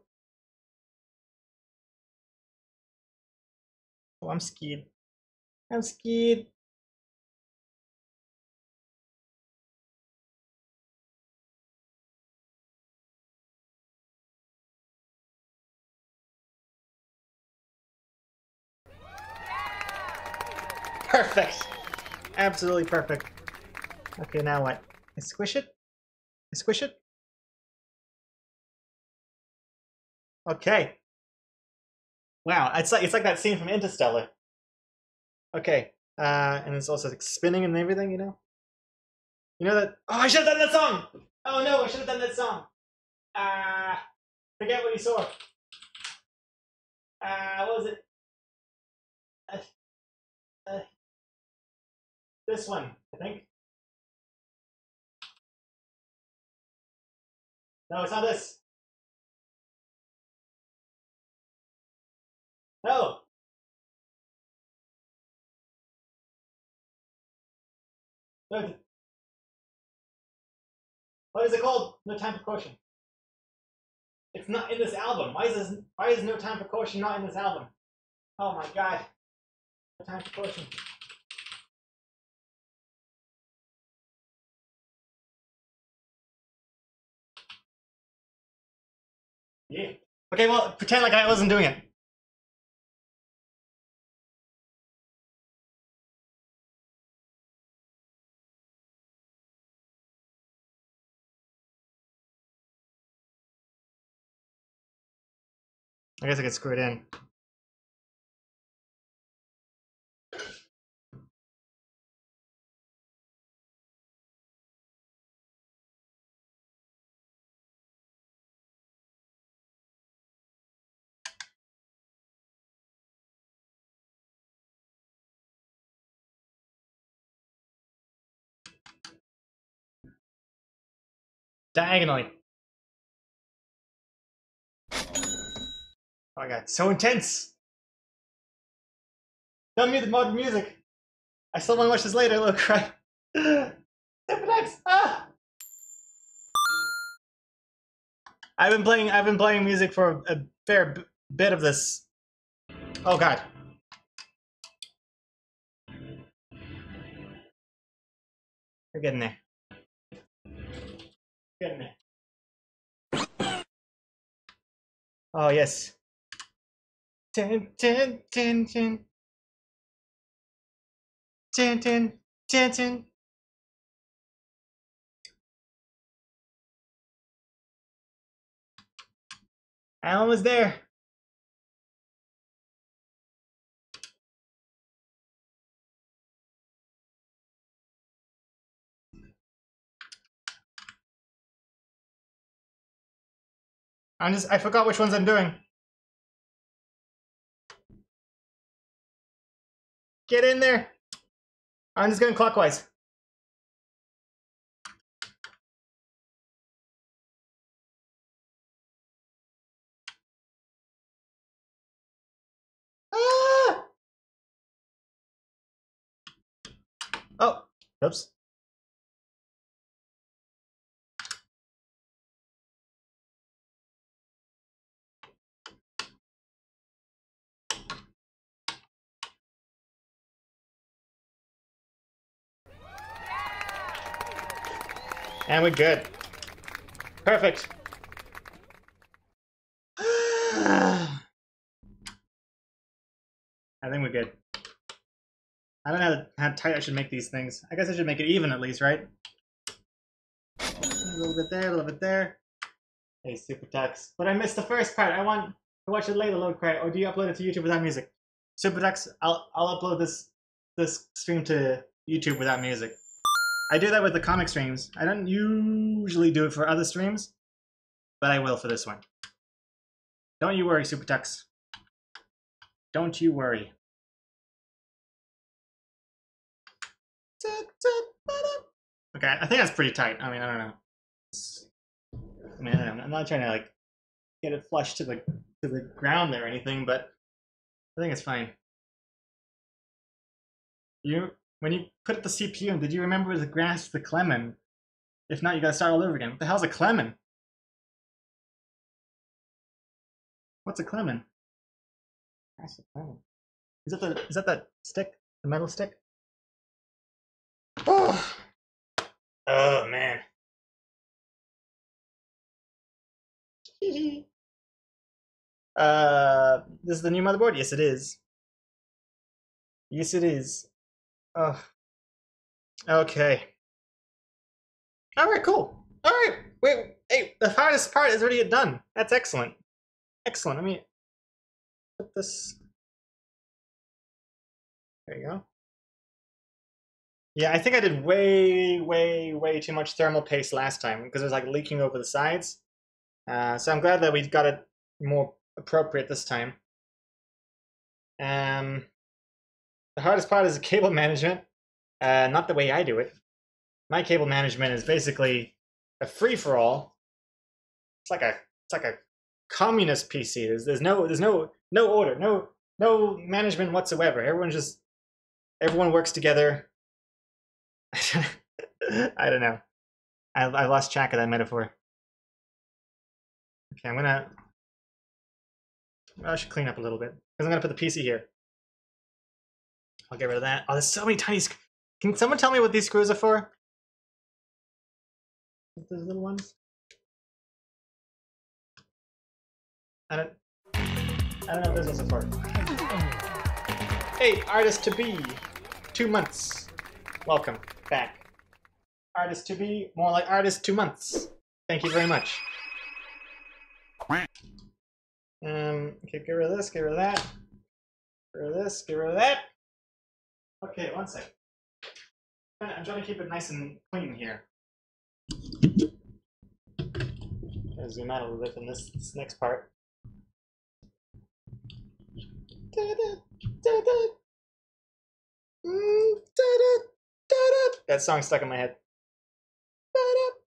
Oh, I'm scared. I'm scared. Perfect. Absolutely perfect. Okay, now what? I squish it? I squish it? Okay. Wow, it's like it's like that scene from Interstellar. Okay, uh, and it's also like spinning and everything, you know. You know that? Oh, I should have done that song. Oh no, I should have done that song. Uh, forget what you saw. Uh, what was it? Uh, uh, this one, I think. No, it's not this. No. Good. What is it called? No Time for Caution. It's not in this album. Why is this, why is No Time for Caution not in this album? Oh my god. No Time for Caution. Yeah. Okay, well, pretend like I wasn't doing it. I guess I could screw it in. Diagonally. Oh my god, so intense! Don't mute the modern music. I still want to watch this later, little cry. X. Ah! I've been playing. I've been playing music for a fair bit of this. Oh god. We're getting there. Oh yes. Tin tin tin tin. Tin tin tin tin. I'm almost there. I'm just I forgot which ones I'm doing. Get in there. I'm just going clockwise. Ah! Oh, oops. And we're good. Perfect. (sighs) I think we're good. I don't know how, tight I should make these things. I guess I should make it even at least, right? A little bit there, a little bit there. Hey, super tux. But I missed the first part. I want to watch it later, load credit, or do you upload it to YouTube without music? Super tux, I'll I'll upload this this stream to YouTube without music. I do that with the comic streams. I don't usually do it for other streams, but I will for this one. Don't you worry, Super Tux. Don't you worry. Okay, I think that's pretty tight. I mean, I don't know. I mean, I am not trying to like get it flush to the to the ground there or anything, but I think it's fine. You when you put the CPU in, did you remember the grasp the Clemen? If not, you gotta start all over again. What the hell's a Clemen? What's a Clemen? That's a Clemen. Is that the is that that stick? The metal stick? Oh, oh man. (laughs) uh, this is the new motherboard. Yes, it is. Yes, it is. Oh. Okay. All right, cool. All right. Wait, hey, the hardest part is already done. That's excellent. Excellent. Let me put this. There you go. Yeah, I think I did way, way, way too much thermal paste last time because it was like leaking over the sides. Uh, so I'm glad that we got it more appropriate this time. Um, the hardest part is the cable management. Uh, not the way I do it. My cable management is basically a free for all. It's like a it's like a communist PC. There's there's no there's no no order, no no management whatsoever. Everyone just everyone works together. (laughs) I don't know. I I lost track of that metaphor. Okay, I'm gonna. I should clean up a little bit because I'm gonna put the PC here. I'll get rid of that. Oh, there's so many tiny. Can someone tell me what these screws are for? Those little ones. I don't. I don't know what those are for. Hey, artist to be. Two months. Welcome back. Artist to be, more like artist two months. Thank you very much. Um, okay, get rid of this, get rid of that. Get rid of this, get rid of that. Okay, one sec. I'm trying to keep it nice and clean here. I'll zoom out a little bit in this, this next part. Da-da, da-da. Mm, da-da, da-da. That song stuck in my head. Ba-da,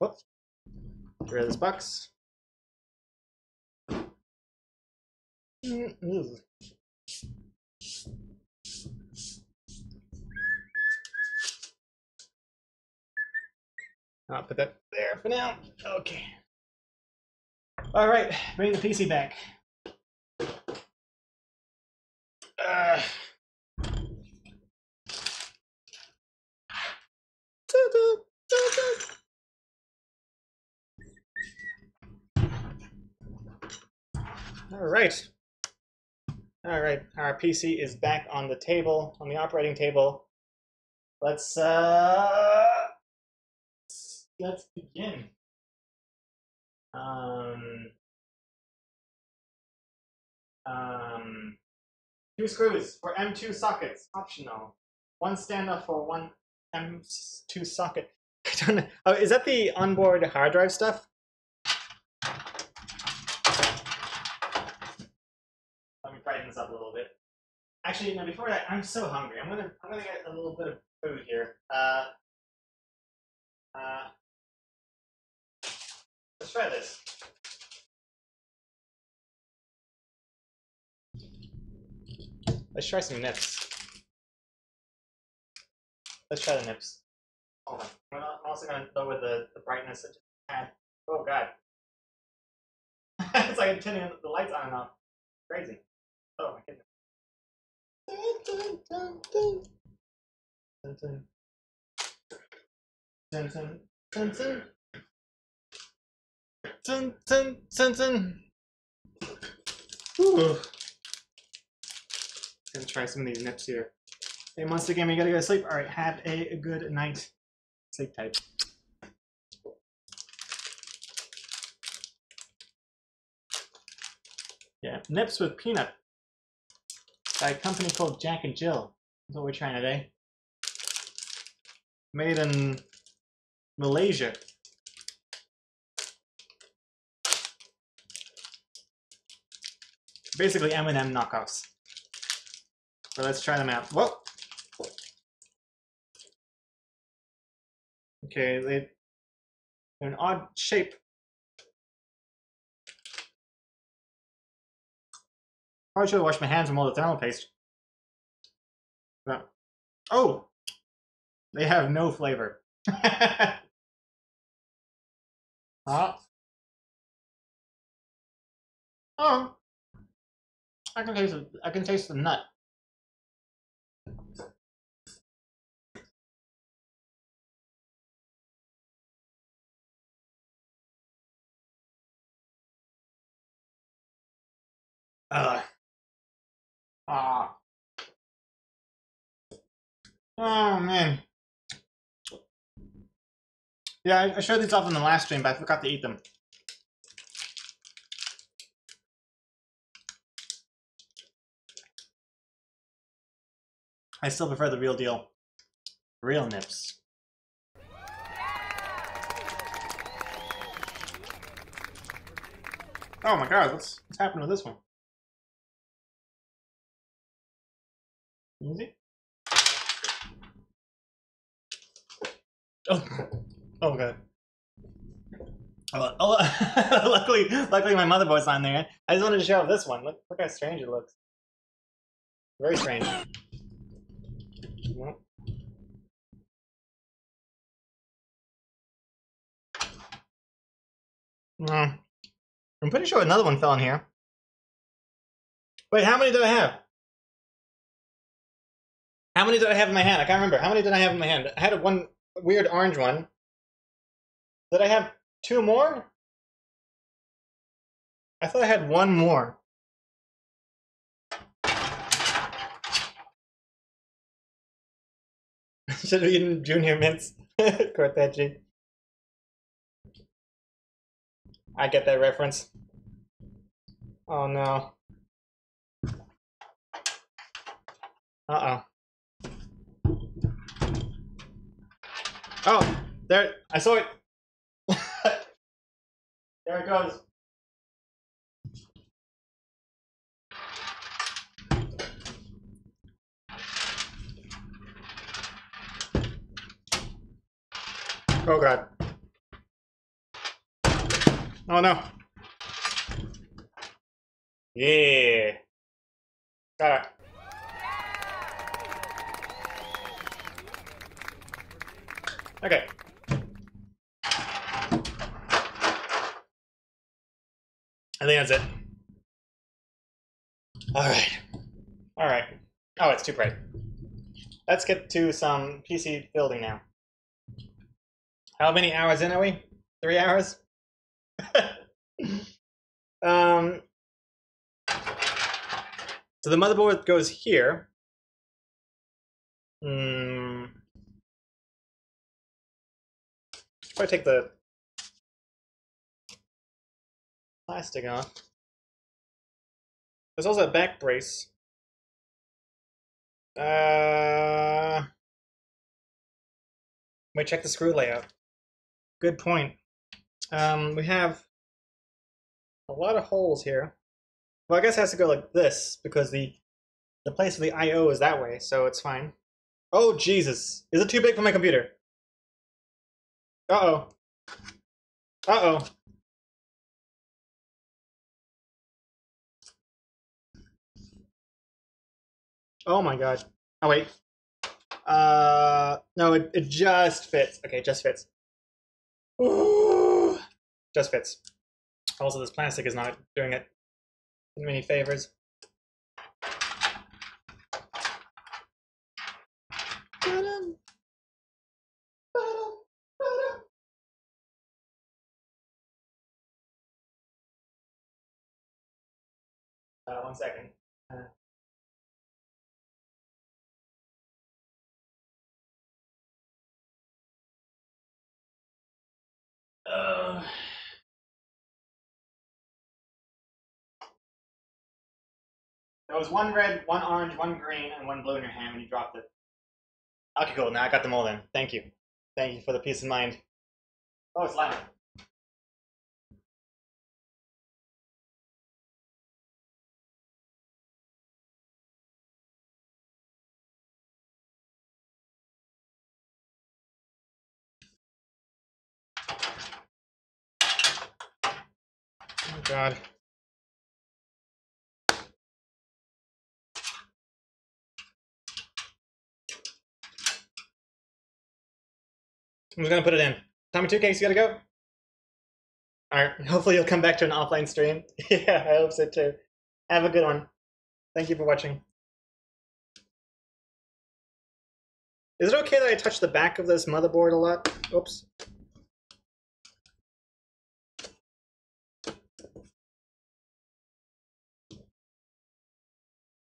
ba-da, ba-da, ba-da, ba-da, ba-da, ba-da. Whoop, whoop. Get rid of this box. Mm, ew. I'll put that there for now. Okay. All right, bring the PC back. Uh. All right. All right, our PC is back on the table, on the operating table. Let's uh let's begin. Um, um, two screws for M2 sockets, optional. One standoff for one M2 socket. (laughs) I don't know. Oh, is that the onboard hard drive stuff? Let me brighten this up a little bit. Actually, no. Before that, I'm so hungry. I'm gonna, I'm gonna get a little bit of food here. Uh, uh, Let's try this. Let's try some nips. Let's try the nips. Hold on. I'm also to lower the, the brightness. It just had. Oh, God. (laughs) it's like I'm turning the lights on and off. Crazy. Oh, my goodness. Dun, dun. Ooh. Gonna try some of these nips here. Hey, Monster Game, you gotta go to sleep. Alright, have a good night. Sleep tight. Yeah, nips with peanut. By a company called Jack and Jill. That's what we're trying today. Made in Malaysia. basically M&M knockoffs. So let's try them out. Whoa. Okay, they, they're an odd shape. Probably should have washed my hands all the thermal paste. But, oh, they have no flavor. (laughs) ah. Oh. I can taste it. I can taste the nut. Ugh. Ah. Oh man. Yeah, I, showed these off in the last stream, but I forgot to eat them. I still prefer the real deal. Real nips. Oh my god, what's, what's happening with this one? Oh, (laughs) oh god. Oh, (laughs) oh, luckily, luckily my motherboard's on there. I just wanted to show this one. Look, look how strange it looks. Very strange. Well. Mm. I'm pretty sure another one fell in here. Wait, how many did I have? How many did I have in my hand? I can't remember. How many did I have in my hand? I had one weird orange one. Did I have two more? I thought I had one more. (laughs) Should have eaten junior mints. (laughs) Cortechi. I get that reference. Oh no. Uh oh. Oh, there, I saw it. (laughs) there it goes. Oh god. Oh no. Yeah. Got it. Okay. I think that's it. Alright. Alright. Oh, it's too bright. Let's get to some PC building now. How many hours in are we? Three hours? (laughs) um, so the motherboard goes here. Hmm. I take the plastic off, there's also a back brace. Uh, let check the screw layout. Good point. Um, we have a lot of holes here. Well, I guess it has to go like this because the the place of the I/O is that way, so it's fine. Oh Jesus! Is it too big for my computer? Uh oh. Uh oh. Oh my god. Oh wait. Uh no, it, it just fits. Okay, just fits. Ooh. Just fits. Also, this plastic is not doing it many favors. Uh, one second. Uh, there was one red, one orange, one green, and one blue in your hand when you dropped it. Okay, cool. Now I got them all then. Thank you. Thank you for the peace of mind. Oh, it's loud. God. I'm gonna put it in. Tommy Two Cakes, you gotta go. All right. Hopefully, you'll come back to an offline stream. (laughs) yeah, I hope so too. Have a good one. Thank you for watching. Is it okay that I touch the back of this motherboard a lot? Oops.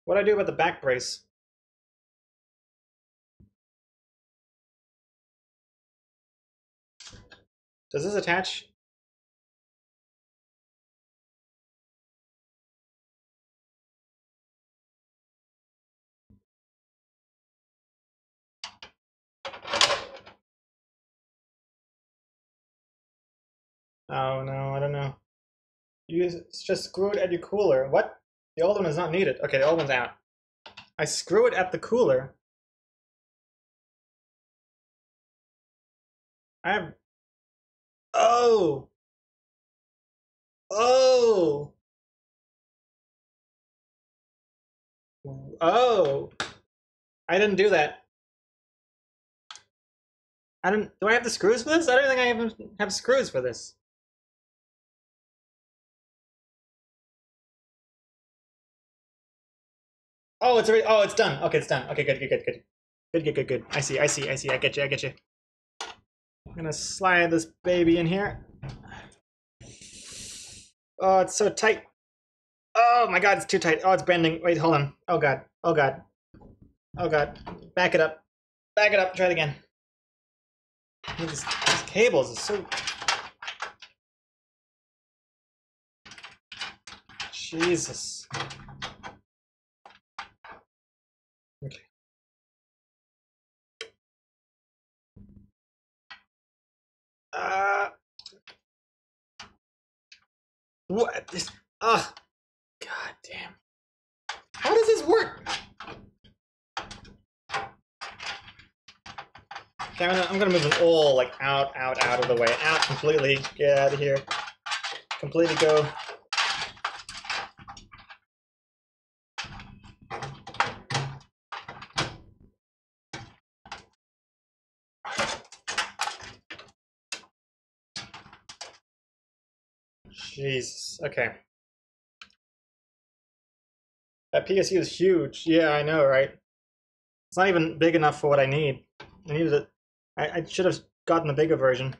What do I do about the back brace? Does this attach? Oh no, I don't know. You just screw it at your cooler. What? The old one is not needed. Okay, the old one's out. I screw it at the cooler. I have. Oh! Oh. Oh. I didn't do that. I don't. Do I have the screws for this? I don't think I even have screws for this. Oh, it's already. Oh, it's done. Okay, it's done. Okay, good, good, good, good, good, good, good, good. I see. I see. I see. I get you. I get you. I'm gonna slide this baby in here. Oh, it's so tight. Oh my god, it's too tight. Oh, it's bending. Wait, hold on. Oh god. Oh god. Oh god. Back it up. Back it up. Try it again. These, these cables are so. Jesus. Okay. Uh. What? This. Ah. God damn. How does this work? Okay, I'm gonna, I'm gonna move them all like out, out, out of the way, out completely. Get out of here. Completely go. Jesus. Okay. That PSU is huge. Yeah, I know, right? It's not even big enough for what I need. I needed it. I, I should have gotten the bigger version.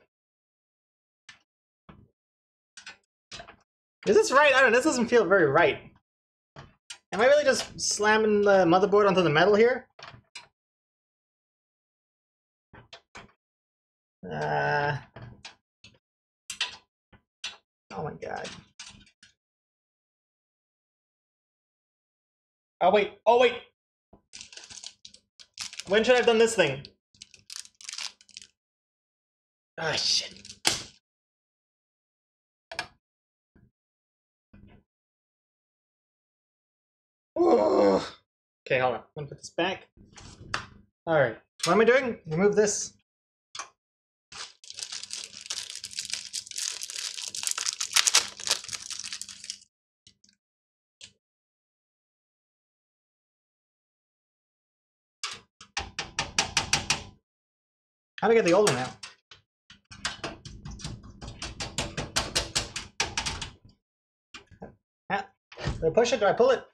Is this right? I don't know. This doesn't feel very right. Am I really just slamming the motherboard onto the metal here? Uh, oh my god. Oh wait, oh wait! When should I have done this thing? Ah, shit. Ooh. Okay, hold on. I'm gonna put this back. Alright. What am I doing? Remove this. How do I get the old one out? Ah, Do I push it? Do I pull it?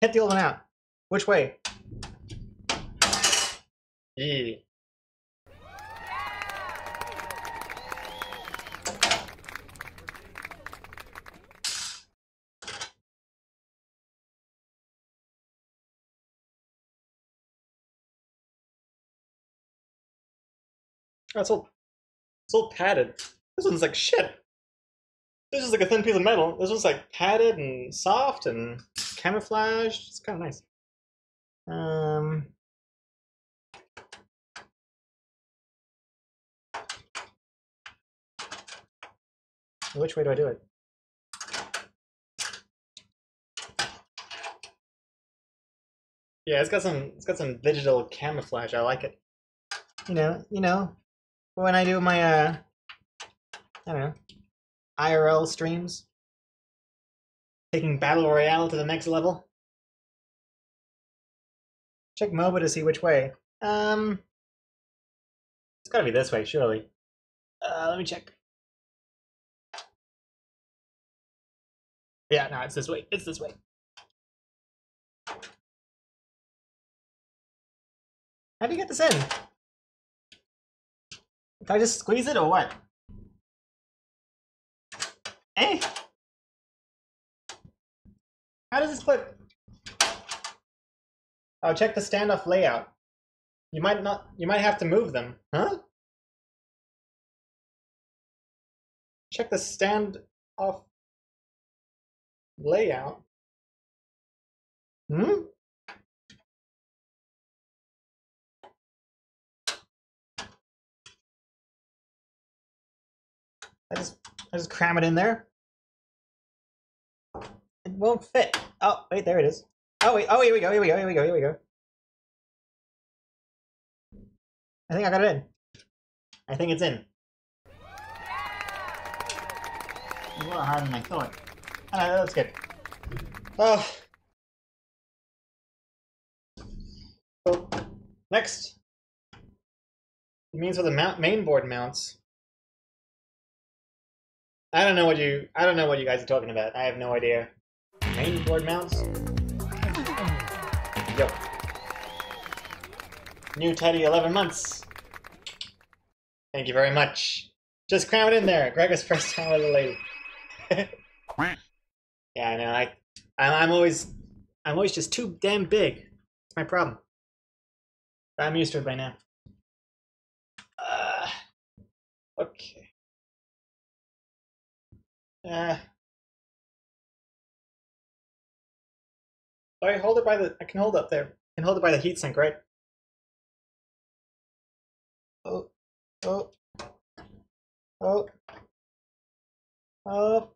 Hit the old one out. Which way? Yeah. It's all, it's all padded. This one's like shit. This is like a thin piece of metal. This one's like padded and soft and camouflaged. It's kind of nice. Um. Which way do I do it? Yeah, it's got some it's got some digital camouflage. I like it. You know, you know, when I do my uh I don't know, IRL streams, taking Battle Royale to the next level. Check mobo to see which way. Um, it's gotta be this way, surely. Uh, let me check. Yeah, no, it's this way. It's this way. How do you get this in? Can I just squeeze it or what? Eh? How does this clip? Oh, check the standoff layout. You might not. You might have to move them, huh? Check the standoff layout. Hmm. I just I just cram it in there. It won't fit. Oh wait, there it is. Oh wait, oh here we go, here we go, here we go, here we go. I think I got it in. I think it's in. a lot harder than I thought. Alright, that's good. Oh. So, next. It means for the mount main board mounts. I don't know what you I don't know what you guys are talking about. I have no idea. Main board mounts? Yo. New Teddy, 11 months. Thank you very much. Just cram it in there. Gregor's first time with a lady. (laughs) yeah, I know. I, I'm, always, I'm always just too damn big. It's my problem. I'm used to it by now. Uh, okay. Uh, sorry, hold it by the. I can hold up there. I can hold it by the heatsink, right? Oh, oh, oh, oh.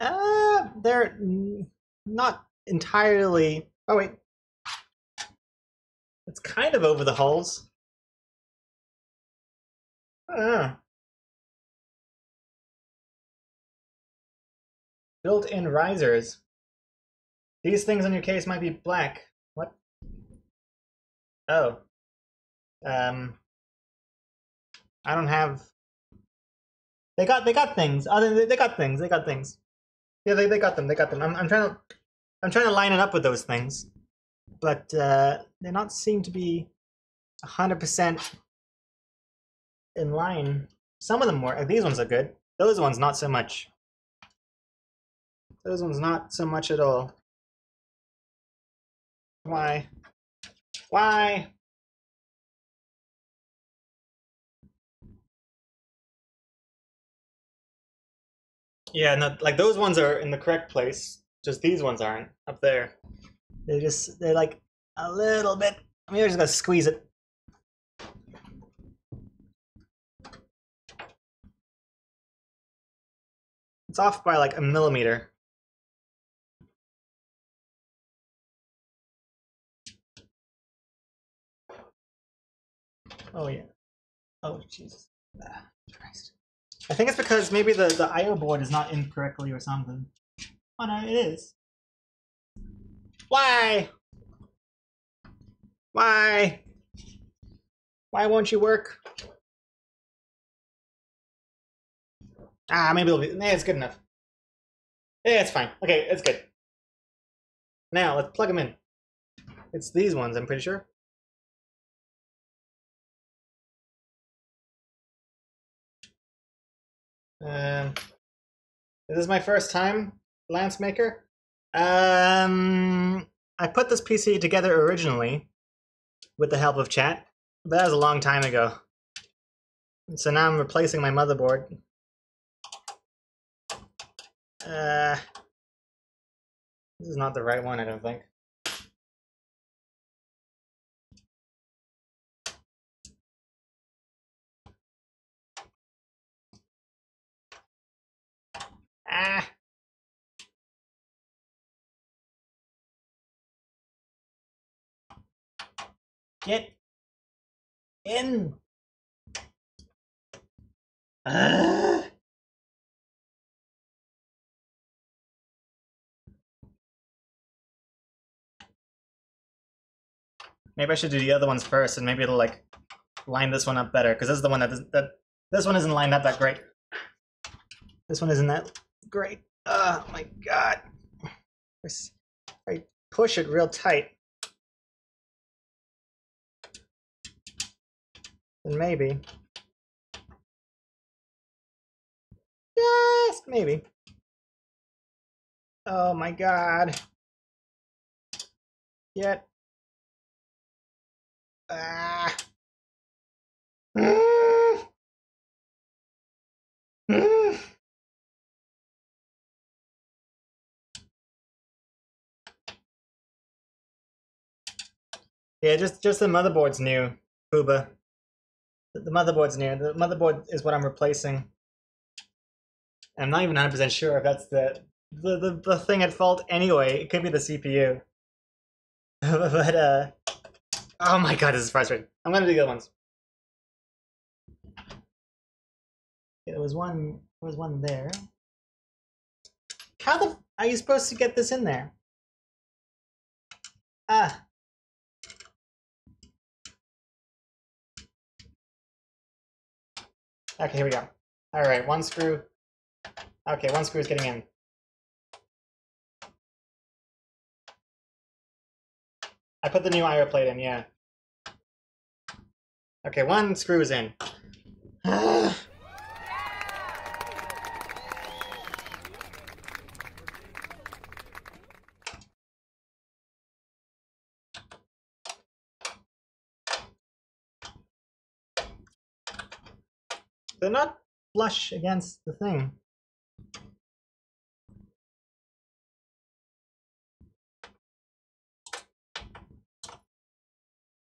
Uh, they're not entirely. Oh wait, it's kind of over the hulls. Ah. Built-in risers. These things on your case might be black. What? Oh. Um. I don't have. They got they got things. They, they got things. They got things. Yeah, they, they got them. They got them. I'm I'm trying to I'm trying to line it up with those things, but uh, they not seem to be hundred percent in line. Some of them were. These ones are good. Those ones not so much. Those ones not so much at all. Why? Why? Yeah, no, like those ones are in the correct place. Just these ones aren't up there. They just they're like a little bit. I mean, I just gonna squeeze it. It's off by like a millimeter. Oh yeah. Oh Jesus. Ah, Christ. I think it's because maybe the, the IO board is not in correctly or something. Oh no, it is. Why? Why? Why won't you work? Ah, maybe it'll be. Nah, it's good enough. Yeah, it's fine. Okay, it's good. Now let's plug them in. It's these ones, I'm pretty sure. Um, this is my first time Lance Maker. Um, I put this PC together originally with the help of chat, but that was a long time ago. So now I'm replacing my motherboard. Uh, this is not the right one, I don't think. Ah. Get in. Ah. (sighs) Maybe I should do the other ones first, and maybe it'll like line this one up better because this is the one that that this one isn't lined up that great. This one isn't that great. Oh my god! I push it real tight. Then maybe. Just maybe. Oh my god. Get. Ah. Yeah, just just the motherboard's new, Booba. The, the motherboard's near. The motherboard is what I'm replacing. I'm not even 100% sure if that's the, the the the thing at fault anyway. It could be the CPU. (laughs) but uh, oh my god, this is frustrating. I'm gonna do the other ones. Yeah, there was one. There was one there. How the are you supposed to get this in there? Ah. Okay, here we go. All right, one screw. Okay, one screw is getting in. I put the new IO plate in, yeah. Okay, one screw is in. (sighs) not flush against the thing.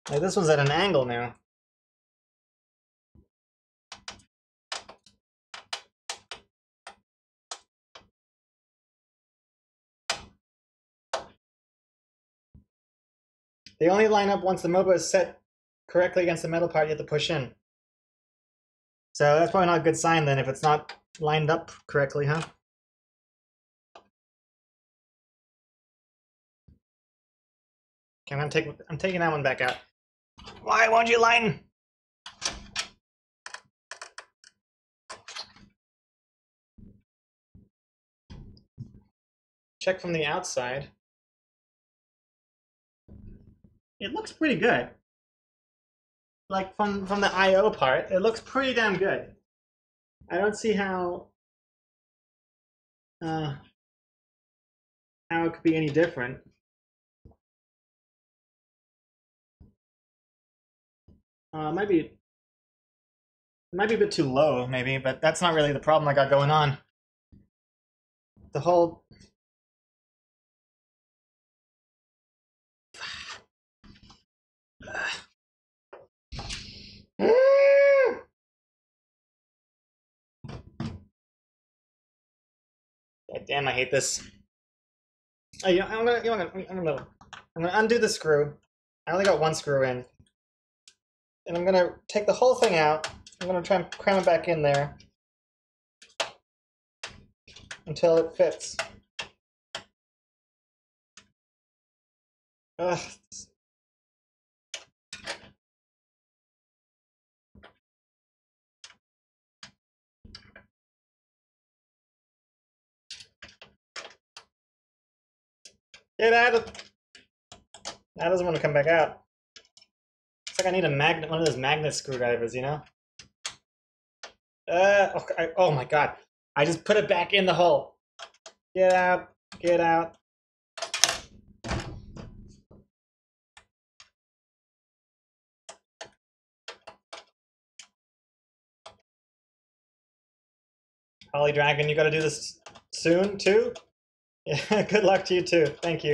Like this one's at an angle now. They only line up once the mobo is set correctly against the metal part you have to push in. So that's probably not a good sign then if it's not lined up correctly, huh? Okay, I'm take I'm taking that one back out. Why won't you line? Check from the outside. It looks pretty good. Like from from the I/O part, it looks pretty damn good. I don't see how uh, how it could be any different. Uh, might be might be a bit too low, maybe, but that's not really the problem I got going on. The whole God damn, I hate this. Oh, yeah, I'm gonna, you know, I'm gonna, I'm gonna, I'm gonna undo the screw. I only got one screw in, and I'm gonna take the whole thing out. I'm gonna try and cram it back in there until it fits. Ugh. Get out of. That doesn't want to come back out. It's like I need a magnet, one of those magnet screwdrivers, you know? Uh, oh, I, oh my god. I just put it back in the hole. Get out, get out. Holly Dragon, you gotta do this soon too? (laughs) Good luck to you too. Thank you.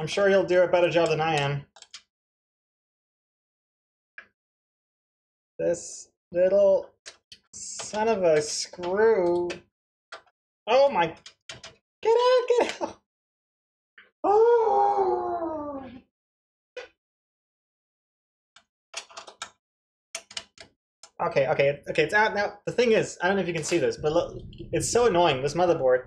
I'm sure you'll do a better job than I am. This little son of a screw. Oh my. Get out, get out. Oh. Okay, okay, okay, it's out now. The thing is, I don't know if you can see this, but look, it's so annoying, this motherboard.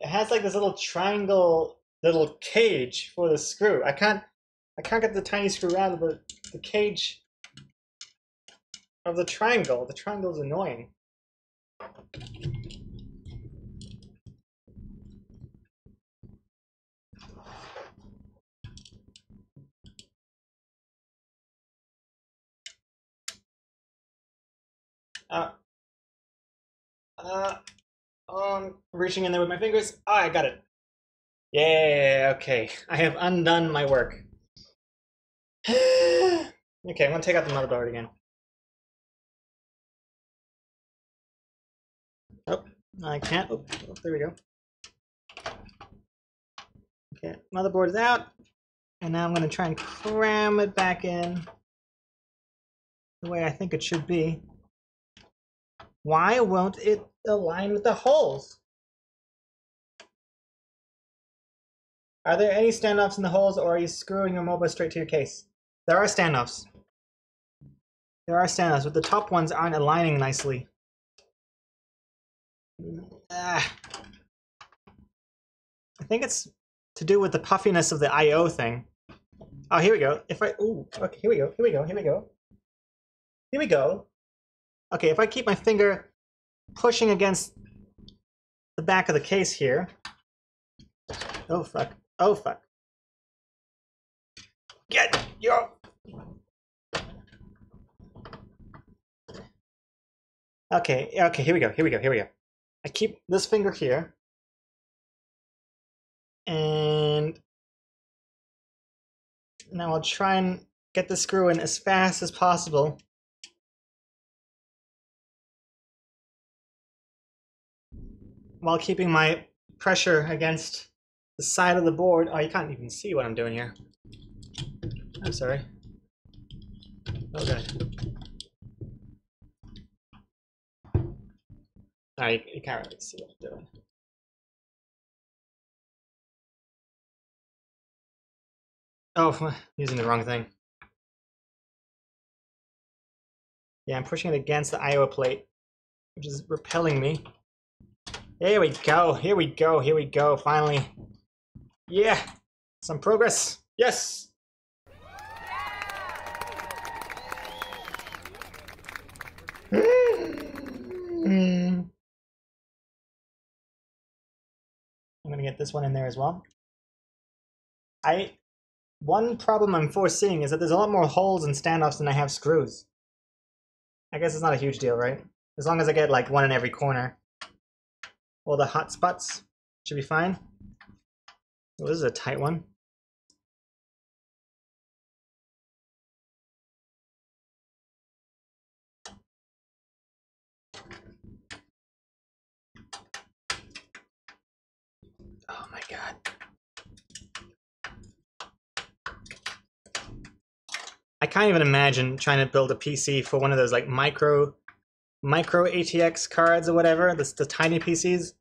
It has like this little triangle little cage for the screw. I can't I can't get the tiny screw out of the, the cage of the triangle. The triangle is annoying. Uh, uh, oh, I'm reaching in there with my fingers. Oh, I got it. Yeah, okay. I have undone my work. (sighs) okay, I'm gonna take out the motherboard again. Oh, I can't. Oh, oh, there we go. Okay, motherboard is out. And now I'm gonna try and cram it back in the way I think it should be. Why won't it align with the holes? Are there any standoffs in the holes, or are you screwing your mobo straight to your case? There are standoffs. There are standoffs, but the top ones aren't aligning nicely. Ah. I think it's to do with the puffiness of the I/O thing. Oh, here we go. If I ooh, okay, here we go. Here we go. Here we go. Here we go. Okay, if I keep my finger pushing against the back of the case here. Oh fuck. Oh fuck. Get your Okay, okay, here we go, here we go, here we go. I keep this finger here. And now I'll try and get the screw in as fast as possible. While keeping my pressure against the side of the board. Oh, you can't even see what I'm doing here. I'm sorry. Okay. No, you, you can't really see what I'm doing. Oh, (laughs) using the wrong thing. Yeah, I'm pushing it against the IO plate, which is repelling me. Here we go, here we go, here we go, finally. Yeah, some progress. Yes. I'm gonna get this one in there as well. I one problem I'm foreseeing is that there's a lot more holes and standoffs than I have screws. I guess it's not a huge deal, right? As long as I get like one in every corner. All the hot spots should be fine. Oh, this is a tight one. Oh my god. I can't even imagine trying to build a PC for one of those like micro micro ATX cards or whatever, the, the tiny PCs.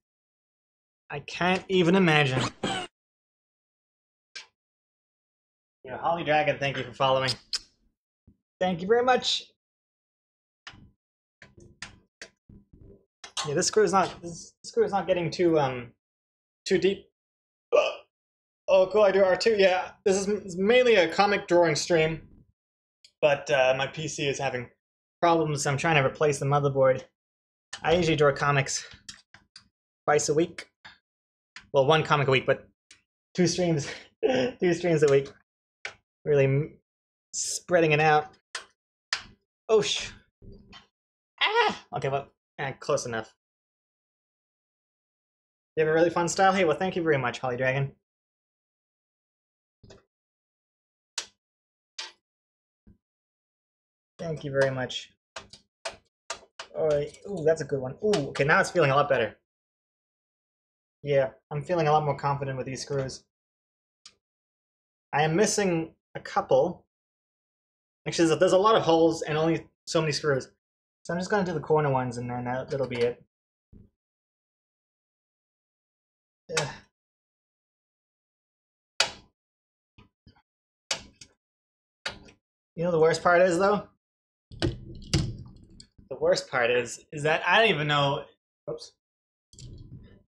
I can't even imagine. Yeah, Holly Dragon, thank you for following. Thank you very much. Yeah, this screw is not this screw is not getting too um too deep. (gasps) Oh, cool! I do R2. Yeah, this is mainly a comic drawing stream, but uh, my PC is having problems. I'm trying to replace the motherboard. I usually draw comics twice a week. Well, one comic a week, but two streams, (laughs) two streams a week. Really spreading it out. Oh, sh. Ah! Okay, well, eh, close enough. You have a really fun style? Hey, well, thank you very much, Holly Dragon. Thank you very much. Oh, ooh, that's a good one. Ooh, okay, now it's feeling a lot better. Yeah, I'm feeling a lot more confident with these screws. I am missing a couple. Actually, there's a lot of holes and only so many screws. So I'm just going to do the corner ones and then that, that'll be it. Ugh. You know the worst part is though? The worst part is is that I don't even know oops.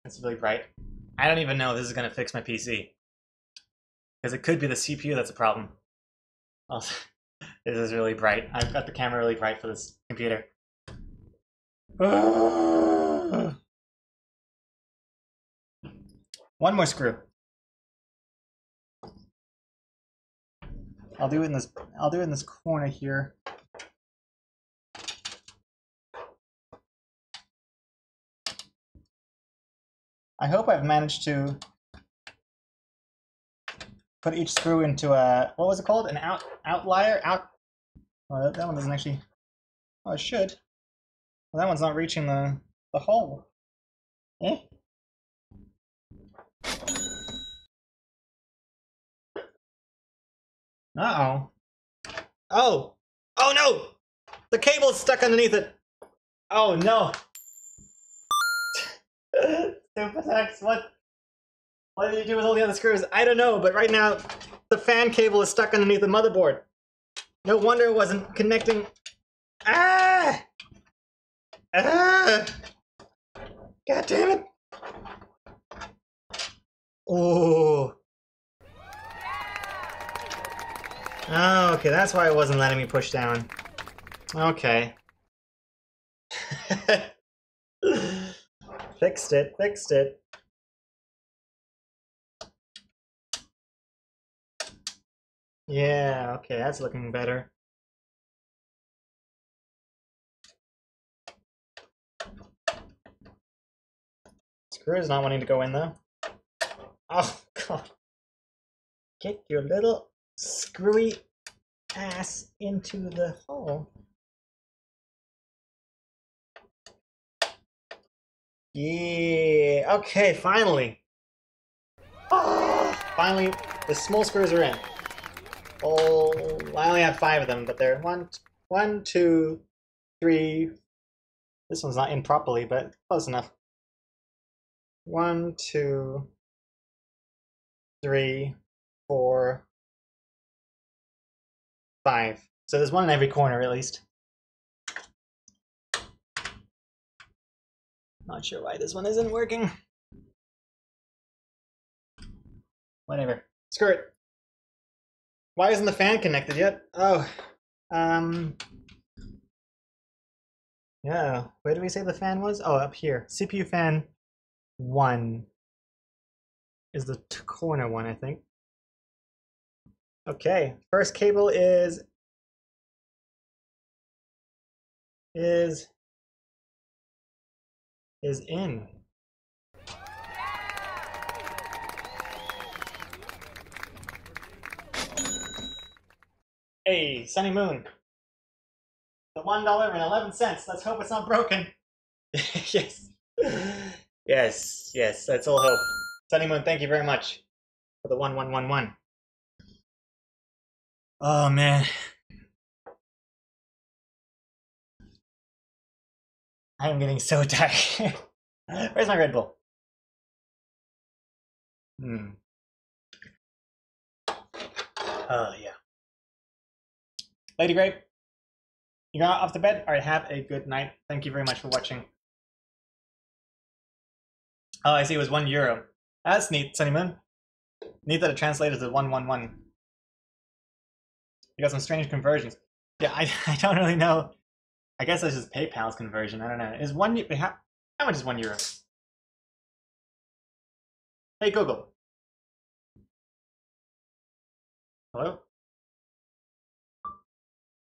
That's really bright. I don't even know this is gonna fix my PC. Because it could be the CPU that's a problem. Also, (laughs) this is really bright. I've got the camera really bright for this computer. (sighs) One more screw. I'll do it in this I'll do it in this corner here. I hope I've managed to put each screw into a what was it called? An out outlier out. Oh, that, one doesn't actually. Oh, it should. Well, that one's not reaching the the hole. Eh? Uh oh. Oh. Oh no! The cable's stuck underneath it. Oh no. (laughs) Super what? What did you do with all the other screws? I don't know, but right now the fan cable is stuck underneath the motherboard. No wonder it wasn't connecting. Ah! Ah! God damn it! Oh. Oh, okay, that's why it wasn't letting me push down. Okay. (laughs) fixed it, fixed it. Yeah, okay, that's looking better. Screw is not wanting to go in though. Oh, (laughs) God. Get your little screwy ass into the hole. Yeah, okay, finally. Finally, the small squares are in. Oh, I only have five of them, but they're one, one, two, three. This one's not in properly, but close enough. One, two, three, four, five. So there's one in every corner at least. Not sure why this one isn't working. Whatever. Screw it. Why isn't the fan connected yet? Oh, um, yeah. Where do we say the fan was? Oh, up here. CPU fan one is the corner one, I think. Okay, first cable is is is in. Hey, Sunny Moon. The one dollar and eleven cents. Let's hope it's not broken. (laughs) yes. Yes, yes, let's all hope. Sunny Moon, thank you very much for the one one one one. Oh man. I am getting so (laughs) tired. Where's my Red Bull? Hmm. Oh yeah. Lady Grape, you got off the bed? Alright, have a good night. Thank you very much for watching. Oh, I see, it was one euro. That's neat, Sunny Moon. Neat that it translated to 111. You got some strange conversions. Yeah, I, (laughs) I don't really know. I guess that's just PayPal's conversion. I don't know. Is one how, how much is one euro? Hey Google. Hello?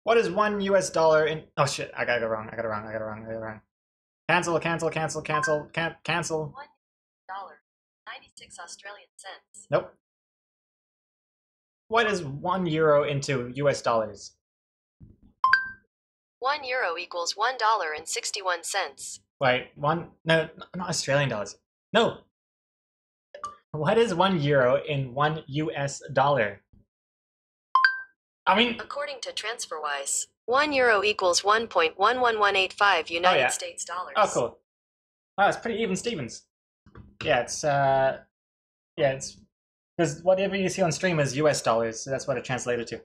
What is one US dollar in oh shit, I got it wrong, I got it wrong, I got it wrong, I got it wrong. Cancel, cancel, cancel, cancel, can cancel. One dollar, ninety-six Australian cents. Nope. What is one euro into US dollars? One euro equals one dollar and sixty-one cents. Wait, one no, not Australian dollars. No. What is one euro in one US dollar? I mean, According to TransferWise, one euro equals one point one one one eight five United yeah. States dollars. oh cool. Wow, it's pretty even Stevens. Yeah, it's uh, yeah, it's because whatever you see on stream is US dollars, so that's what it translated to.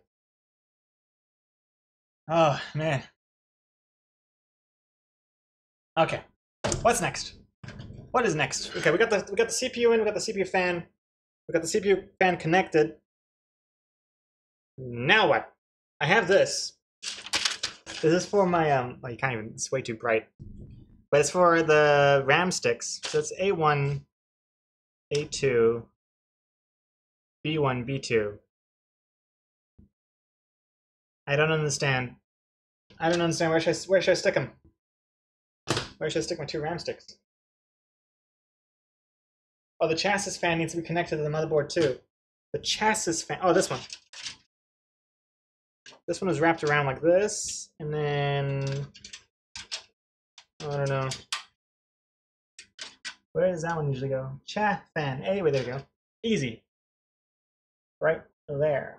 Oh man. Okay, what's next? What is next? Okay, we got the we got the CPU in, we got the CPU fan, we got the CPU fan connected. Now what? I have this. This is for my um. Oh, you can't even. It's way too bright. But it's for the RAM sticks. So it's A1, A2, B1, B2. I don't understand. I don't understand. Where should I, where should I stick them? Where should I stick my two RAM sticks? Oh, the chassis fan needs to be connected to the motherboard too. The chassis fan. Oh, this one. This one is wrapped around like this, and then I don't know. Where does that one usually go? Cha fan. Anyway, there you go. Easy. Right there.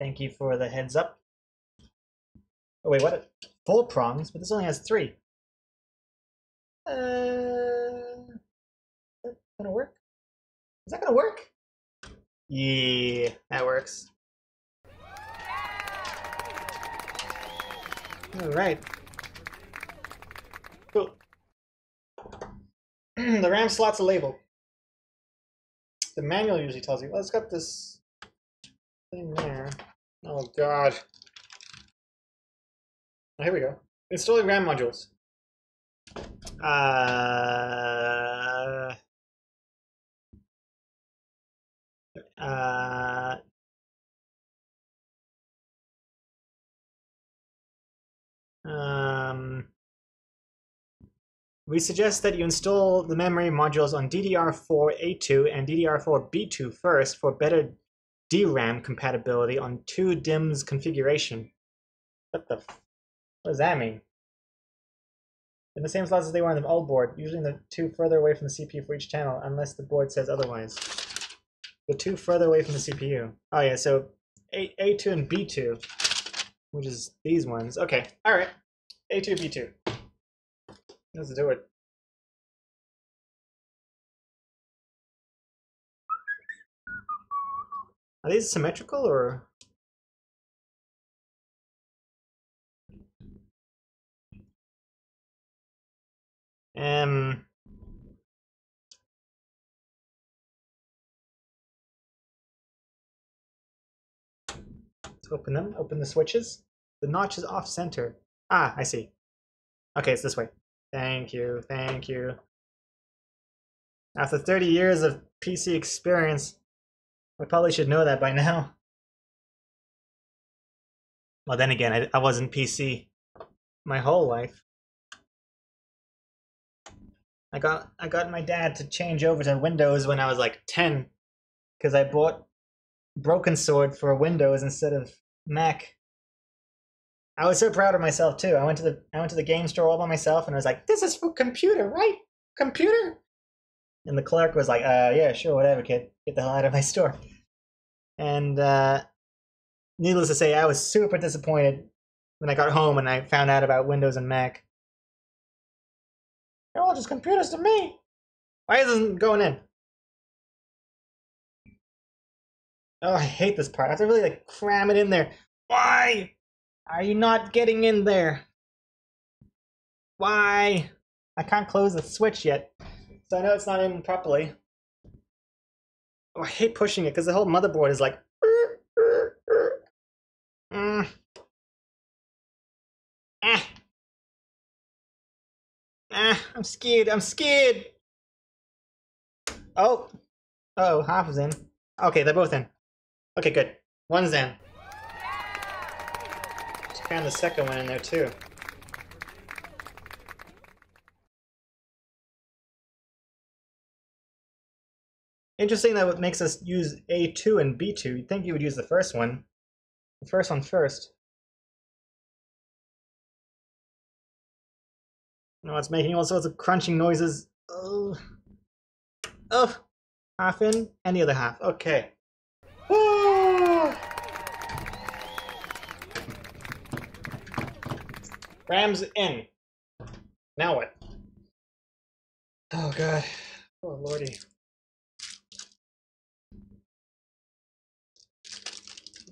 Thank you for the heads up. Oh wait, what? Four prongs, but this only has three. Uh, that gonna work? Is that gonna work? Yeah, that works. All right. Cool. (clears throat) the RAM slot's a label. The manual usually tells you. Well, it's got this thing there. Oh god. Oh, here we go. Installing RAM modules. Uh. Uh. Um. We suggest that you install the memory modules on DDR4A2 and DDR4B2 first for better DRAM compatibility on two DIMMs configuration. What the? What does that mean? In the same slots as they were on the old board, usually the two further away from the CPU for each channel, unless the board says otherwise. The two further away from the CPU. Oh yeah, so A A2 and B2, which is these ones. Okay, all right. A2, B2. Let's do it. Are these symmetrical or? Um. Open them. Open the switches. The notch is off center. Ah, I see. Okay, it's this way. Thank you, thank you. After 30 years of PC experience, I probably should know that by now. Well, then again, I, I wasn't PC my whole life. I got I got my dad to change over to Windows when I was like 10 because I bought Broken Sword for Windows instead of Mac. I was so proud of myself too. I went to the I went to the game store all by myself and I was like, "This is for computer, right? Computer." And the clerk was like, "Uh, yeah, sure, whatever, kid. Get the hell out of my (laughs) store." And uh, needless to say, I was super disappointed when I got home and I found out about Windows and Mac. Just computers to me. Why isn't going in? Oh, I hate this part. I have to really like cram it in there. Why are you not getting in there? Why? I can't close the switch yet, so I know it's not in properly. Oh, I hate pushing it because the whole motherboard is like. Mm. Ah. Ah, I'm scared. I'm scared. Oh. Oh, half is in. Okay, they're both in. Okay, good. One's in. Just found the second one in there too. Interesting that what makes us use A2 and B2. You'd think you would use the first one. The first one first. No, it's making all sorts of crunching noises. Oh. Oh. Half in, and the other half. Okay. (sighs) Rams in. Now what? Oh god. Oh lordy.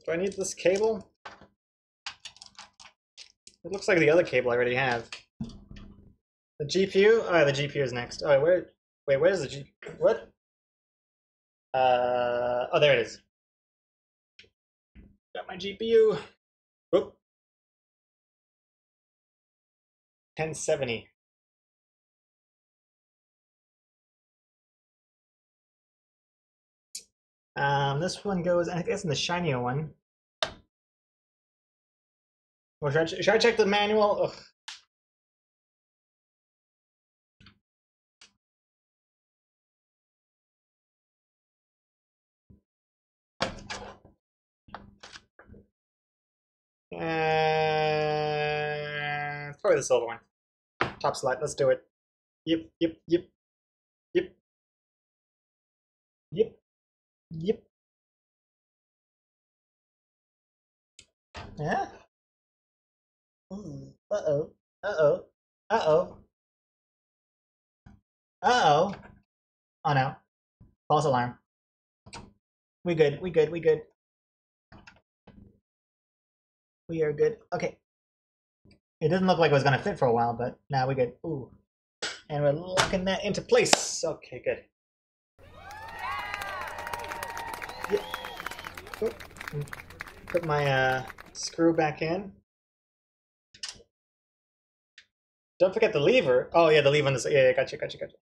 Do I need this cable? It looks like the other cable I already have. The GPU? Oh, the GPU is next. Oh, where? Wait, where's the G? What? Uh, oh, there it is. Got my GPU. Whoop. 1070. Um, this one goes, I guess, in the shinier one. Or should I, should I check the manual? Ugh. Uh, probably the silver one. Top slot. Let's do it. Yep, yep, yep, yep, yep, yep. Yeah. Uh oh. Uh oh. Uh oh. Uh oh. Oh no. False alarm. We good. We good. We good. We are good. Okay. It doesn't look like it was gonna fit for a while, but now we good. Ooh. And we're locking that into place. Okay, good. Yeah. Put my uh, screw back in. Don't forget the lever. Oh yeah, the lever on this. Yeah, yeah, gotcha, gotcha, gotcha.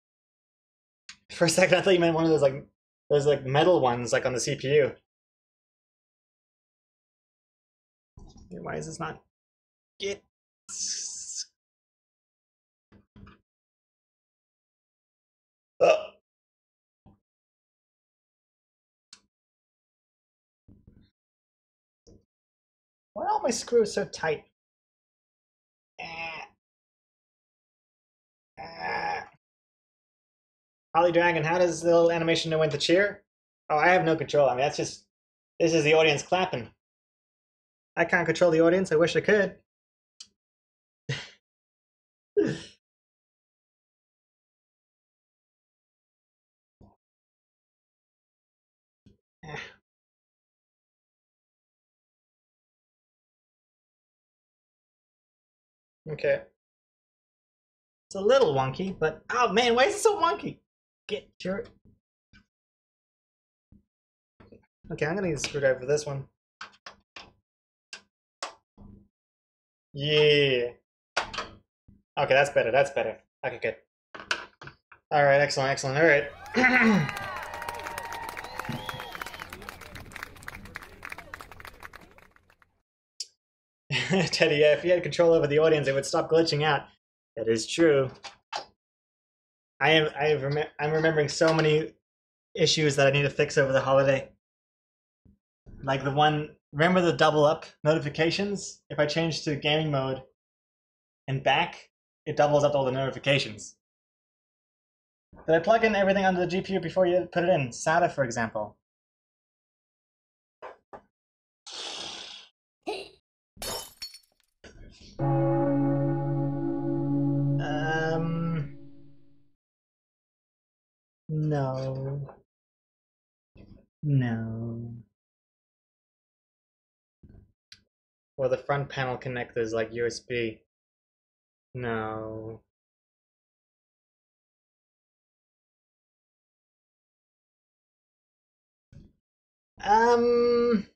For a second, I thought you meant one of those like those like metal ones, like on the CPU. Why is this not get? Oh. Why are all my screws so tight? Ah. Ah. Holly Dragon, how does the little animation know when to cheer? Oh, I have no control. I mean, that's just this is the audience clapping. I can't control the audience. I wish I could. (sighs) Okay. It's a little wonky, but oh man, why is it so wonky? Get your. Okay, I'm gonna need a screwdriver for this one. Yeah. Okay, that's better. That's better. Okay, good. All right, excellent, excellent. All right. (clears throat) Teddy, yeah, if you had control over the audience, it would stop glitching out. That is true. I am. I rem- I'm remembering so many issues that I need to fix over the holiday. Like the one. Remember the double up notifications? If I change to gaming mode and back, it doubles up all the notifications. Did I plug in everything under the GPU before you put it in? SATA, for example. Um. No. No. Or the front panel connectors like USB. No. Um.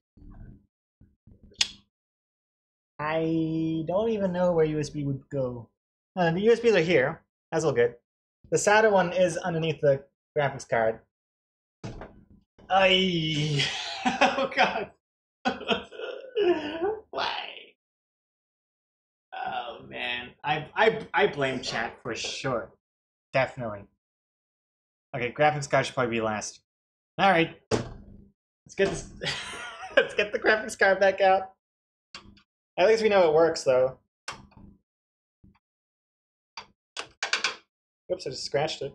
I don't even know where USB would go. Uh, the USBs are here. That's all good. The SATA one is underneath the graphics card. I. (laughs) Oh god. Why? Oh man, I I blame chat for sure. Definitely. Okay, graphics card should probably be last. All right, let's get this. (laughs) let's get the graphics card back out. At least we know it works, though. Oops, I just scratched it.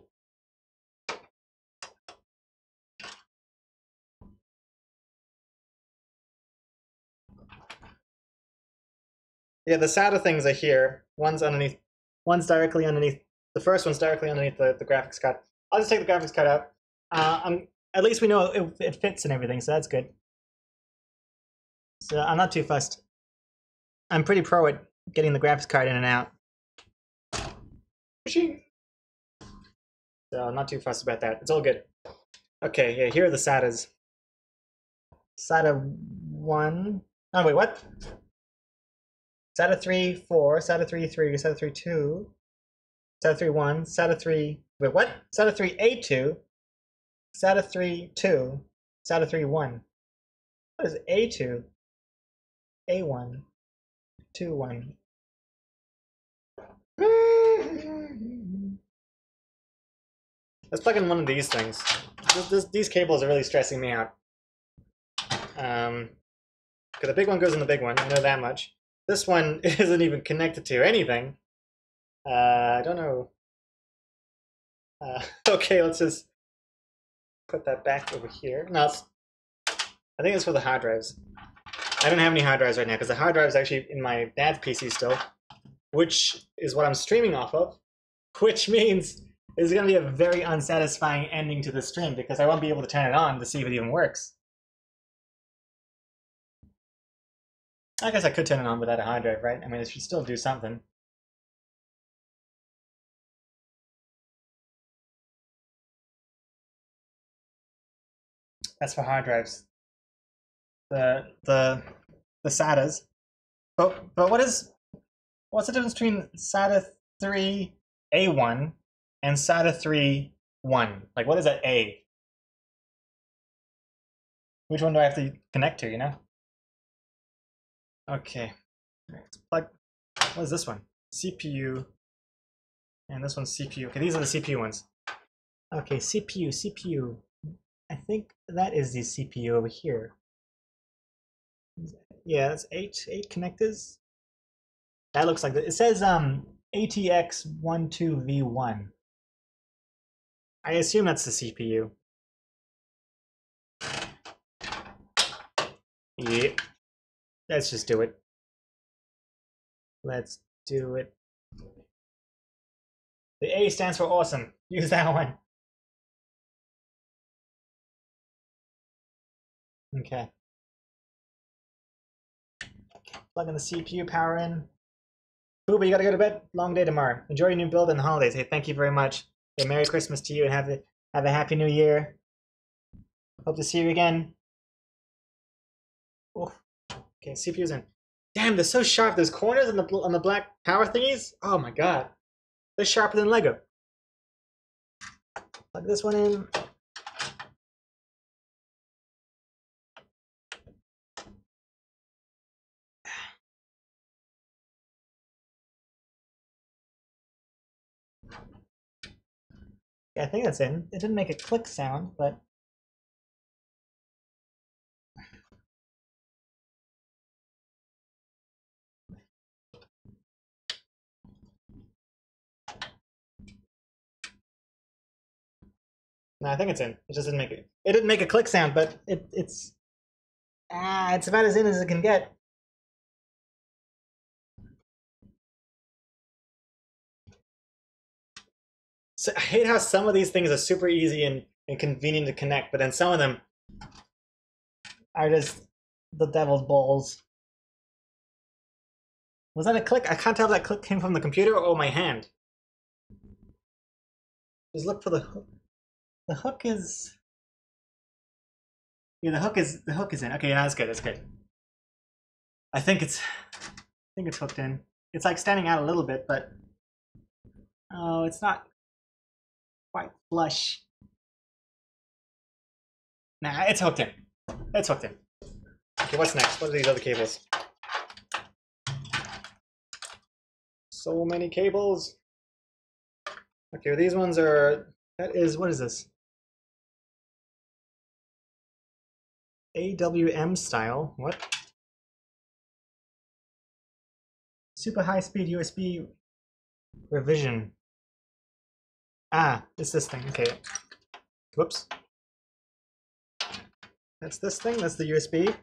Yeah, the SATA things are here. One's underneath, one's directly underneath, the first one's directly underneath the, the graphics card. I'll just take the graphics card out. Uh, I'm, at least we know it, it fits and everything, so that's good. So I'm not too fussed. I'm pretty pro at getting the graphics card in and out. So I'm not too fussed about that. It's all good. Okay, yeah, here are the SATAs. SATA 1. Oh, wait, what? SATA 3, 4, SATA 3, 3, SATA 3, 2, SATA 3, 1, SATA 3. Wait, what? SATA 3, A2, SATA 3, 2, SATA 3, 1. What is A2? A1, 2, 1. (laughs) Let's plug in one of these things. This, this, these cables are really stressing me out. Um, the big one goes in the big one, I know that much. This one (laughs) isn't even connected to anything. Uh, I don't know. Uh, (laughs) okay, let's just put that back over here. No, I think it's for the hard drives. I don't have any hard drives right now because the hard drive is actually in my dad's PC still, which is what I'm streaming off of, which (laughs) means it's going to be a very unsatisfying ending to the stream because I won't be able to turn it on to see if it even works. I guess I could turn it on without a hard drive, right? I mean, it should still do something. That's for hard drives. The the the SATAs. But but what is what's the difference between SATA three A one and SATA three one? Like what is that A? Which one do I have to connect to, you know? Okay. Let's plug what is this one? CPU. And this one's CPU. Okay, these are the CPU ones. Okay, CPU, CPU. I think that is the CPU over here. Yeah, that's eight eight connectors. That looks like it says um ATX12V1. I assume that's the CPU. Yeah. Let's just do it. Let's do it. The A stands for awesome. (laughs) Use that one. Okay. Plugging the CPU power in. Booba, you gotta go to bed. Long day tomorrow. Enjoy your new build and the holidays. Hey, thank you very much. Hey, Merry Christmas to you and have a have a happy new year. Hope to see you again. Oh, okay, CPU's in. Damn, they're so sharp. Those corners on the on the black power thingies. Oh my god, they're sharper than Lego. Plug this one in. Yeah, I think that's in. It didn't make a click sound, but no, I think it's in. It just didn't make it. It didn't make a click sound, but it it's ah, it's about as in as it can get. So I hate how some of these things are super easy and, and convenient to connect, but then some of them are just the devil's balls. Was that a click? I can't tell if that click came from the computer or my hand. Just look for the. The hook is. Yeah, the hook is the hook is in. Okay, yeah, that's good. That's good. I think it's. I think it's hooked in. It's like standing out a little bit, but. Oh, it's not quite flush. Nah, it's hooked in. It's hooked in. Okay, what's next? What are these other cables? So many cables. Okay, these ones are. That is. What is this? AWM style. What? Super high speed USB revision. Ah, it's this thing. Okay. Whoops. That's this thing. That's the USB.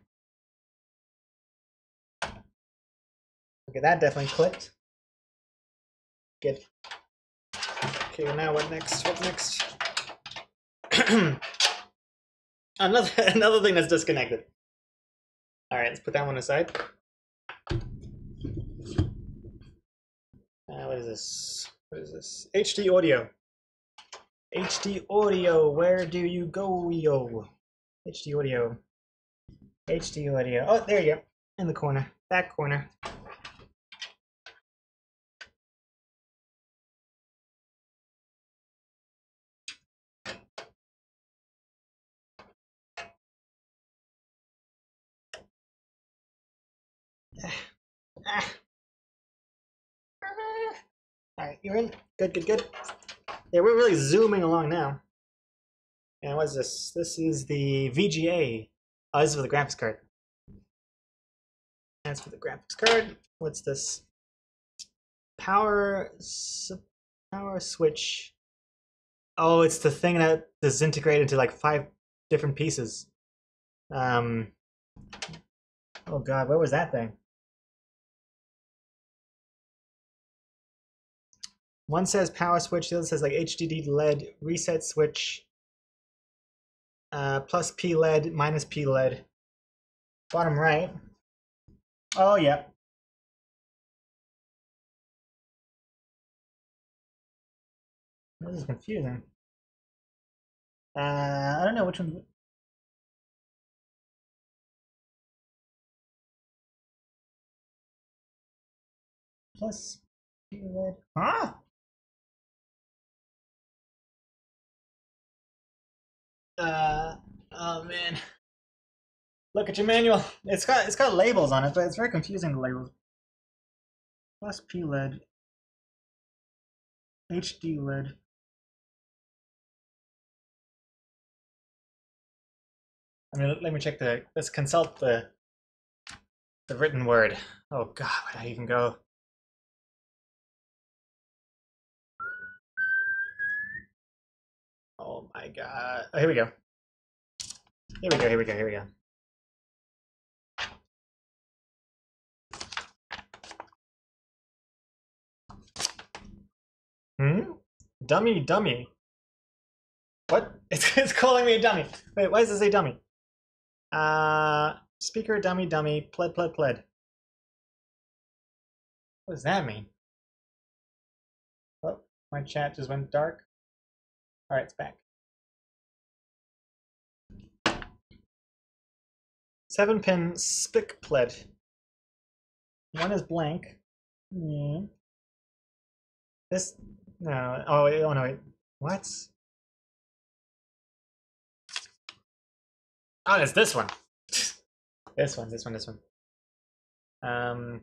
Okay, that definitely clicked. Good. Okay, now what next? What next? (clears throat) another (laughs) another thing that's disconnected. All right, let's put that one aside. Uh, what is this? What is this? HD audio. HD audio. Where do you go, yo? HD audio. HD audio. Oh, there you go. In the corner. Back corner. (sighs) Ah. All right, you're in. Good, good, good. Yeah, we're really zooming along now. And what's this? This is the VGA. Oh, this is for the graphics card. That's for the graphics card. What's this? Power power switch. Oh, it's the thing that disintegrated into like five different pieces. Um. Oh God, what was that thing? One says power switch, the other says like HDD LED reset switch, uh, plus P LED, minus P LED. Bottom right. Oh, yeah. This is confusing. Uh, I don't know which one. Plus, red. Huh? Uh, oh man. Look at your manual. It's got it's got labels on it, but it's very confusing the labels. Plus P LED. HD LED. I mean, let me check the. Let's consult the. The written word. Oh God, where'd I even go? Oh my God! Oh, here we go. Here we go. Here we go. Here we go. Hmm? Dummy, dummy. What? (laughs) It's, it's calling me a dummy. Wait, why does it say dummy? Uh, speaker, dummy, dummy, pled, pled, pled. What does that mean? Oh, my chat just went dark. All right, it's back. Seven pin spic pled. One is blank. Yeah. This no. Oh. Oh no. Wait. What? Oh, it's this one. (laughs) this one. This one. This one. Um.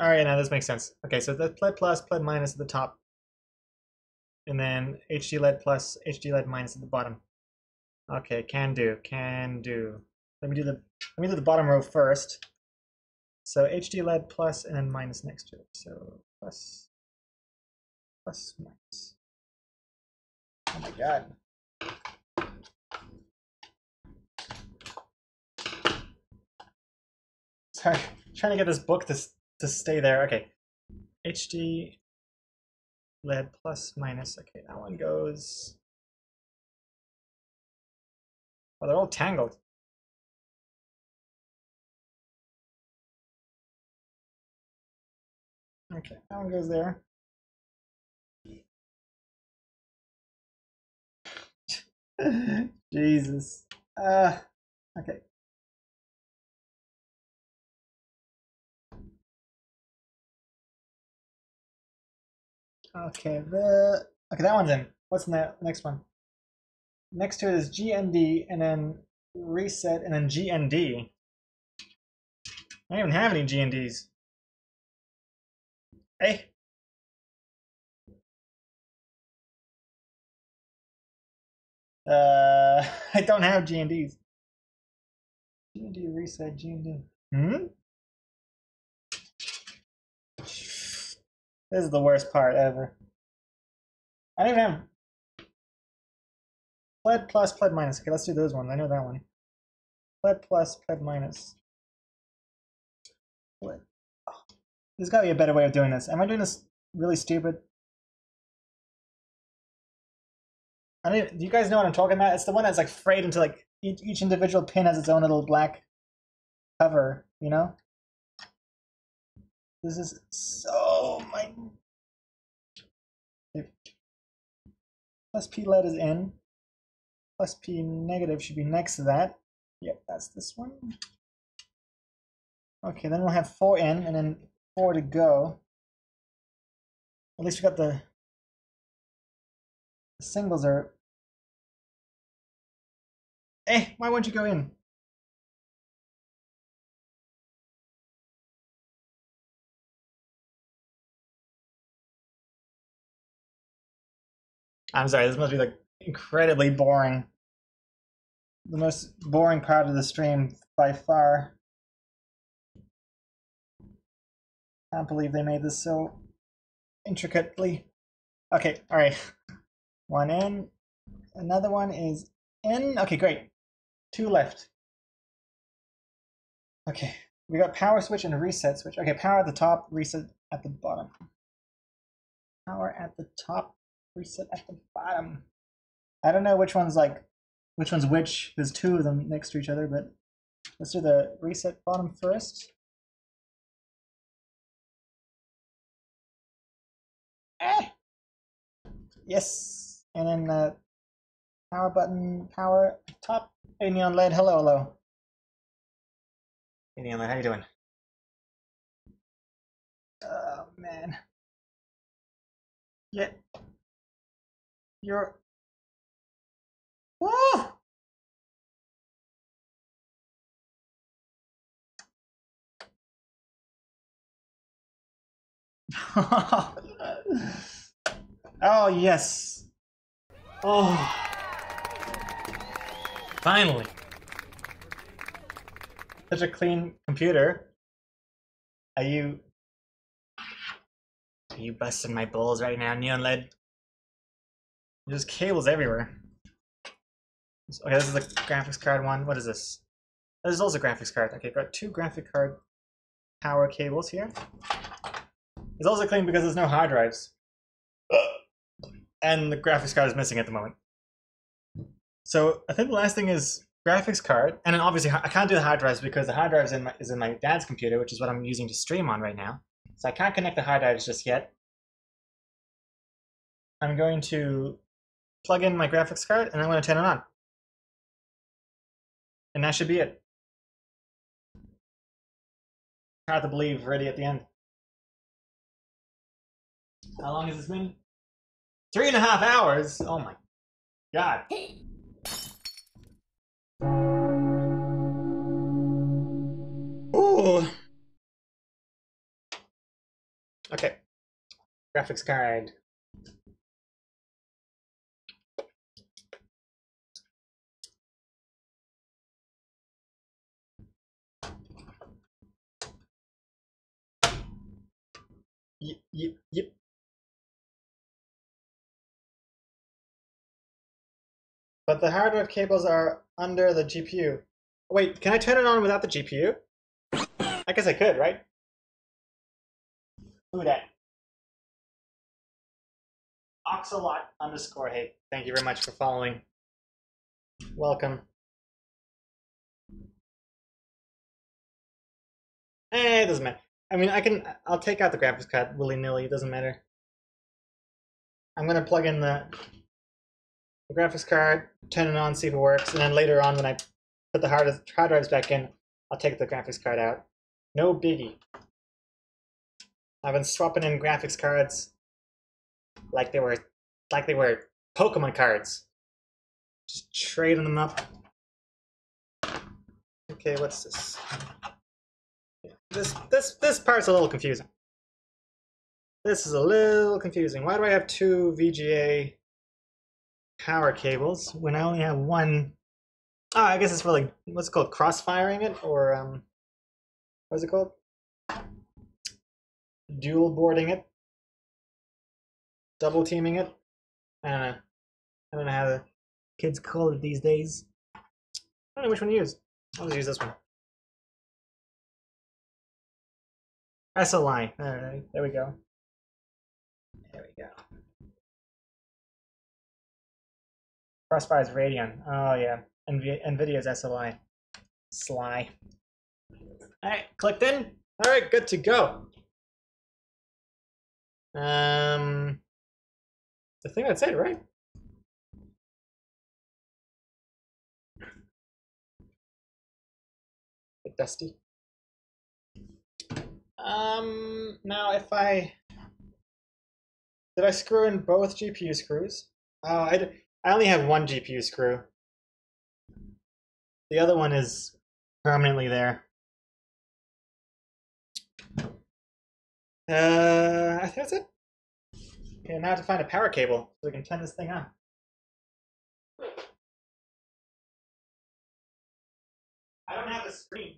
All right. Now this makes sense. Okay. So the pled plus, pled minus at the top, and then HD LED plus, HD LED minus at the bottom. Okay. Can do. Can do. Let me do the. Let me do the bottom row first. So HD LED plus and then minus next to it. So plus, plus, minus. Oh my god. Sorry, (laughs) trying to get this book to, to stay there. Okay. HD LED plus minus. Okay, that one goes. Oh, they're all tangled. Okay, that one goes there. (laughs) Jesus. Uh, okay. Okay, the okay that one's in. What's in the next one? Next to it is GND and then reset and then GND. I don't even have any GNDs. Hey. Uh, (laughs) I don't have GNDs. GND reset GND. Hmm. This is the worst part ever. I don't even have pled plus pled minus. Okay, let's do those ones. I know that one. Pled plus pled minus. Pled. Oh, there's got to be a better way of doing this. Am I doing this really stupid? I mean, do you guys know what I'm talking about? It's the one that's like frayed into like each, each individual pin has its own little black cover, you know? This is so my plus P LED is n, Plus P negative should be next to that. Yep, that's this one. Okay, then we'll have 4n and then four to go. At least we got the, the singles are. Eh, why won't you go in? I'm sorry, this must be like incredibly boring. The most boring part of the stream by far. Can't believe they made this so intricately. Okay, alright. (laughs) One in. Another one is in. Okay, great. Two left. Okay, we got power switch and reset switch. Okay, power at the top, reset at the bottom. Power at the top, reset at the bottom. I don't know which one's like, which one's which. There's two of them next to each other, but let's do the reset bottom first. Eh. Yes, and then the power button, power top. Hey, neon LED. Hello, hello. Hey, neon LED. How you doing? Oh man. Yeah. You're. Woo! (laughs) oh yes. Oh. Finally. Such a clean computer. Are you Are you busting my balls right now, neon LED? There's cables everywhere. Okay, this is the graphics card one. What is this? This is also graphics card. Okay, got two graphic card power cables here. It's also clean because there's no hard drives. And the graphics card is missing at the moment. So I think the last thing is graphics card, and then obviously I can't do the hard drives because the hard drive is in my, is in my dad's computer, which is what I'm using to stream on right now. So I can't connect the hard drives just yet. I'm going to plug in my graphics card and I'm going to turn it on. And that should be it. Hard to believe, ready at the end. How long has this been? Three and a half hours. Oh my god. Ooh. Okay. Graphics card. Yep, yep. But the hard drive cables are under the GPU. Wait, can I turn it on without the GPU? I guess I could, right? Who that? Oxalot underscore hey. Thank you very much for following. Welcome. Hey, it doesn't matter. I mean, I can. I'll take out the graphics card willy nilly. It doesn't matter. I'm gonna plug in the, the graphics card, turn it on, see if it works, and then later on, when I put the hard hard drives back in, I'll take the graphics card out. No biggie. I've been swapping in graphics cards like they were like they were Pokemon cards. Just trading them up. Okay, what's this? This this this part's a little confusing. This is a little confusing. Why do I have two VGA power cables when I only have one? Oh, I guess it's for like what's it called, cross-firing it, or um, what's it called? Dual boarding it, double teaming it. I don't know. I don't know how the kids call it these days. I don't know which one to use. I'll just use this one. SLI. Alright, there we go. There we go. Crossfire's Radeon. Oh yeah. NV Nvidia's SLI. Sly. Alright, clicked in. Alright, good to go. Um I think that's it, right? Dusty. Um, now if I did I screw in both GPU screws? Oh, I, I only have one GPU screw. The other one is permanently there. Uh, I think that's it. Okay, now I have to find a power cable so we can turn this thing on. I don't have a screen.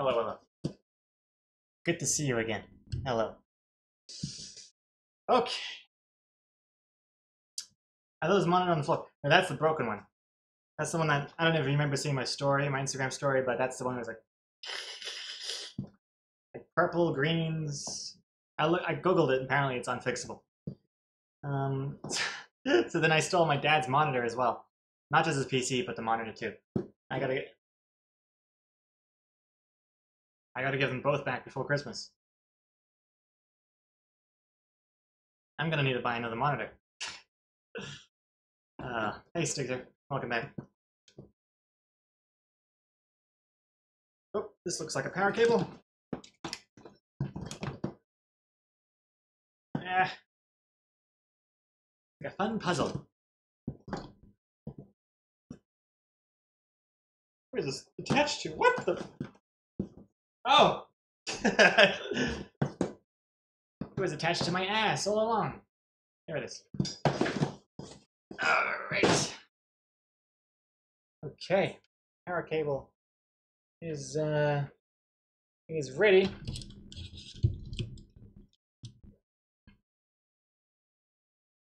Hello, hello. Good to see you again. Hello. Okay. Are those monitor on the floor? No, that's the broken one. That's the one that I don't know if you remember seeing my story, my Instagram story, but that's the one that was like, like purple, greens. I look, I googled it. Apparently, it's unfixable. Um, (laughs) so then I stole my dad's monitor as well, not just his PC, but the monitor too. I gotta get. I gotta give them both back before Christmas. I'm gonna need to buy another monitor. (laughs) uh, hey, Stigzer, welcome back. Oh, this looks like a power cable. Eh. Like a fun puzzle. Where is this attached to? What the? Oh! (laughs) it was attached to my ass all along. There it is. Alright. Okay. Power cable is uh is ready.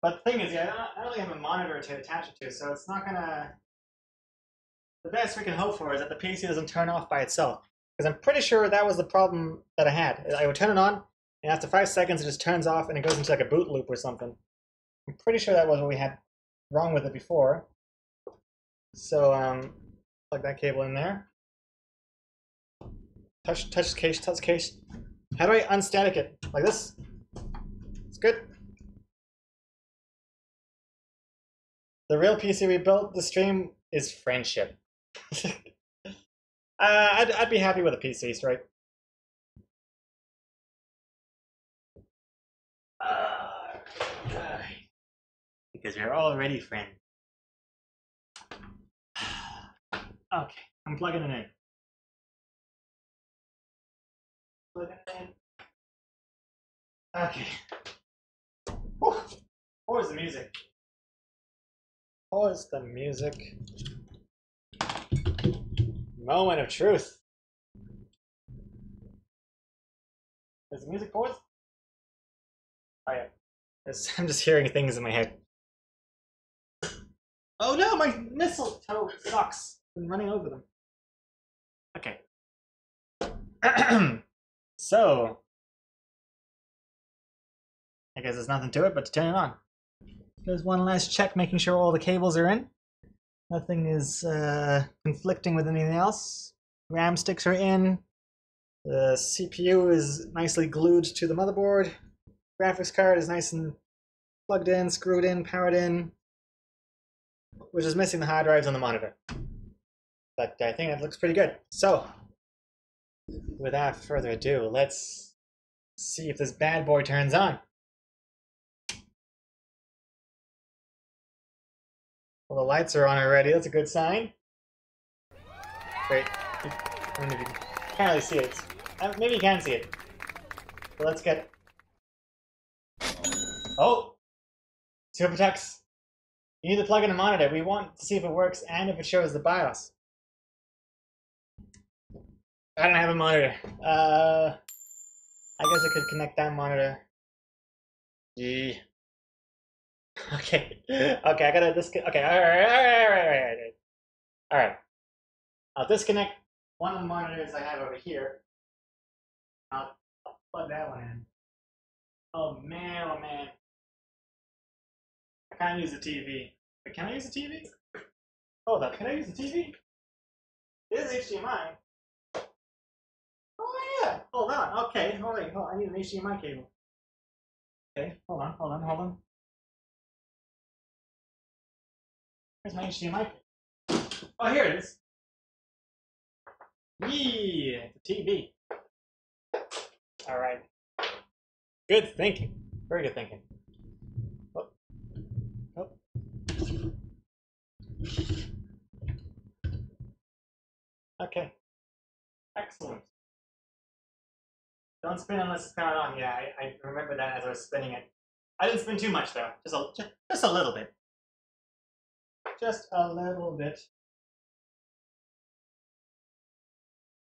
But the thing is, yeah, I don't, really have a monitor to attach it to, so it's not gonna. The best we can hope for is that the PC doesn't turn off by itself. Because I'm pretty sure that was the problem that I had. I would turn it on, and after five seconds, it just turns off and it goes into like a boot loop or something. I'm pretty sure that was what we had wrong with it before. So, um, plug that cable in there. Touch, touch case, touch case. How do I unstatic it? Like this? It's good. The real PC we built the stream is friendship. (laughs) uh, I'd, I'd be happy with a PC strike. Uh, (sighs) because we're already friends. (sighs) Okay, I'm plugging it in. Plug it in. Okay. Whew. Where's the music? Pause the music. Moment of truth. Is the music paused? Oh yeah. (laughs) I'm just hearing things in my head. Oh no, my mistletoe sucks. I'm running over them. Okay. (clears throat) so, I guess there's nothing to it but to turn it on. There's one last check, making sure all the cables are in. Nothing is uh, conflicting with anything else. RAM sticks are in. The CPU is nicely glued to the motherboard. Graphics card is nice and plugged in, screwed in, powered in. Which is missing the hard drives on the monitor. But I think it looks pretty good. So, without further ado, let's see if this bad boy turns on. Well, the lights are on already. That's a good sign. Great. I don't know if you can't really see it. Uh, Maybe you can see it. So let's get. Oh! Supertex. You need to plug in a monitor. We want to see if it works and if it shows the BIOS. I don't have a monitor. Uh, I guess I could connect that monitor. Gee. (laughs) Okay. Okay, I gotta disconnect. Okay, alright, alright, alright, alright, alright. Alright. I'll disconnect one of the monitors I have over here. I'll, plug that one in. Oh man, oh man. I can't use the TV. Wait, can I use the TV? Hold up, can I use the TV? It is HDMI. Oh yeah, hold on. Okay, hold on. Hold on. I need an HDMI cable. Okay, hold on, hold on, hold on. Where's my HDMI? Oh, here it is. Yeah, a TV. All right. Good thinking. Very good thinking. Oh. Oh. Okay. Excellent. Don't spin unless it's powered on. Yeah, I, I remember that as I was spinning it. I didn't spin too much though. Just a just, just a little bit. Just a little bit.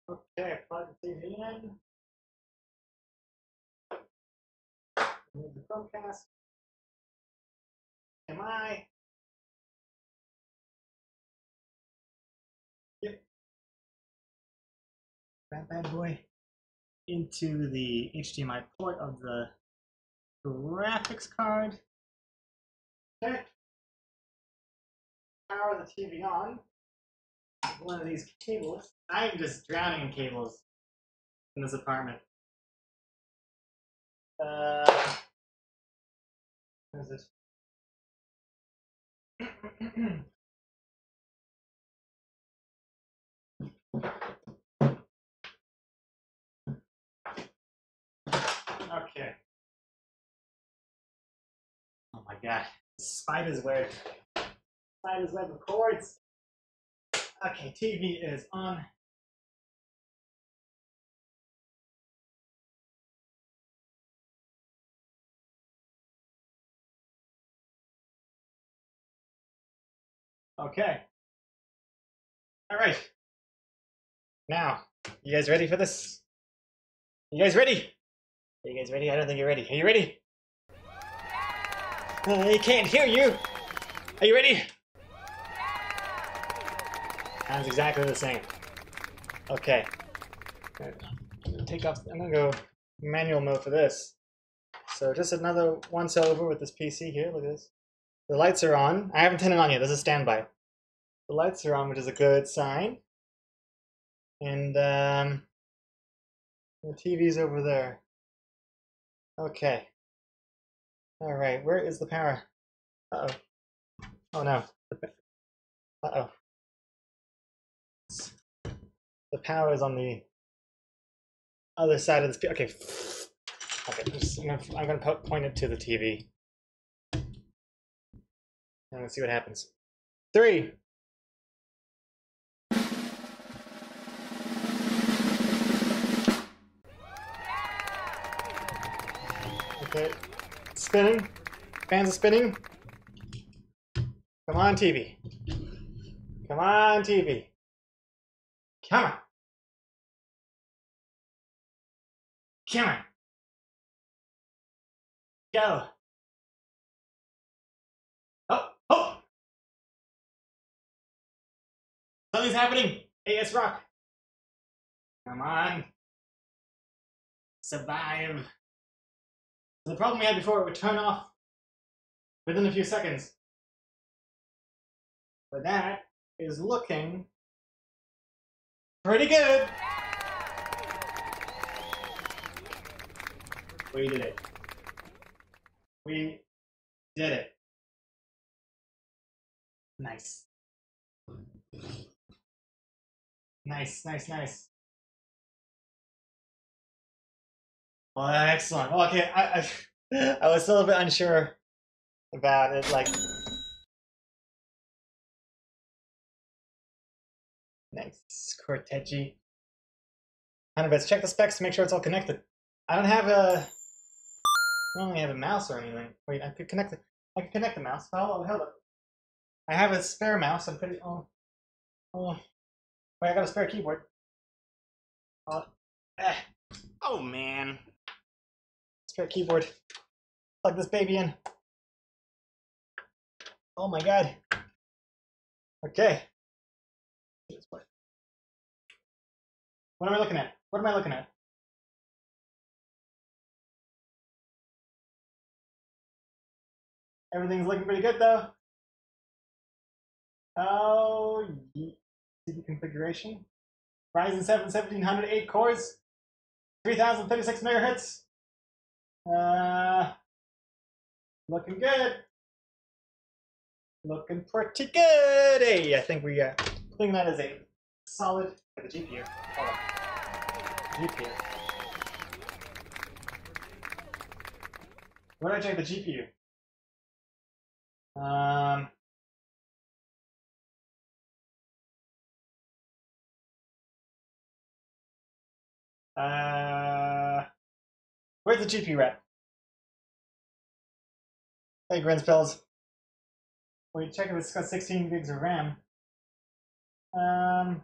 Okay, plug the in. Move the Chromecast. Am I? Yep. That bad boy into the HDMI port of the graphics card. Okay. Power the TV on. One of these cables. I'm just drowning in cables in this apartment. Uh, what is it? okay. Oh my god. Spiders web. Spiders web of cords. Okay, TV is on. Okay. All right. Now, you guys ready for this? You guys ready? Are you guys ready? I don't think you're ready. Are you ready? I can't hear you. Are you ready? Sounds exactly the same. Okay. Take off. I'm gonna go manual mode for this. So just another once over with this PC here. Look at this. The lights are on. I haven't turned it on yet. This is standby. The lights are on, which is a good sign. And um, the TV's over there. Okay. All right. Where is the power? Uh oh. Oh no. Uh oh. The power is on the other side of the. Okay. Okay. I'm, just, I'm gonna, I'm gonna point it to the TV. And let's see what happens. Three. Okay. Spinning. Fans are spinning. Come on, TV. Come on, TV. Come on. Come on. Go. Oh, oh! Something's happening. ASRock. Come on. Survive. The problem we had before, it would turn off within a few seconds. But that is looking pretty good. We did it. We did it. Nice. Nice, nice, nice. Well, excellent. Well, okay, I, I, (laughs) I was still a bit unsure about it. Like, nice, Cortegi. Of check the specs to make sure it's all connected. I don't have a. I don't really have a mouse or anything. Wait, I could connect it. I could connect the mouse. Oh, up. I have a spare mouse. I'm pretty. Oh, oh. Wait, I got a spare keyboard. Oh, eh. oh man. Spare keyboard. Plug this baby in. Oh my god. Okay. What am I looking at? What am I looking at? Everything's looking pretty good though. Oh, CD configuration. Ryzen 7 1700 8 cores, 3036 megahertz. Uh, looking good. Looking pretty good. Hey, I think we uh, I think that is a solid. The GPU. Did I check the GPU? Um. Uh, where's the GPU at? Hey, Grinspells. Check if it's got 16 gigs of RAM. Um,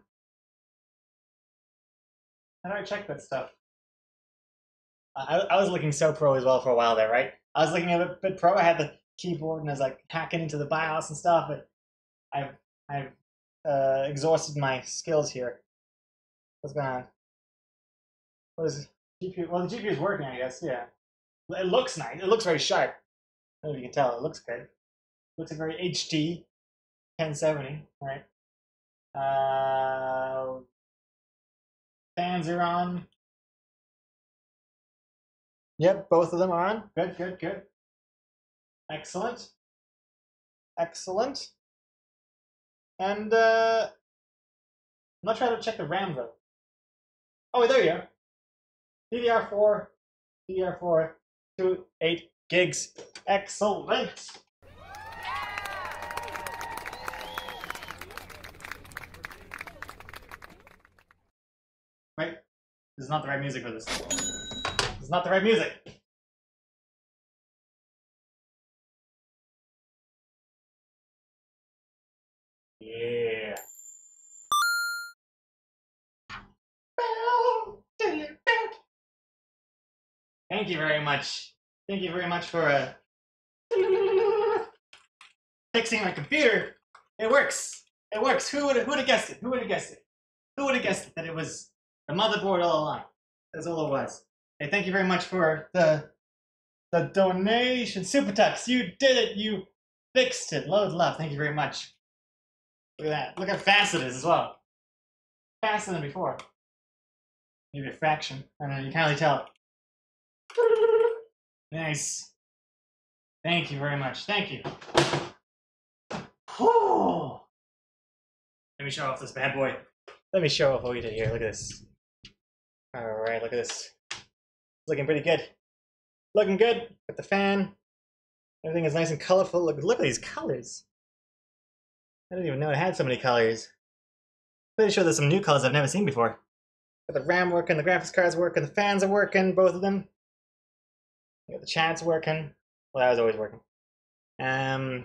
how do I check that stuff? I, I was looking so pro as well for a while there, right? I was looking at a bit pro. I had the keyboard and I was like hacking into the BIOS and stuff, but I've I've uh, exhausted my skills here. What's going on? What is GPU? Well, the GPU is working, I guess. Yeah, it looks nice. It looks very sharp. I don't know if you can tell. It looks good. looks like very HD 1070, right? Uh, fans are on. Yep, both of them are on. Good, good, good. Excellent. Excellent. And uh, I'm not trying to check the RAM though. Oh, wait, there you go. DDR4, DDR4, 2, 8 gigs. Excellent. Right? This is not the right music for this. This is not the right music. Yeah. Thank you very much. Thank you very much for uh, fixing my computer. It works. It works. Who would have guessed it? Who would have guessed it? Who would have guessed it that it was the motherboard all along? That's all it was. Hey, thank you very much for the the donation. Super Tux, you did it. You fixed it. Load love. Thank you very much. Look at that. Look how fast it is as well. Faster than before. Maybe a fraction. I don't know. You can't really tell. Nice. Thank you very much. Thank you. Whew. Let me show off this bad boy. Let me show off what we did here. Look at this. All right, look at this. Looking pretty good. Looking good. Got the fan. Everything is nice and colorful. Look, look at these colors. I didn't even know it had so many colors. Pretty sure there's some new colors I've never seen before. Got the RAM working, the graphics cards working, the fans are working, both of them. Got the chat's working. Well, that was always working. Um,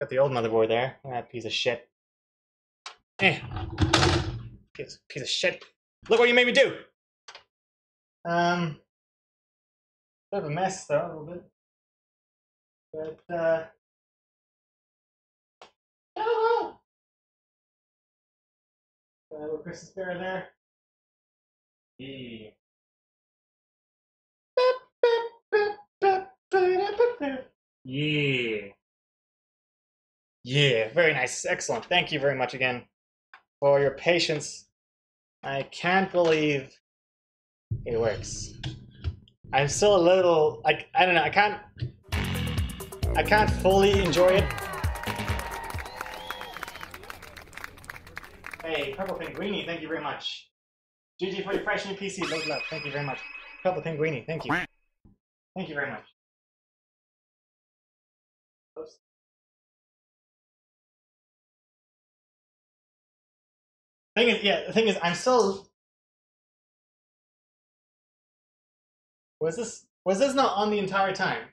got the old motherboard there. That piece of shit. Eh. Piece, piece of shit. Look what you made me do. Um, bit of a mess though, a little bit. But uh, oh, a little Christmas bear there. Yeah. Yeah. Yeah, very nice. Excellent. Thank you very much again for your patience. I can't believe it works. I'm still a little like I don't know, I can't I can't fully enjoy it. Hey, Purple Pinguini, thank you very much. GG for your fresh new PC, love love. Thank you very much. Purple Pinguini, thank you. Thank you very much. Oops. Thing is, yeah, the thing is, I'm still. Was this was this not on the entire time?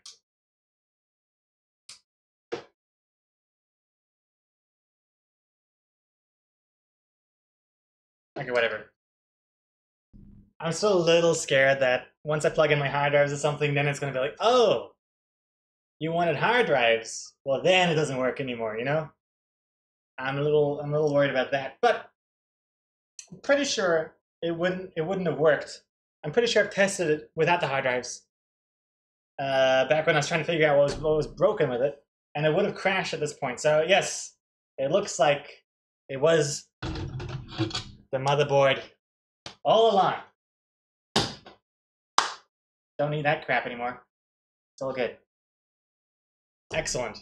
Okay, whatever. I'm still a little scared that once I plug in my hard drives or something, then it's gonna be like, oh, you wanted hard drives. Well, then it doesn't work anymore. You know. I'm a little I'm a little worried about that, but I'm pretty sure it wouldn't it wouldn't have worked. I'm pretty sure I've tested it without the hard drives. Uh, back when I was trying to figure out what was what was broken with it, and it would have crashed at this point. So yes, it looks like it was the motherboard all along. Don't need that crap anymore. It's all good. Excellent.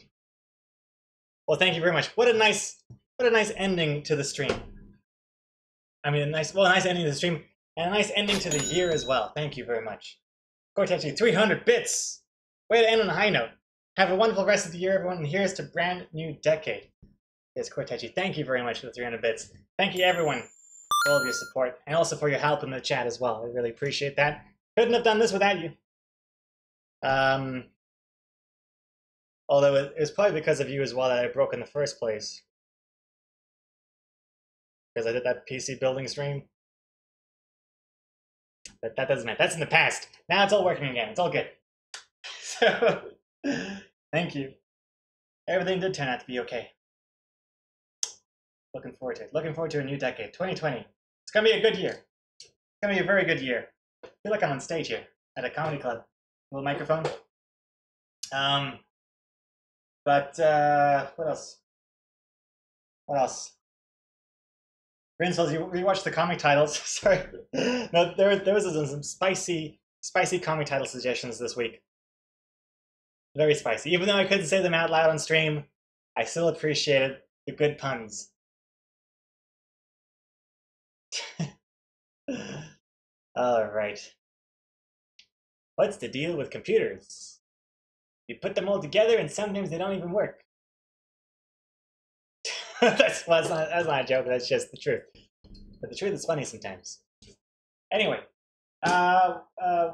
Well, thank you very much. What a nice, what a nice ending to the stream. I mean, a nice, well, a nice ending to the stream, and a nice ending to the year as well. Thank you very much. Cortechi, 300 bits. Way to end on a high note. Have a wonderful rest of the year, everyone, and here's to brand new decade. Yes, Cortechi, thank you very much for the 300 bits. Thank you, everyone, for all of your support, and also for your help in the chat as well. I really appreciate that. Couldn't have done this without you. Um, although it, it was probably because of you as well that I broke in the first place. Because I did that PC building stream. But that doesn't matter. That's in the past. Now it's all working again. It's all good. So, (laughs) thank you. Everything did turn out to be okay. Looking forward to it. Looking forward to a new decade. 2020. It's gonna be a good year. It's gonna be a very good year. I feel like I'm on stage here at a comedy club. Little microphone. Um, but uh, what else? What else? Grinsels, you rewatched the comic titles. (laughs) Sorry, no, there there was some spicy, spicy comic title suggestions this week. Very spicy. Even though I couldn't say them out loud on stream, I still appreciated the good puns. (laughs) All right. What's the deal with computers? You put them all together and sometimes they don't even work. (laughs) that's, well, that's, not, that's not a joke, that's just the truth. But the truth is funny sometimes. Anyway, uh, uh,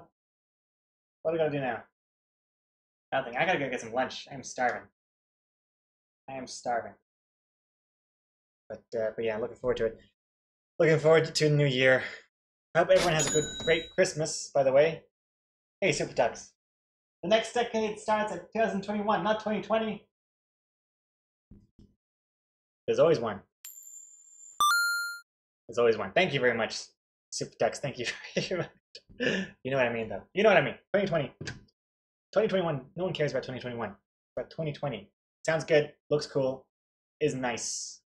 what are we gonna do now? Nothing. I gotta go get some lunch. I'm starving. I am starving. But, uh, but yeah, looking forward to it. Looking forward to the new year. I hope everyone has a good, great Christmas, by the way. Hey, Super Ducks. The next decade starts at 2021, not 2020. There's always one. There's always one. Thank you very much, Super Ducks. Thank you (laughs) very much. You know what I mean, though. You know what I mean. 2020. 2021. No one cares about 2021. But 2020. Sounds good. Looks cool. Is nice.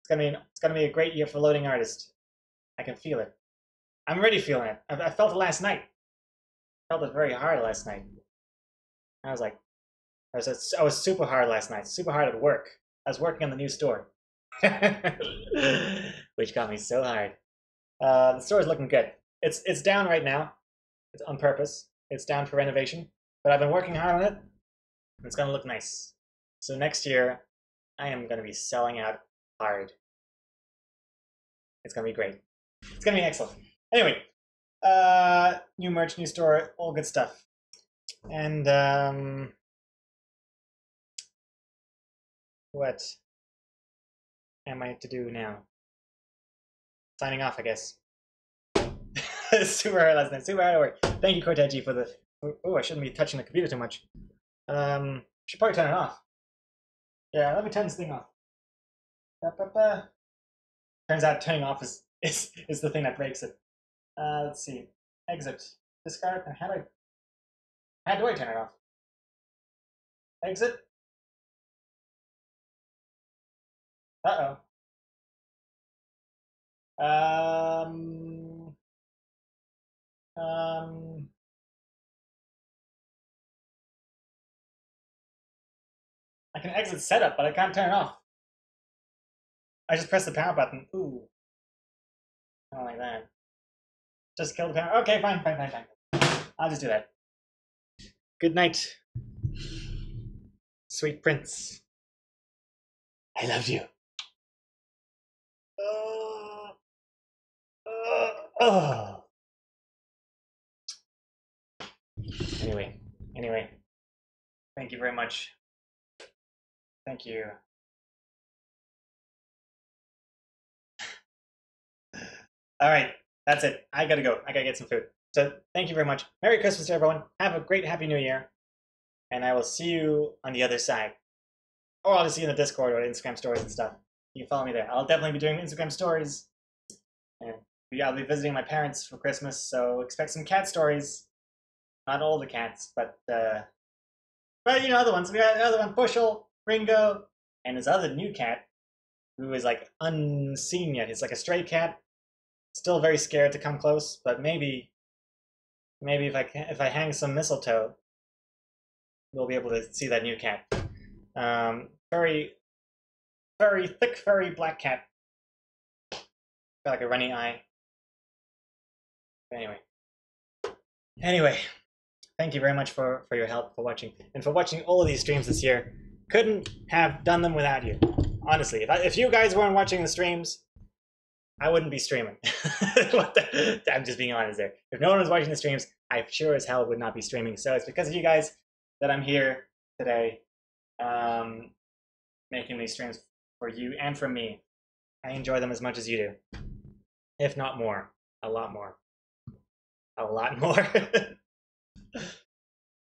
It's gonna be. It's gonna be a great year for loading artist. I can feel it. I'm already feeling it. I, I felt it last night. Felt it very hard last night. I was like, I was, I was super hard last night. Super hard at work. I was working on the new store, (laughs) which got me so hard. Uh, the store is looking good. It's it's down right now. It's on purpose. It's down for renovation, but I've been working hard on it. It's gonna look nice. So next year, I am gonna be selling out hard. It's gonna be great. It's gonna be excellent. Anyway, uh, new merch, new store, all good stuff. And um, what am I to do now? Signing off, I guess. (laughs) Super hard last night. Super hard work. Thank you, Cortegi, for the. Oh, I shouldn't be touching the computer too much. Um, should probably turn it off. Yeah, let me turn this thing off. Ba, ba, ba. Turns out turning off is, (laughs) is is the thing that breaks it. Uh, let's see. Exit. Discard. And how do I? How do I turn it off? Exit. Uh oh. Um. Um. I can exit setup, but I can't turn it off. I just press the power button. Ooh. Don't like that. Just kill the power. Okay, fine, fine, fine, fine. I'll just do that. Good night, sweet prince. I love you. Oh. (sighs) oh. Anyway, anyway, thank you very much. Thank you. (sighs) All right, that's it. I gotta go. I gotta get some food. So thank you very much. Merry Christmas to everyone. Have a great Happy New Year. And I will see you on the other side. Or I'll just see you in the Discord or Instagram stories and stuff. You can follow me there. I'll definitely be doing Instagram stories. And we- I'll be visiting my parents for Christmas, so expect some cat stories. Not all the cats, but uh but you know other ones. We got the other one, Bushel, Ringo, and his other new cat who is like unseen yet. He's like a stray cat. Still very scared to come close, but maybe maybe if I can, if I hang some mistletoe, we'll be able to see that new cat. Um, very, very thick, furry black cat. Got like a runny eye. Anyway, anyway, thank you very much for for your help for watching and for watching all of these streams this year. Couldn't have done them without you. Honestly, if I, if you guys weren't watching the streams, I wouldn't be streaming. (laughs) The- I'm just being honest there. If no one was watching the streams, I sure as hell would not be streaming. So it's because of you guys that I'm here today, um, making these streams for you and for me. I enjoy them as much as you do, if not more, a lot more. a lot (laughs) more.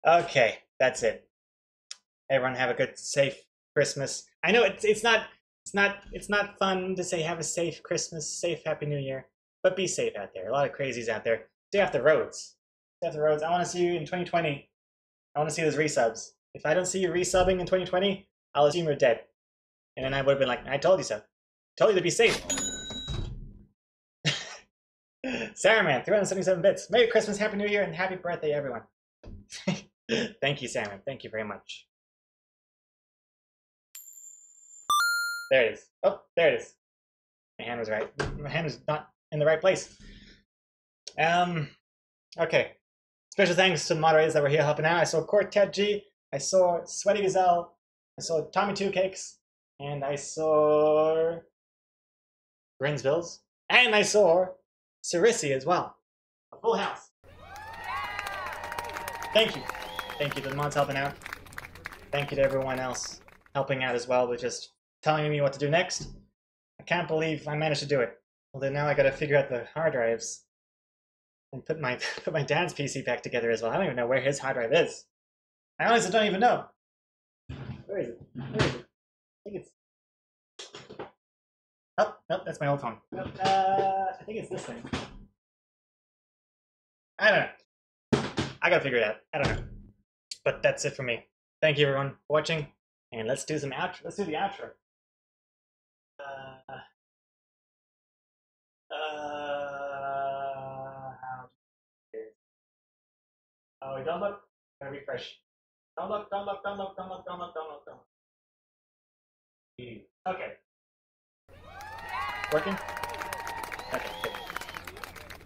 okay, that's it. Everyone have a good, safe Christmas. I know it's it's not it's not it's not fun to say have a safe Christmas, safe Happy New Year, but be safe out there. A lot of crazies out there. Stay off the roads. Stay off the roads. I want to see you in 2020. I want to see those resubs. If I don't see you resubbing in 2020, I'll assume you're dead. And then I would have been like, I told you so. told you to be safe. (laughs) Saruman, 377 bits. Merry Christmas, Happy New Year, and Happy Birthday, everyone. (laughs) Thank you, Saruman. Thank you very much. There it is. Oh, there it is. My hand was right. My hand was not in the right place. Um, okay. Special thanks to the moderators that were here helping out. I saw Quartet G, I saw Sweaty Gazelle, I saw Tommy Two Cakes, and I saw Grinsbills, and I saw Cerisi as well. A full house. Thank you. Thank you to the mods helping out. Thank you to everyone else helping out as well with just telling me what to do next. I can't believe I managed to do it. Then now I gotta figure out the hard drives and put my (laughs) put my dad's PC back together as well. I don't even know where his hard drive is. I honestly don't even know. Where is it? Where is it? I think it's. Oh, nope, that's my old phone. Uh, I think it's this thing. I don't know. I gotta figure it out. I don't know. But that's it for me. Thank you everyone for watching, and let's do some outro. Let's do the outro. Uh, uh, how Oh, don't look. Gotta refresh. Don't look, don't look, don't look, don't look, don't look, don't look, don't look. Okay. Working? Okay, good.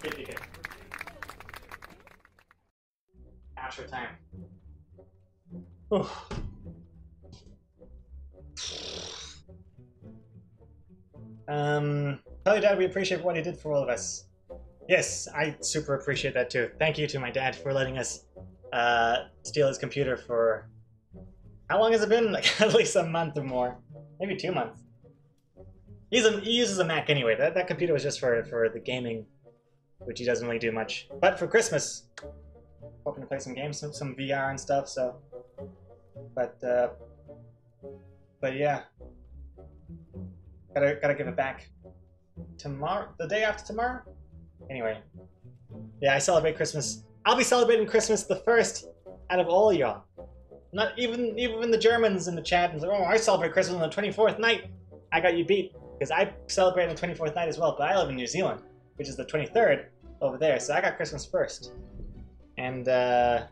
Good, good, good. Time. Whew. Um, tell your dad we appreciate what he did for all of us. Yes, I super appreciate that too. Thank you to my dad for letting us uh, steal his computer for how long has it been? (laughs) Like at least a month or more, maybe two months. He's a, he uses a Mac anyway. That that computer was just for for the gaming, which he doesn't really do much. But for Christmas, hoping to play some games, some, some VR and stuff. So, but uh, but yeah, gotta gotta give it back tomorrow. The day after tomorrow. Anyway, yeah, I celebrate Christmas. I'll be celebrating Christmas the first out of all y'all. Not even even the Germans in the chat like, oh, I celebrate Christmas on the 24th night. I got you beat because I celebrate on the 24th night as well. But I live in New Zealand, which is the 23rd over there, so I got Christmas first. And uh,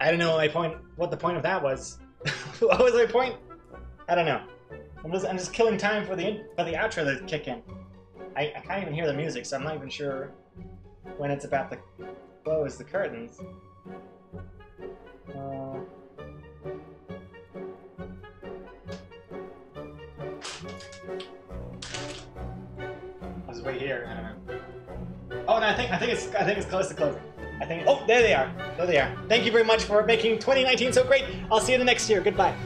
I don't know my point. What the point of that was? (laughs) what was my point? I don't know. I'm just, I'm just killing time for the for the outro to kick in. I, I can't even hear the music, so I'm not even sure when it's about to close the curtains. Uh, I was way here. I don't know. Oh no, I think I think it's I think it's close to closing. I think. Oh, there they are. There they are. Thank you very much for making 2019 so great. I'll see you the next year. Goodbye.